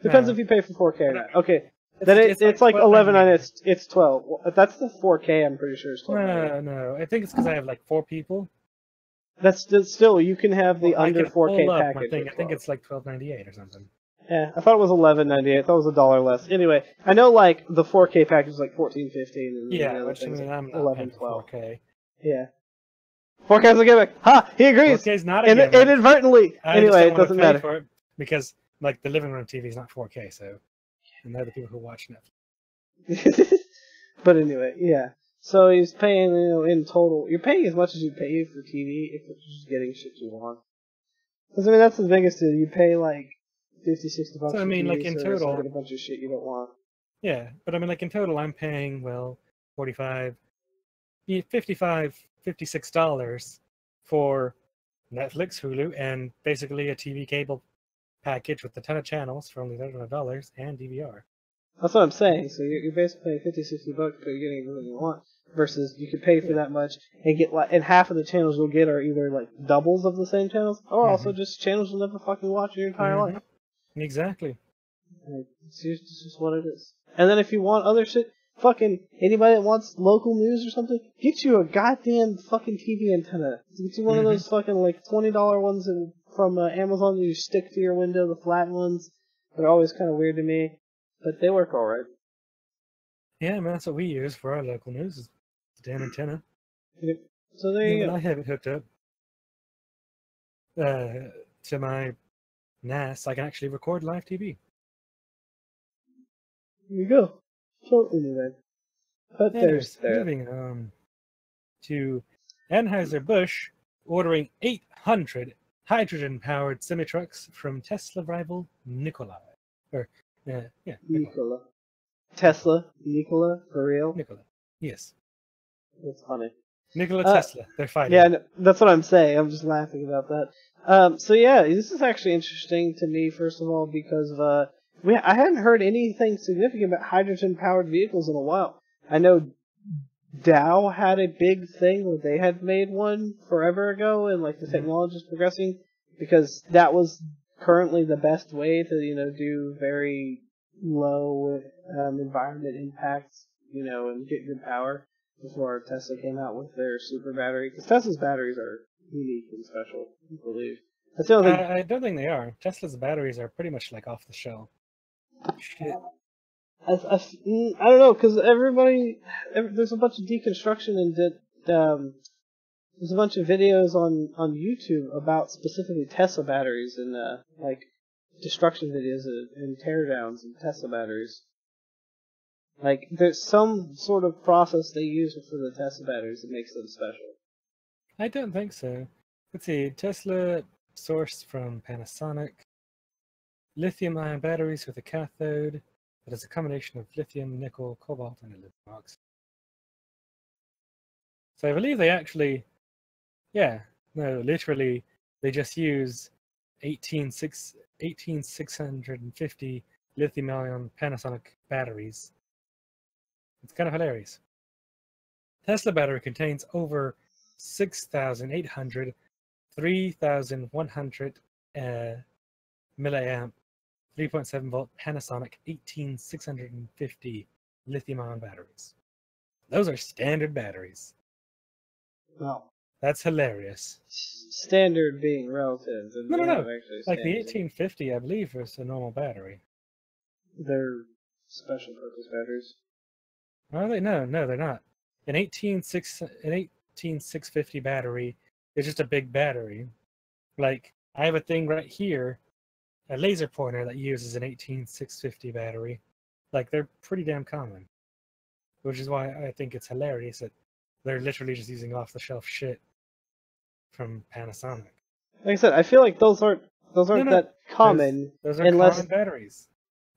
Depends No. if you pay for 4K or not. Okay, It's- then it, it's it's, like like, eleven and $12.99. it's it's twelve. Well, that's the 4K, I'm pretty sure it's twelve. No, no. I think it's because I have like four people. That's still, still you can have the Well, under can 4K pull up my package. thing. I think it's like twelve ninety eight or something. Yeah, I thought it was eleven ninety eight. I thought it was a dollar less. Anyway, I know like the 4K package is like fourteen fifteen. And Yeah, which I things mean, like I'm not 11 12. 4K. Yeah. 4K is a gimmick. Ha! He agrees. 4K is not a In, gimmick. inadvertently. I just anyway, it doesn't matter. for it because like the living room TV is not 4K, so and they're the people who watch Netflix. but anyway, yeah. So he's paying, you know, in total. You're paying as much as you pay for TV if you're just getting shit you want. Because I mean, that's the biggest deal. You pay like 50, 60 bucks. So, I mean, TV like, in total- a bunch of shit you don't want. Yeah, but I mean, like in total, I'm paying well 45, yeah, 55, 56 dollars for Netflix, Hulu, and basically a TV cable package with a ton of channels for only thirty dollars and DVR. That's what I'm saying. So you're, you're basically paying 50, 60 bucks, but you're getting everything you want. Versus you could pay for that much and get like, and half of the channels you'll get are either like doubles of the same channels, or also just channels you'll never fucking watch in your entire Mhm. life. Exactly. Like, It's just, it's just what it is. And then if you want other shit, fucking anybody that wants local news or something, get you a goddamn fucking TV antenna. Get you one Mhm. of those fucking like twenty dollar ones from uh, Amazon that you stick to your window, the flat ones. They're always kind of weird to me, but they work all right. Yeah, man, that's what we use for our local news. Is the damn antenna. So there you. I have it hooked up uh, to my NAS. I can actually record live TV. There you go. So anyway, but there's Anyways, there. moving on to Anheuser-Busch ordering 800 hydrogen-powered semi-trucks from Tesla rival Nikola. Or, uh, yeah, Nikola. Nikola. Tesla, Nikola, for real? Nikola. Yes. That's funny. Nikola Uh, Tesla. They're fighting. Yeah, no, that's what I'm saying. I'm just laughing about that. Um, so yeah, this is actually interesting to me. First of all, because of, uh, we I hadn't heard anything significant about hydrogen-powered vehicles in a while. I know Dow had a big thing where they had made one forever ago, and like the technology is progressing because that was currently the best way to you know do very low um, environment impacts, you know, and get good power before Tesla came out with their super battery. Because Tesla's batteries are unique and special, I believe. That's the only thing. I, I don't think they are. Tesla's batteries are pretty much like off the shelf. Shit. I, I, I don't know because everybody, every, there's a bunch of deconstruction and de- um, there's a bunch of videos on on YouTube about specifically Tesla batteries and uh, like destruction videos and, and teardowns of Tesla batteries. Like there's some sort of process they use for the Tesla batteries that makes them special. I don't think so. Let's see. Tesla sourced from Panasonic. Lithium ion batteries with a cathode that is a combination of lithium, nickel, cobalt, and aluminum oxide. So I believe they actually, yeah, no, literally, they just use 186 18650 lithium ion Panasonic batteries. It's kind of hilarious. Tesla battery contains over 6,800, 3,100 uh, milliamp, 3.7 volt Panasonic 18650 lithium ion batteries. Those are standard batteries. Well, That's hilarious. standard being relative. No, no, no. actually Like the 1850, I believe, is a normal battery. They're special purpose batteries. Are they? No, no, they're not. An 186 an 18650 battery is just a big battery. Like I have a thing right here, a laser pointer that uses an 18650 battery. Like they're pretty damn common. Which is why I think it's hilarious that they're literally just using off the shelf shit from Panasonic. Like I said, I feel like those aren't those aren't no. that common Those are unless common batteries.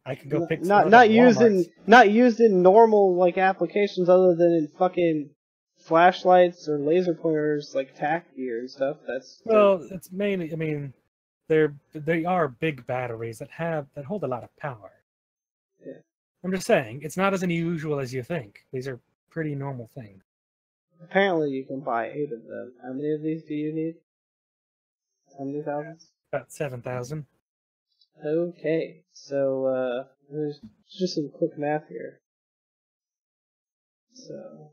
I could go pick some not not used in not used in normal like applications other than in fucking flashlights or laser pointers like tack gear and stuff. That's Well, it's mainly. I mean, they're they are big batteries that have that hold a lot of power. Yeah. I'm just saying, it's not as unusual as you think. These are pretty normal things. Apparently you can buy eight of them. How many of these do you need? How many thousand? About 7,000. Okay, so uh, there's just some quick math here. So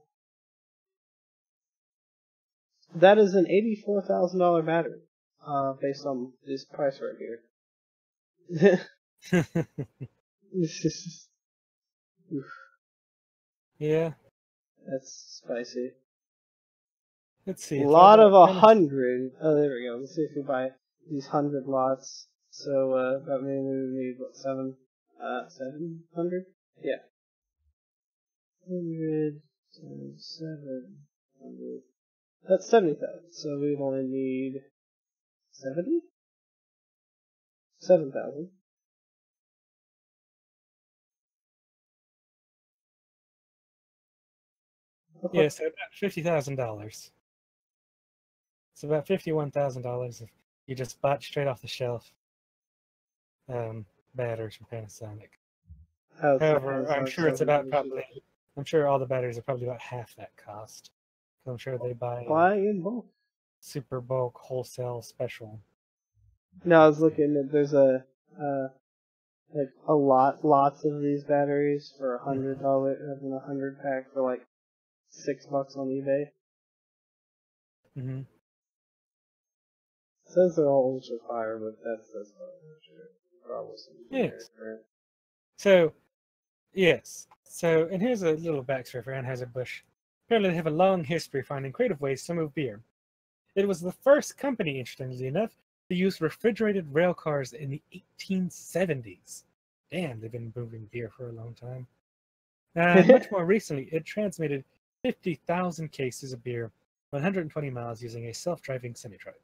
that is an eighty-four thousand dollar battery, uh, based on this price right here. This is- Oof, yeah. That's spicy. Let's see. A lot of a hundred. Oh, there we go. Let's see if we buy these hundred lots. So uh, that means we need what seven, uh, seven hundred? Yeah. Hundred times seven hundred. That's seventy thousand. So we only need seventy. Seven thousand. Yeah, so about fifty thousand dollars. It's about fifty-one thousand dollars if you just bought straight off the shelf. Um, batteries from Panasonic. How's However, I'm sure it's about probably. I'm sure all the batteries are probably about half that cost. I'm sure they buy Buy in bulk. super bulk wholesale special. No, I was looking at there's a uh like a lot lots of these batteries for a hundred dollar having a hundred pack for like six bucks on eBay. hmm Says they're all ultra fire, but that's that's. Probably Yes. So, yes. So, and here's a little backstory for Anheuser-Busch. Apparently, they have a long history finding creative ways to move beer. It was the first company, interestingly enough, to use refrigerated rail cars in the 1870s. Damn, they've been moving beer for a long time. Uh, much more recently, it transmitted 50,000 cases of beer 120 miles using a self-driving semi-truck.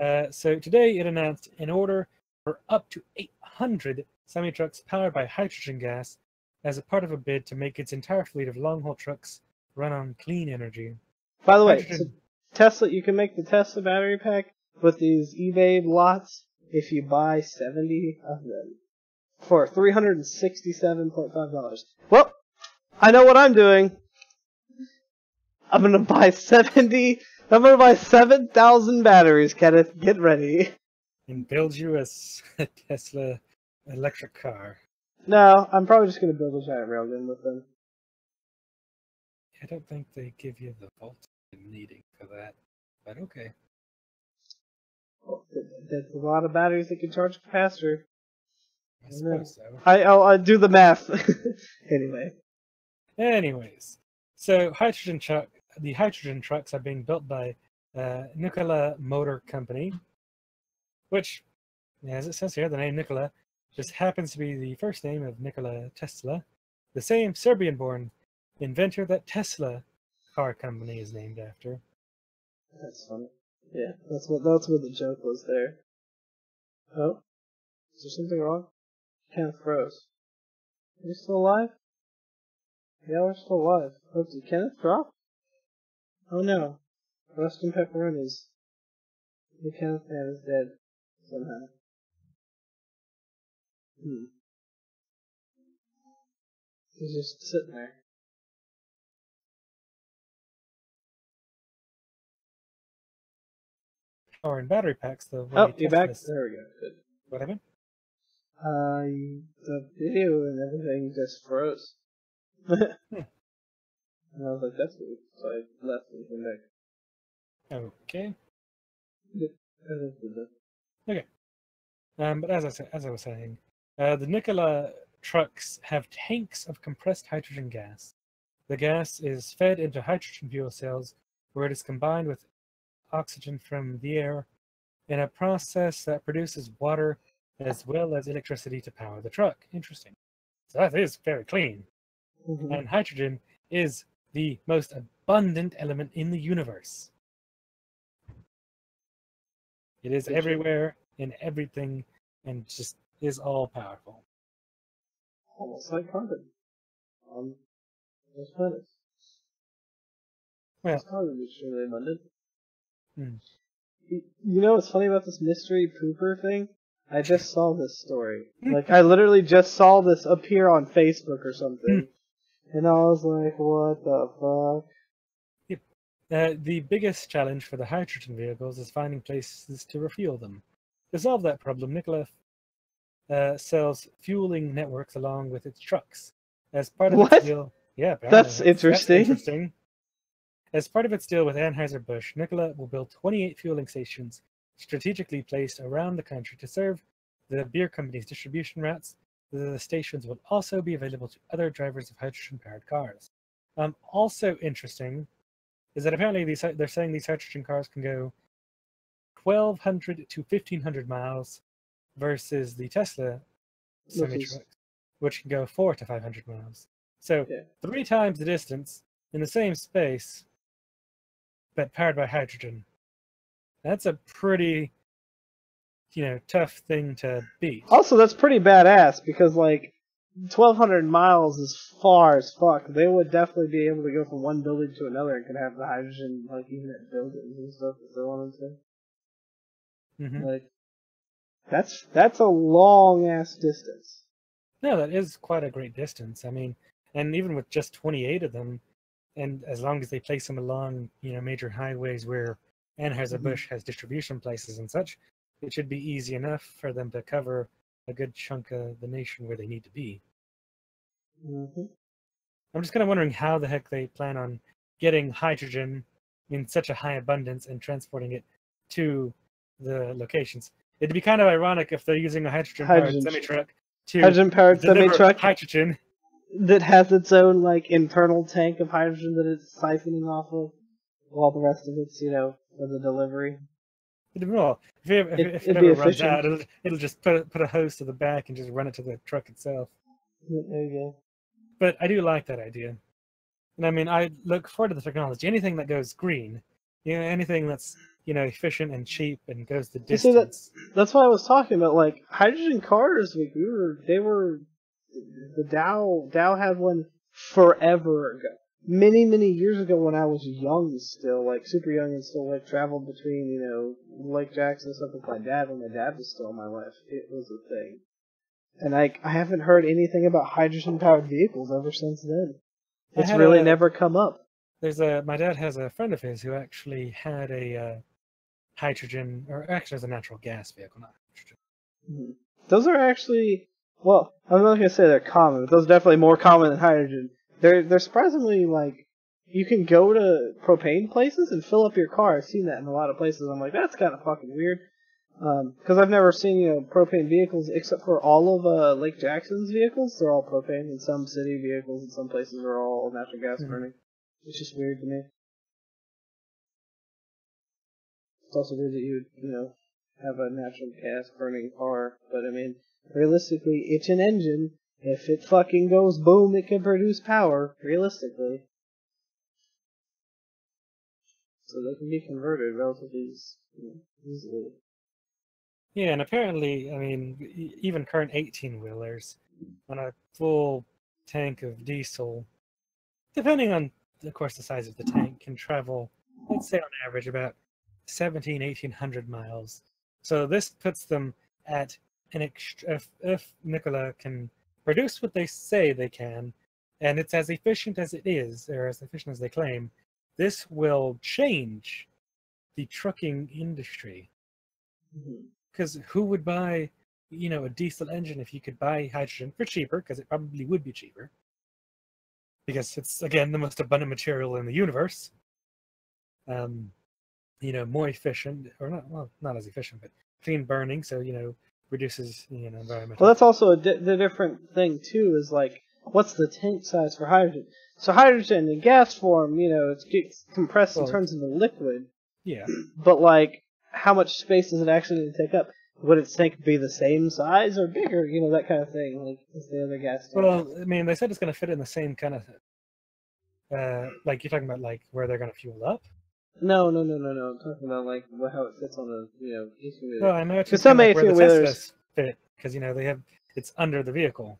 Uh, so today it announced an order for up to 800 semi-trucks powered by hydrogen gas as a part of a bid to make its entire fleet of long-haul trucks run on clean energy. By the way, so Tesla you can make the Tesla battery pack with these eBay lots if you buy seventy of them for three hundred and sixty seven point five dollars. Well, I know what I'm doing. I'm gonna buy seventy I'm gonna buy seven thousand batteries, Kenneth. Get ready. and build you a Tesla electric car. No, I'm probably just gonna build a giant railgun with them. I don't think they give you the voltage needing for that, but okay. That's a lot of batteries that can charge faster. I I suppose so. I I'll, I'll do the math. anyway. Anyways, so hydrogen truck, the hydrogen trucks are being built by uh, Nikola Motor Company, which, as it says here, the name Nikola just happens to be the first name of Nikola Tesla, the same Serbian-born inventor that Tesla car company is named after. That's funny. Yeah, that's what that's what the joke was there. Oh, is there something wrong? Kenneth froze. Are you still alive? Yeah, we're still alive. Oh, did Kenneth drop? Oh no. Rust and pepperonis. Man is dead. Somehow. Hmm. He's just sitting there. Or in battery packs, the Oh, you back? Teslas- There we go. Good. What happened? Uh, the video and everything just froze. And I was like, that's weird. So I left and came back. Okay. I just did that. Um, but as I said, as I was saying, uh, the Nikola trucks have tanks of compressed hydrogen gas. The gas is fed into hydrogen fuel cells, where it is combined with oxygen from the air in a process that produces water as well as electricity to power the truck. Interesting. So that is very clean. Mhm. And hydrogen is the most abundant element in the universe. It is everywhere in everything and just is all powerful. Almost like carbon. On those planets. Well- It's carbon is extremely abundant. Hmm. You you know what's funny about this mystery pooper thing? I just saw this story. Hmm. like, I literally just saw this appear on Facebook or something. And I was like, what the fuck? Uh, the biggest challenge for the hydrogen vehicles is finding places to refuel them. To solve that problem, Nikola uh, sells fueling networks along with its trucks. As part of What? its deal, yeah, That's interesting. interesting. As part of its deal with Anheuser-Busch, Nikola will build 28 fueling stations strategically placed around the country to serve the beer company's distribution routes. The stations will also be available to other drivers of hydrogen-powered cars. Um, also interesting is that apparently these they're saying these hydrogen cars can go 1,200 to 1,500 miles versus the Tesla semi is- truck, which can go four to 500 miles. So Yeah. three times the distance in the same space, but powered by hydrogen. That's a pretty, you know, tough thing to beat. Also, that's pretty badass because like 1,200 miles is far as fuck. They would definitely be able to go from one building to another and could have the hydrogen like even at buildings and stuff if they wanted to. Mhm. Like, that's that's a long ass distance. No, that is quite a great distance. I mean, and even with just 28 of them, and as long as they place them along, you know, major highways where Anheuser-Busch has distribution places and such, it should be easy enough for them to cover a good chunk of the nation where they need to be. Mm-hmm. I'm just kind of wondering how the heck they plan on getting hydrogen in such a high abundance and transporting it to the locations. It'd be kind of ironic if they're using a hydrogen-powered semi-truck to Hydrogen powered semi truck hydrogen that has its own like internal tank of hydrogen that it's siphoning off of, while the rest of it's you know for the delivery. Well, if it, if, It- if it ever runs efficient. out, it'll, it'll just put a, put a hose to the back and just run it to the truck itself. There you go. But I do like that idea, and I mean, I look forward to the technology. Anything that goes green, you know, anything that's you know efficient and cheap and goes the You see that- distance. That's what I was talking about like hydrogen cars. We were, they were, the Dow Dow had one forever ago, many many years ago when I was young still, like super young and still like traveled between you know Lake Jackson and stuff with my dad when my dad was still in my life. It was a thing, and I I haven't heard anything about hydrogen powered vehicles ever since then. It's really a- never come up. There's a my dad has a friend of his who actually had a uh, hydrogen, or actually, it's a natural gas vehicle, not hydrogen. Mhm. Those are actually well, I'm not gonna say they're common, but those are definitely more common than hydrogen. They're they're surprisingly like you can go to propane places and fill up your car. I've seen that in a lot of places. I'm like, that's kind of fucking weird. Because I've never seen you know propane vehicles except for all of uh, Lake Jackson's vehicles. They're all propane, and some city vehicles in some places are all natural gas Mhm. burning. It's just weird to me. It's also weird that you would you know have a natural gas burning car, but I mean, realistically, it's an engine. If it fucking goes boom, it can produce power, realistically. So they can be converted relatively easily. Yeah, and apparently, I mean, even current 18 wheelers on a full tank of diesel, depending on, of course, the size of the tank, can travel, let's say on average, about 17, 1800 miles. So this puts them at an extra, if, if Nikola can produce what they say they can, and it's as efficient as it is, or as efficient as they claim, this will change the trucking industry. Because who would buy you know a diesel engine if you could buy hydrogen for cheaper because it probably would be cheaper? Because it's again the most abundant material in the universe. Um you know more efficient or not well not as efficient but clean burning so you know reduces you know environmental Well, that's also a di- the different thing too. Is like, what's the tank size for hydrogen? So hydrogen in gas form, you know, it gets compressed Well- and turns into liquid. yeah But like, how much space does it actually need to take up? Would its tank be the same size or bigger? You know, that kind of thing. Like, as the other gas tank. well i mean they said it's going to fit in the same kind of uh like you're talking about like where they're going to fuel up no, no, no, no, no. I'm talking about like how it fits on a you know eighteen wheeler. well i imagine Because some like the 18 wheelers. Fit because you know they have it's under the vehicle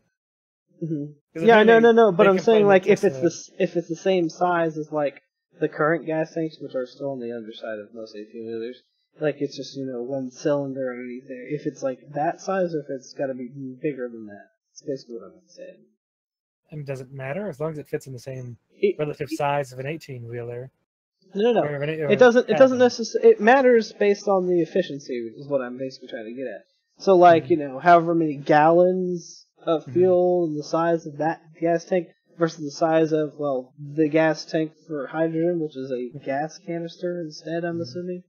hmm 'Cause Yeah, no, no, no. But I'm saying like if it's the if it's the same size as like the current gas tanks, which are still on the underside of most 18 wheelers, like it's just you know one cylinder underneath there. If it's like that size, or if it's got to be bigger than that, it's basically what I'm saying. I mean, does it matter as long as it fits in the same It- relative size of an 18 wheeler? No, no, no. or It doesn't. It doesn't necessarily. It matters based on the efficiency, is what I'm basically trying to get at. So, like, you know, however many gallons of Mhm. fuel and the size of that gas tank versus the size of well, the gas tank for hydrogen, which is a gas canister instead. I'm assuming.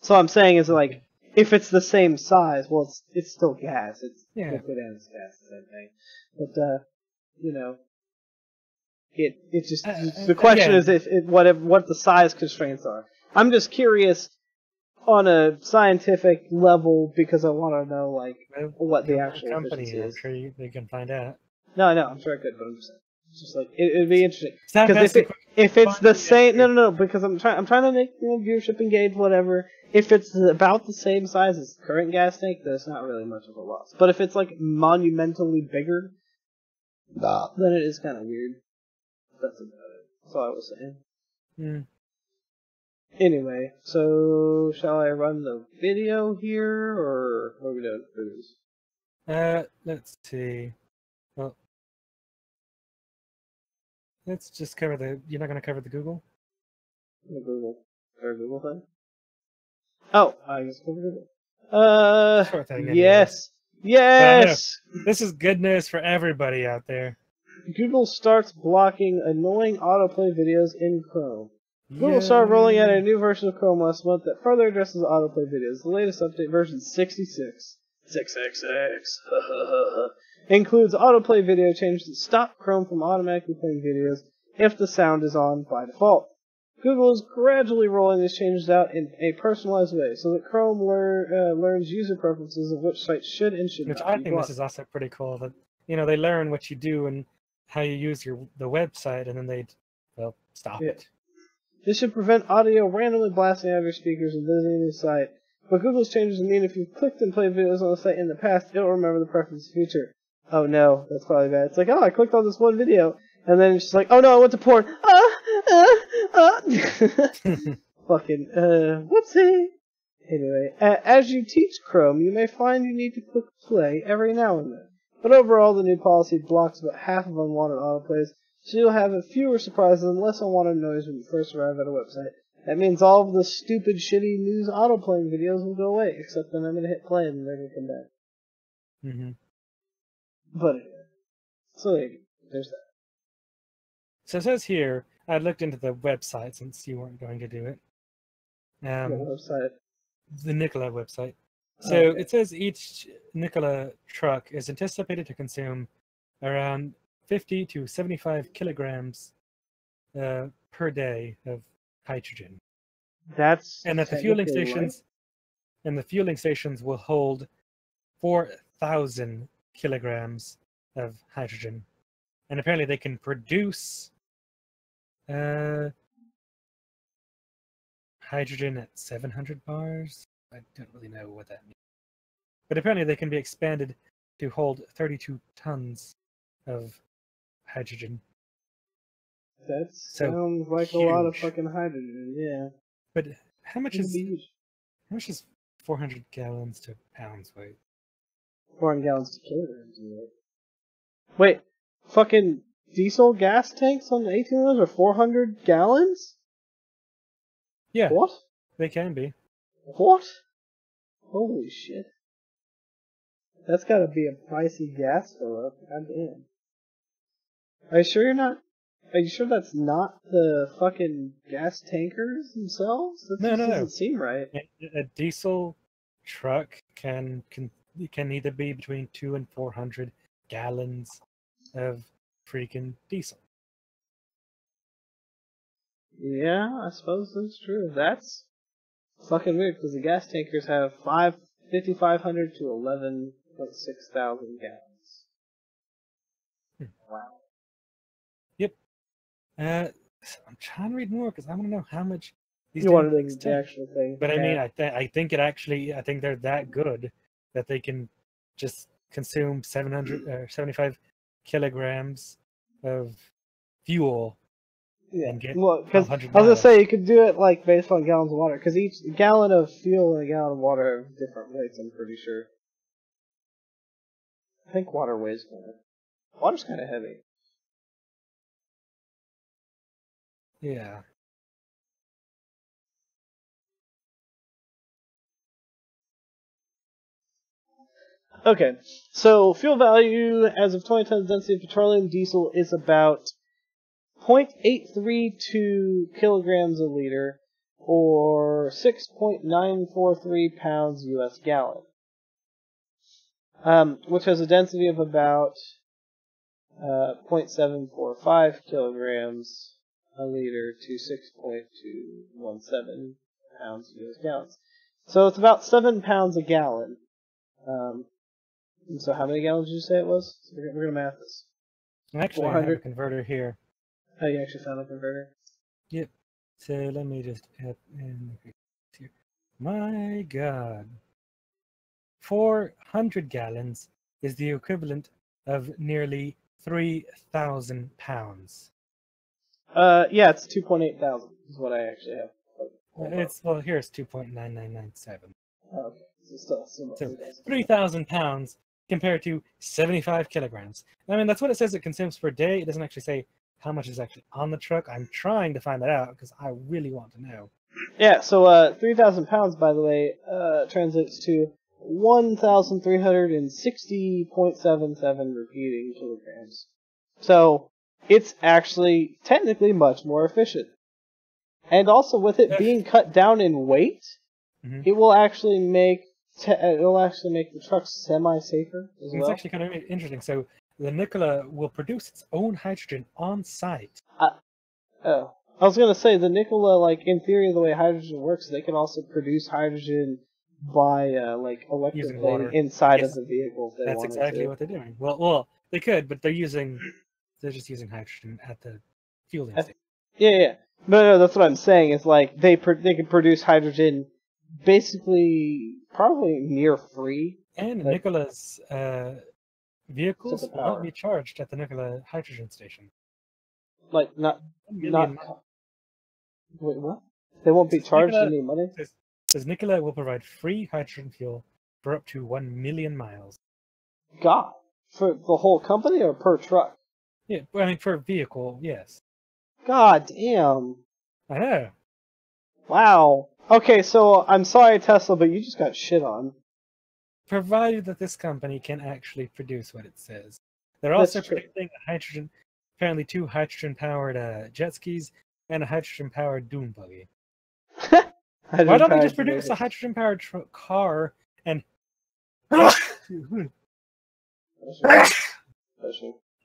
So I'm saying is like, if it's the same size, well, it's it's still gas. It's Yeah. liquid and it's gas, the same thing. But uh, you know, it it just Uh, uh, the question again- is if it, what if, what the size constraints are. I'm just curious on a scientific level because I want to know like what the actual company, efficiency I'm is. sure you, they can find out. No, no, I'm sure I could, but I'm just saying. Just like it, it'd be interesting because if it, if it's the same, no, no, no, because I'm trying I'm trying to make you know, viewership engage, whatever. If it's about the same size as the current gas tank, then it's not really much of a loss. But if it's like monumentally bigger, then it is kind of weird. That's about it. That's all I was saying. Hmm. Anyway, so shall I run the video here, or what are we doing? Uh, let's see. Well, let's just cover the. You're not going to cover the Google. The Google, or Google thing? Oh, I guess over Google. Uh, Short thing, anyways. yes, yes. This is good news for everybody out there. Google starts blocking annoying autoplay videos in Chrome. Google started rolling out a new version of Chrome last month that further addresses autoplay videos. The latest update, version 66. 666. includes autoplay video changes that stop Chrome from automatically playing videos if the sound is on by default. Google is gradually rolling these changes out in a personalized way so that Chrome lear, uh, learns user preferences of which sites should and should Which not I be think blocked. this is also pretty cool. That you know they learn what you do and how you use your the website, and then they well stop Yeah. it. This should prevent audio randomly blasting out of your speakers and visiting the site. But Google's changes mean if you've clicked and played videos on the site in the past, it'll remember the preference in the future. Oh no, that's probably bad. It's like, oh, I clicked on this one video, and then it's just like, oh no, I went to porn. Ah, ah, ah. Fucking, uh, whoopsie. Anyway, as you teach Chrome, you may find you need to click play every now and then. But overall, the new policy blocks about half of unwanted autoplays, so you'll have fewer surprises and less unwanted noise when you first arrive at a website. That means all of the stupid, shitty news autoplaying videos will go away, except when I'm gonna hit play and they're gonna come back. Mm-hmm. But anyway, so there there's that. So it says here, I looked into the website since you weren't going to do it. The Um, website. the Nikola website. Oh, So okay. it says each Nikola truck is anticipated to consume around 50 to 75 kilograms uh, per day of hydrogen, That's and that the fueling technically right. stations and the fueling stations will hold 4,000 kilograms of hydrogen, and apparently they can produce uh, hydrogen at 700 bars. I don't really know what that means. But apparently they can be expanded to hold 32 tons of hydrogen. That So sounds like a lot of fucking hydrogen. Yeah. But how much is be huge. how much is 400 gallons to pounds weight? 400 gallons to kilograms. in it. Wait, fucking diesel gas tanks on the 18 wheelers are 400 gallons? Yeah, What? they can be. What? Holy shit. That's gotta be a pricey gas fill up. God damn. Are you sure you're not? Are you sure that's not the fucking gas tankers themselves? That No, no, no. doesn't seem right. A- diesel truck can can can either be between two and 400 gallons of freaking diesel. Yeah, I suppose that's true. That's fucking weird because the gas tankers have five fifty five hundred to eleven point six thousand gallons. Hmm. Wow. Uh, I'm trying to read more because I want to know how much these You wanted things the take. actual thing. But I mean, I th- I think it actually I think they're that good that they can just consume 700 or 75 kilograms of fuel. Yeah. Well, because I was gonna say you could do it like based on gallons of water, because each gallon of fuel and a gallon of water have different weights. I'm pretty sure. I think water weighs more. Water's kind of heavy. Yeah. Okay, so fuel value as of 2010 density of petroleum diesel is about 0.832 kilograms a liter, or 6.943 pounds US gallon, um, which has a density of about uh, 0.745 kilograms a liter to 6.217 pounds US gallons. So it's about 7 pounds a gallon. Um, and so how many gallons did you say it was? So we're, we're gonna math this. Actually, I have a converter here. Oh, you actually found a converter? Yep. So let me just add in here. My God. 400 gallons is the equivalent of nearly 3,000 pounds. Uh, yeah, it's 2.8 thousand is what I actually have. It's well, here's 2.9997. Oh, okay. So still, still So 3,000 pounds compared to 75 kilograms. I mean, that's what it says it consumes per day. It doesn't actually say how much is actually on the truck. I'm trying to find that out because I really want to know. Yeah, so uh, 3,000 pounds, by the way, uh, translates to 1,360.77 repeating kilograms. So it's actually technically much more efficient. And also, with it being cut down in weight, Mhm. it will actually make te- it'll actually make the truck semi safer as It's well. actually kind of interesting. So the Nikola will produce its own hydrogen on site. Oh, I was gonna say the Nikola, like in theory, the way hydrogen works, they can also produce hydrogen by uh, like electroplating inside Yes. of the vehicle. They That's exactly to. what they're doing. Well, well, they could, but they're using, they're just using hydrogen at the fueling station. Yeah, yeah. But no, that's what I'm saying. Is like they pr- they can produce hydrogen, basically probably near free. And like- Nikola's uh, vehicles will not be charged at the Nikola hydrogen station. Like not not. Wait, what? They won't be charged Nikola- any money. says, says Nikola will provide free hydrogen fuel for up to one million miles. God, for the whole company or per truck? Yeah, I mean for a vehicle, yes. God damn. I know. Wow. Okay, so I'm sorry, Tesla, but you just got shit on. Provided that this company can actually produce what it says. They're That's also true. producing hydrogen, apparently two hydrogen-powered uh, jet skis and a hydrogen-powered dune buggy. Why don't they just produce a hydrogen-powered tr- car and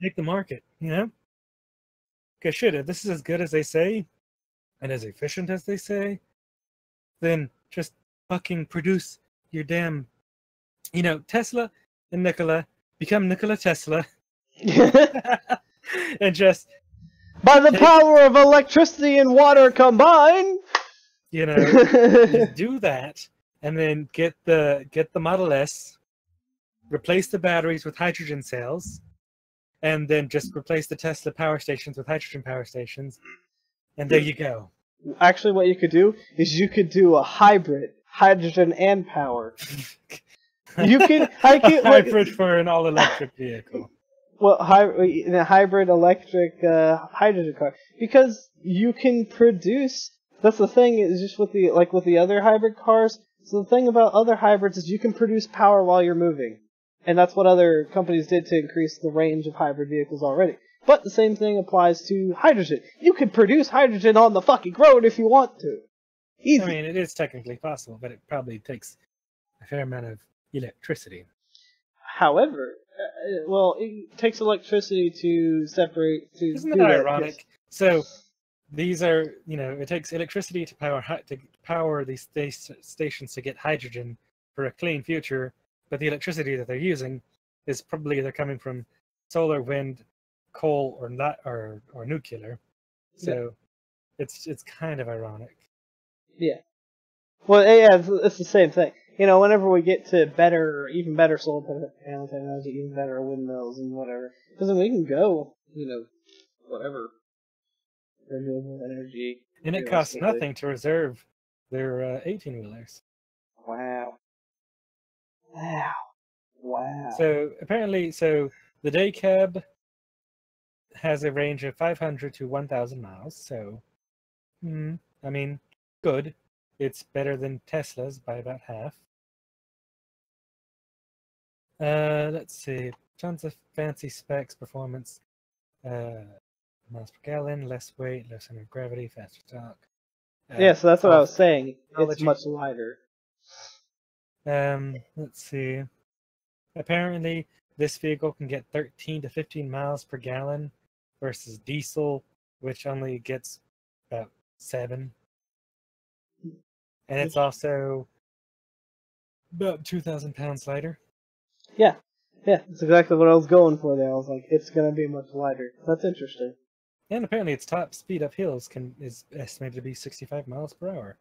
take the market? You know? Because shit, if this is as good as they say, and as efficient as they say, then just fucking produce your damn, you know, Tesla and Nikola become Nikola Tesla, and just By the power of electricity and water combined. you know do that, and then get the get the Model S, replace the batteries with hydrogen cells, and then just replace the Tesla power stations with hydrogen power stations, and there you go. Actually, what you could do is you could do a hybrid, hydrogen and power. You can, I can, a hybrid for an all-electric vehicle. well, hy- in a hybrid electric uh, hydrogen car because you can produce. That's the thing is just with the like with the other hybrid cars. So the thing about other hybrids is you can produce power while you're moving, and that's what other companies did to increase the range of hybrid vehicles already. But the same thing applies to hydrogen. You can produce hydrogen on the fucking road if you want to. Easy. I mean, it is technically possible, but it probably takes a fair amount of electricity. However, uh, well, it takes electricity to separate to. Isn't that that, ironic? yes. So these are, you know, it takes electricity to power to power these sta- stations to get hydrogen for a clean future, but the electricity that they're using is probably either coming from solar, wind, coal, or not, or or nuclear. So it's it's kind of ironic. Yeah. Well, yeah, it's, it's the same thing. You know, whenever we get to better, even better solar pan- panel technology, even better windmills and whatever, because then we can go, you know, whatever renewable energy. And it costs nothing to reserve their 18 wheelers. Wow. Wow. Wow. So apparently, so the day cab has a range of 500 to 1,000 miles. So Hmm. I mean, good. It's better than Tesla's by about half. Uh, let's see. Tons of fancy specs, performance, uh, miles per gallon, less weight, less center of gravity, faster torque. Uh, yeah, so that's what I was saying. It's much lighter. Um, let's see. Apparently, this vehicle can get 13 to 15 miles per gallon versus diesel, which only gets about seven. And it's also about 2,000 pounds lighter. Yeah, yeah, that's exactly what I was going for there. I was like, it's gonna be much lighter. That's interesting. And apparently, its top speed up hills can is estimated to be 65 miles per hour.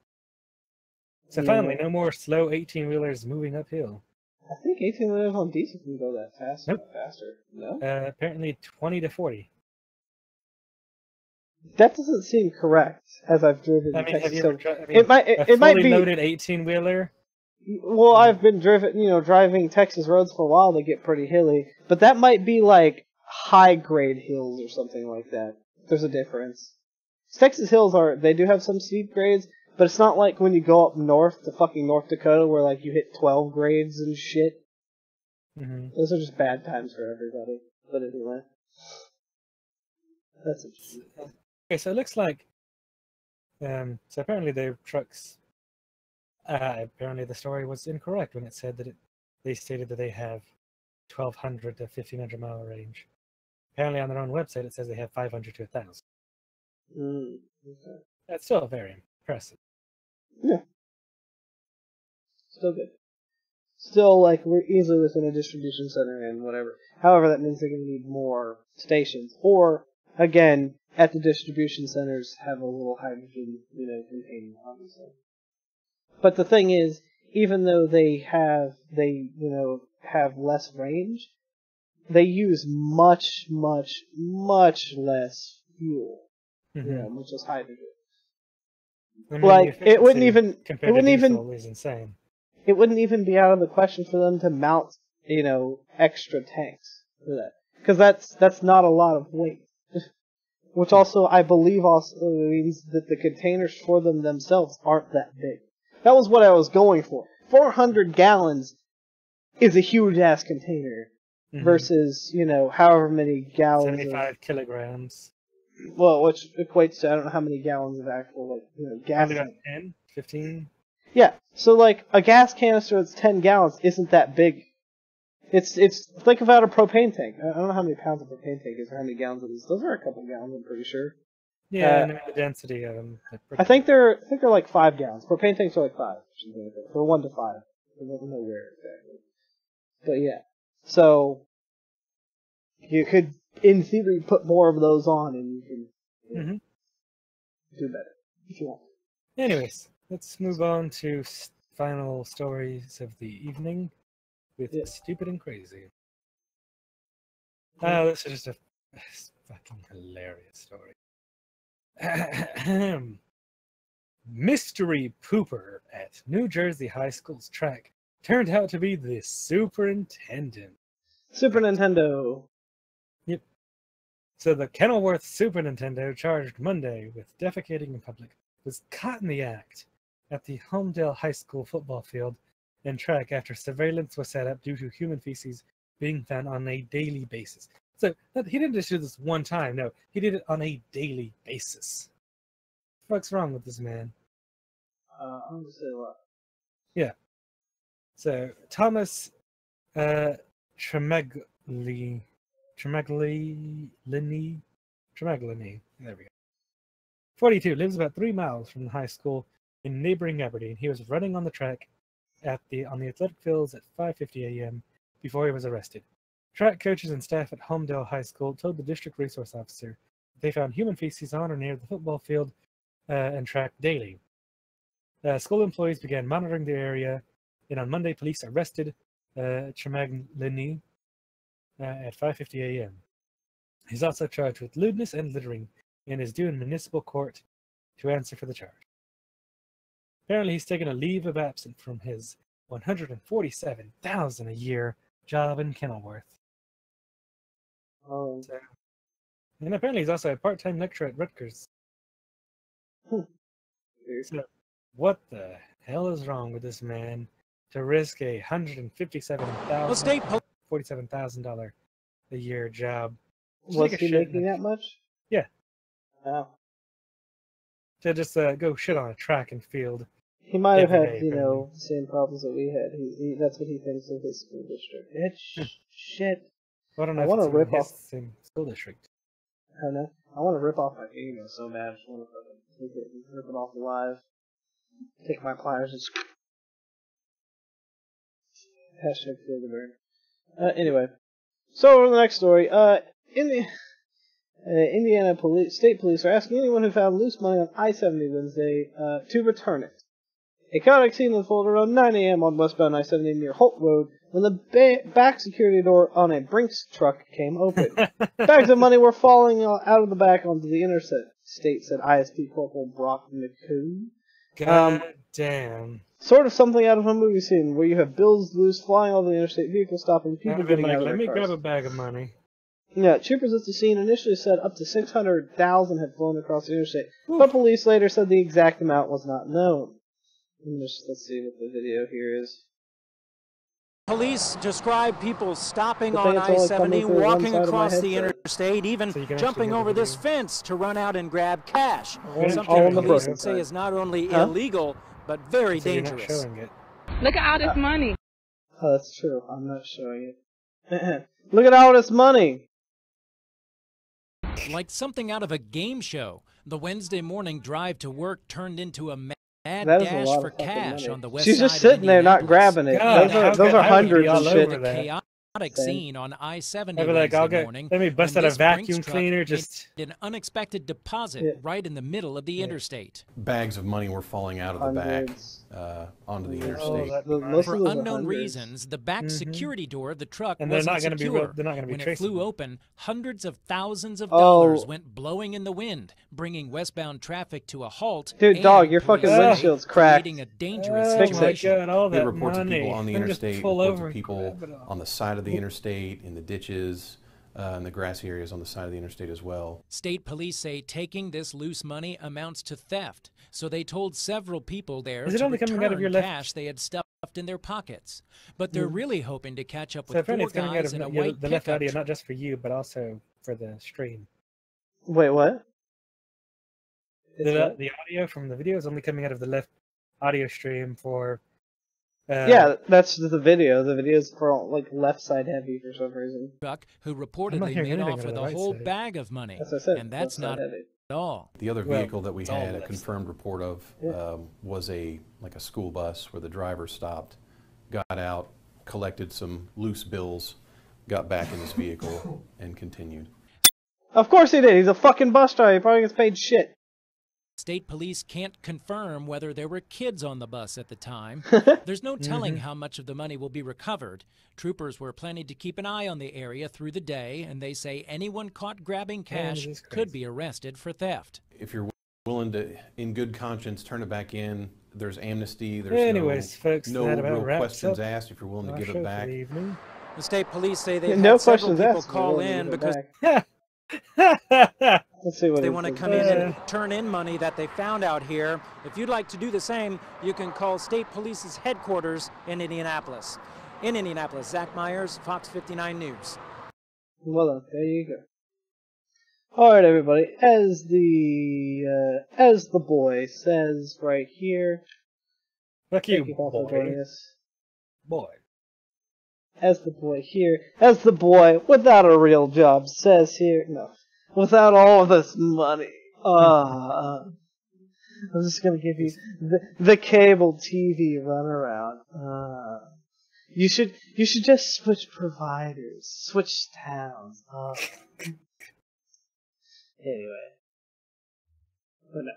So Yeah. finally, no more slow 18 wheelers moving uphill. I think 18 wheelers on diesel can go that fast, Nope. faster. No, Uh, apparently, 20 to 40. that doesn't seem correct. As I've driven I mean, have you so ever dri- I mean, it might it, a it might fully be. loaded 18 wheeler? Well, I've been driven, you know, driving Texas roads for a while. They get pretty hilly, but that might be like high grade hills or something like that. There's a difference. Texas hills are they do have some steep grades, but it's not like when you go up north to fucking North Dakota where like you hit 12 grades and shit. hmm Those are just bad times for everybody. But anyway, that's interesting. Okay, so it looks like. Um, so apparently their trucks. Uh, apparently the story was incorrect when it said that it, they stated that they have 1200 to 1500 mile range. Apparently on their own website it says they have 500 to 1000. Mm, okay. That's still very impressive. Yeah. Still good. Still, like, we're easily within a distribution center and whatever. However, that means they're going to need more stations. Or, again, at the distribution centers, have a little hydrogen, you know, container, obviously. But the thing is, even though they have, they, you know, have less range, they use much, much, much less fuel. Mhm. Yeah, much less hydrogen. I mean, Like, it wouldn't even- it wouldn't even- is insane. it wouldn't even be out of the question for them to mount, you know, extra tanks for that, because that's that's not a lot of weight. Which also, I believe, also means that the containers for them themselves aren't that big. That was what I was going for. 400 gallons is a huge ass container Mhm. versus, you know, however many gallons. Of, 75 kilograms. well, which equates to I don't know how many gallons of actual like you know gas. Probably about 10, 15. Yeah, so like a gas canister that's ten gallons isn't that big. It's it's think about a propane tank. I I don't know how many pounds a propane tank is or how many gallons it is. Those are a couple gallons, I'm pretty sure. Yeah, Uh, and I mean, the density of them. I think they're I think they're like five gallons. Propane tanks are like five. Or one to five. I don't know where exactly. But yeah. So you could in theory put more of those on and you can you know, Mhm. do better if you want. Anyways, let's move on to final stories of the evening with Yeah. stupid and crazy. Oh, this is just a fucking hilarious story. Mystery pooper at New Jersey High School's track turned out to be the superintendent. Super Nintendo. Yep. So the Kenilworth Super Nintendo charged Monday with defecating in public was caught in the act at the Holmdel High School football field and track after surveillance was set up due to human feces being found on a daily basis. So that- he didn't just do this one time. No, he did it on a daily basis. What's wrong with this man? Uh, I'm gonna say what? Yeah. So Thomas uh, Tremegli, Tremegli, Tremegli, there we go. 42 lives about three miles from the high school in neighboring Aberdeen. He was running on the track at the on the athletic fields at 5:50 a.m. before he was arrested. Track coaches and staff at Holmdel High School told the district resource officer that they found human feces on or near the football field uh, and track daily. Uh, school employees began monitoring the area, and on Monday, police arrested uh, Tramaglini uh, at 5:50 a.m. He's also charged with lewdness and littering and is due in municipal court to answer for the charge. Apparently, he's taken a leave of absence from his 147,000 a year job in Kenilworth. Um, And apparently, he's also a part-time lecturer at Rutgers. So, what the hell is wrong with this man to risk a hundred and fifty-seven thousand, state pol- forty-seven thousand dollar a year job? to Was he making that much? Yeah. Wow. To just uh, go shit on a track and field. He might have had, you know, the same problems that we had. He, he that's what he thinks of his school district. It's shit. I don't know I wanna rip his off- same school district. I don't know. I want to rip off my email so bad. I just want to fucking take it and rip it off live. Take my pliers and. Hashtag feel the burn. Uh, anyway, so over the next story. Uh, in the uh, Indiana police, state police are asking anyone who found loose money on I-70 Wednesday uh, to return it. A chaotic scene unfolded around 9 a.m. on westbound I-70 near Holt Road when the ba- back security door on a Brinks truck came open. Bags of money were falling out of the back onto the interstate, State said ISP Corporal Brock McCoon. God Um, damn. Sort of something out of a movie scene where you have bills loose flying over the interstate vehicle, stopping people getting like, out of let me cars. grab a bag of money. Yeah, troopers at the scene initially said up to 600,000 had flown across the interstate, but police later said the exact amount was not known. Let me just- Let's see what the video here is. Police describe people stopping on thing it's only coming I-70, through walking side of my across the interstate, even So you can actually jumping over this fence to run out and grab cash. All- Something all police broken say side. is not only Huh? illegal, but very So you're not dangerous. showing it. Look at all this money. Oh, that's true. I'm not showing it. Look at all this money! Like something out of a game show, the Wednesday morning drive to work turned into a mad That is a dash lot for of cash money. on the west She's side just sitting there, not grabbing it. God, those are, those are how could it be hundreds all and shit. Over The that? chaotic scene on I-70 I'd like, I'll Wednesday get, morning. let me bust out a vacuum cleaner, just an unexpected deposit Yeah. right in the middle of the interstate. Bags of money were falling out of the back uh, onto the Oh, interstate. that- the- For of those are unknown hundreds. reasons, the back Mhm. security door of the truck And wasn't not gonna be secure. real- they're not gonna be when it flew traceable. open, hundreds of thousands of Oh. dollars went blowing in the wind, bringing westbound traffic to a halt. Dude, and dog, your fucking police say windshield's cracked. Creating a dangerous oh Fix it. situation. god, all We had that reports money. of people on the Let me just interstate, pull reports over people grab it all. on the side of the interstate, in the ditches, uh, in the grassy areas on the side of the interstate as well. State police say taking this loose money amounts to theft, so they told several people there Is it to only coming out of return your left- cash they had stuffed in their pockets. But they're Hmm. really hoping to catch up with apparently four it's coming out guys of in a your- white the left audio, truck. not just for you, but also for the stream. Wait, what? The, what? the audio from the video is only coming out of the left audio stream for. Uh, yeah, that's the video. The video's for like left side heavy for some reason. truck who reportedly hearing made off with a right whole side. bag of money. That's what I said. And that's left not heavy. at all. The other Well, vehicle that we had a left confirmed report of Yeah. um, was a like a school bus where the driver stopped, got out, collected some loose bills, got back in his vehicle, and continued. Of course he did. He's a fucking bus driver. He probably gets paid shit. State police can't confirm whether there were kids on the bus at the time. There's no telling Mhm. how much of the money will be recovered. Troopers were planning to keep an eye on the area through the day, and they say anyone caught grabbing cash this is could be arrested for theft. If you're willing to, in good conscience, turn it back in, there's amnesty. There's Anyways, no, folks, no that about real questions up asked. If you're willing to our give it back, the. The state police say they've no had several people call in because back. Let's see what they want to come in and Uh. turn in money that they found out here. If you'd like to do the same, you can call State Police's headquarters in Indianapolis. In Indianapolis, Zach Myers, Fox 59 News. Well, there you go. All right, everybody. As the uh, as the boy says right here. Fuck you, Thank you all for joining boy. us. Boy. As the boy here, as the boy without a real job says here, no, without all of this money. Uh, I'm just gonna give you the, the cable TV runaround. Uh, you should you should just switch providers, switch towns. Uh, anyway, but no.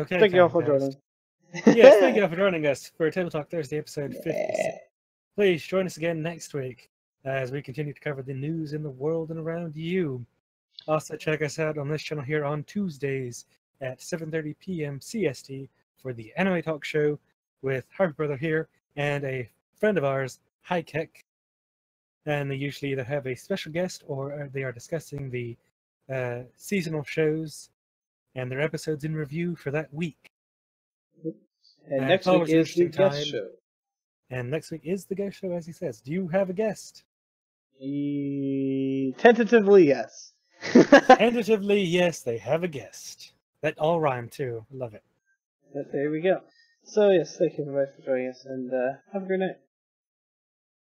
Okay. Thank you all for joining. yes, thank you all for joining us for Table Talk Thursday, episode 56. Please join us again next week as we continue to cover the news in the world and around you. Also, check us out on this channel here on Tuesdays at 7:30 p.m. CST for the Anime Talk Show with Harpy Brother here and a friend of ours, High Tech. And they usually either have a special guest or they are discussing the uh, seasonal shows and their episodes in review for that week. And Uh, next week is the guest time. show. And next week is the guest show, as he says. Do you have a guest? E- Tentatively, yes. Tentatively, yes, they have a guest. That all rhyme too. I love it. But there we go. So yes, thank you very much for joining us, and uh, have a great night.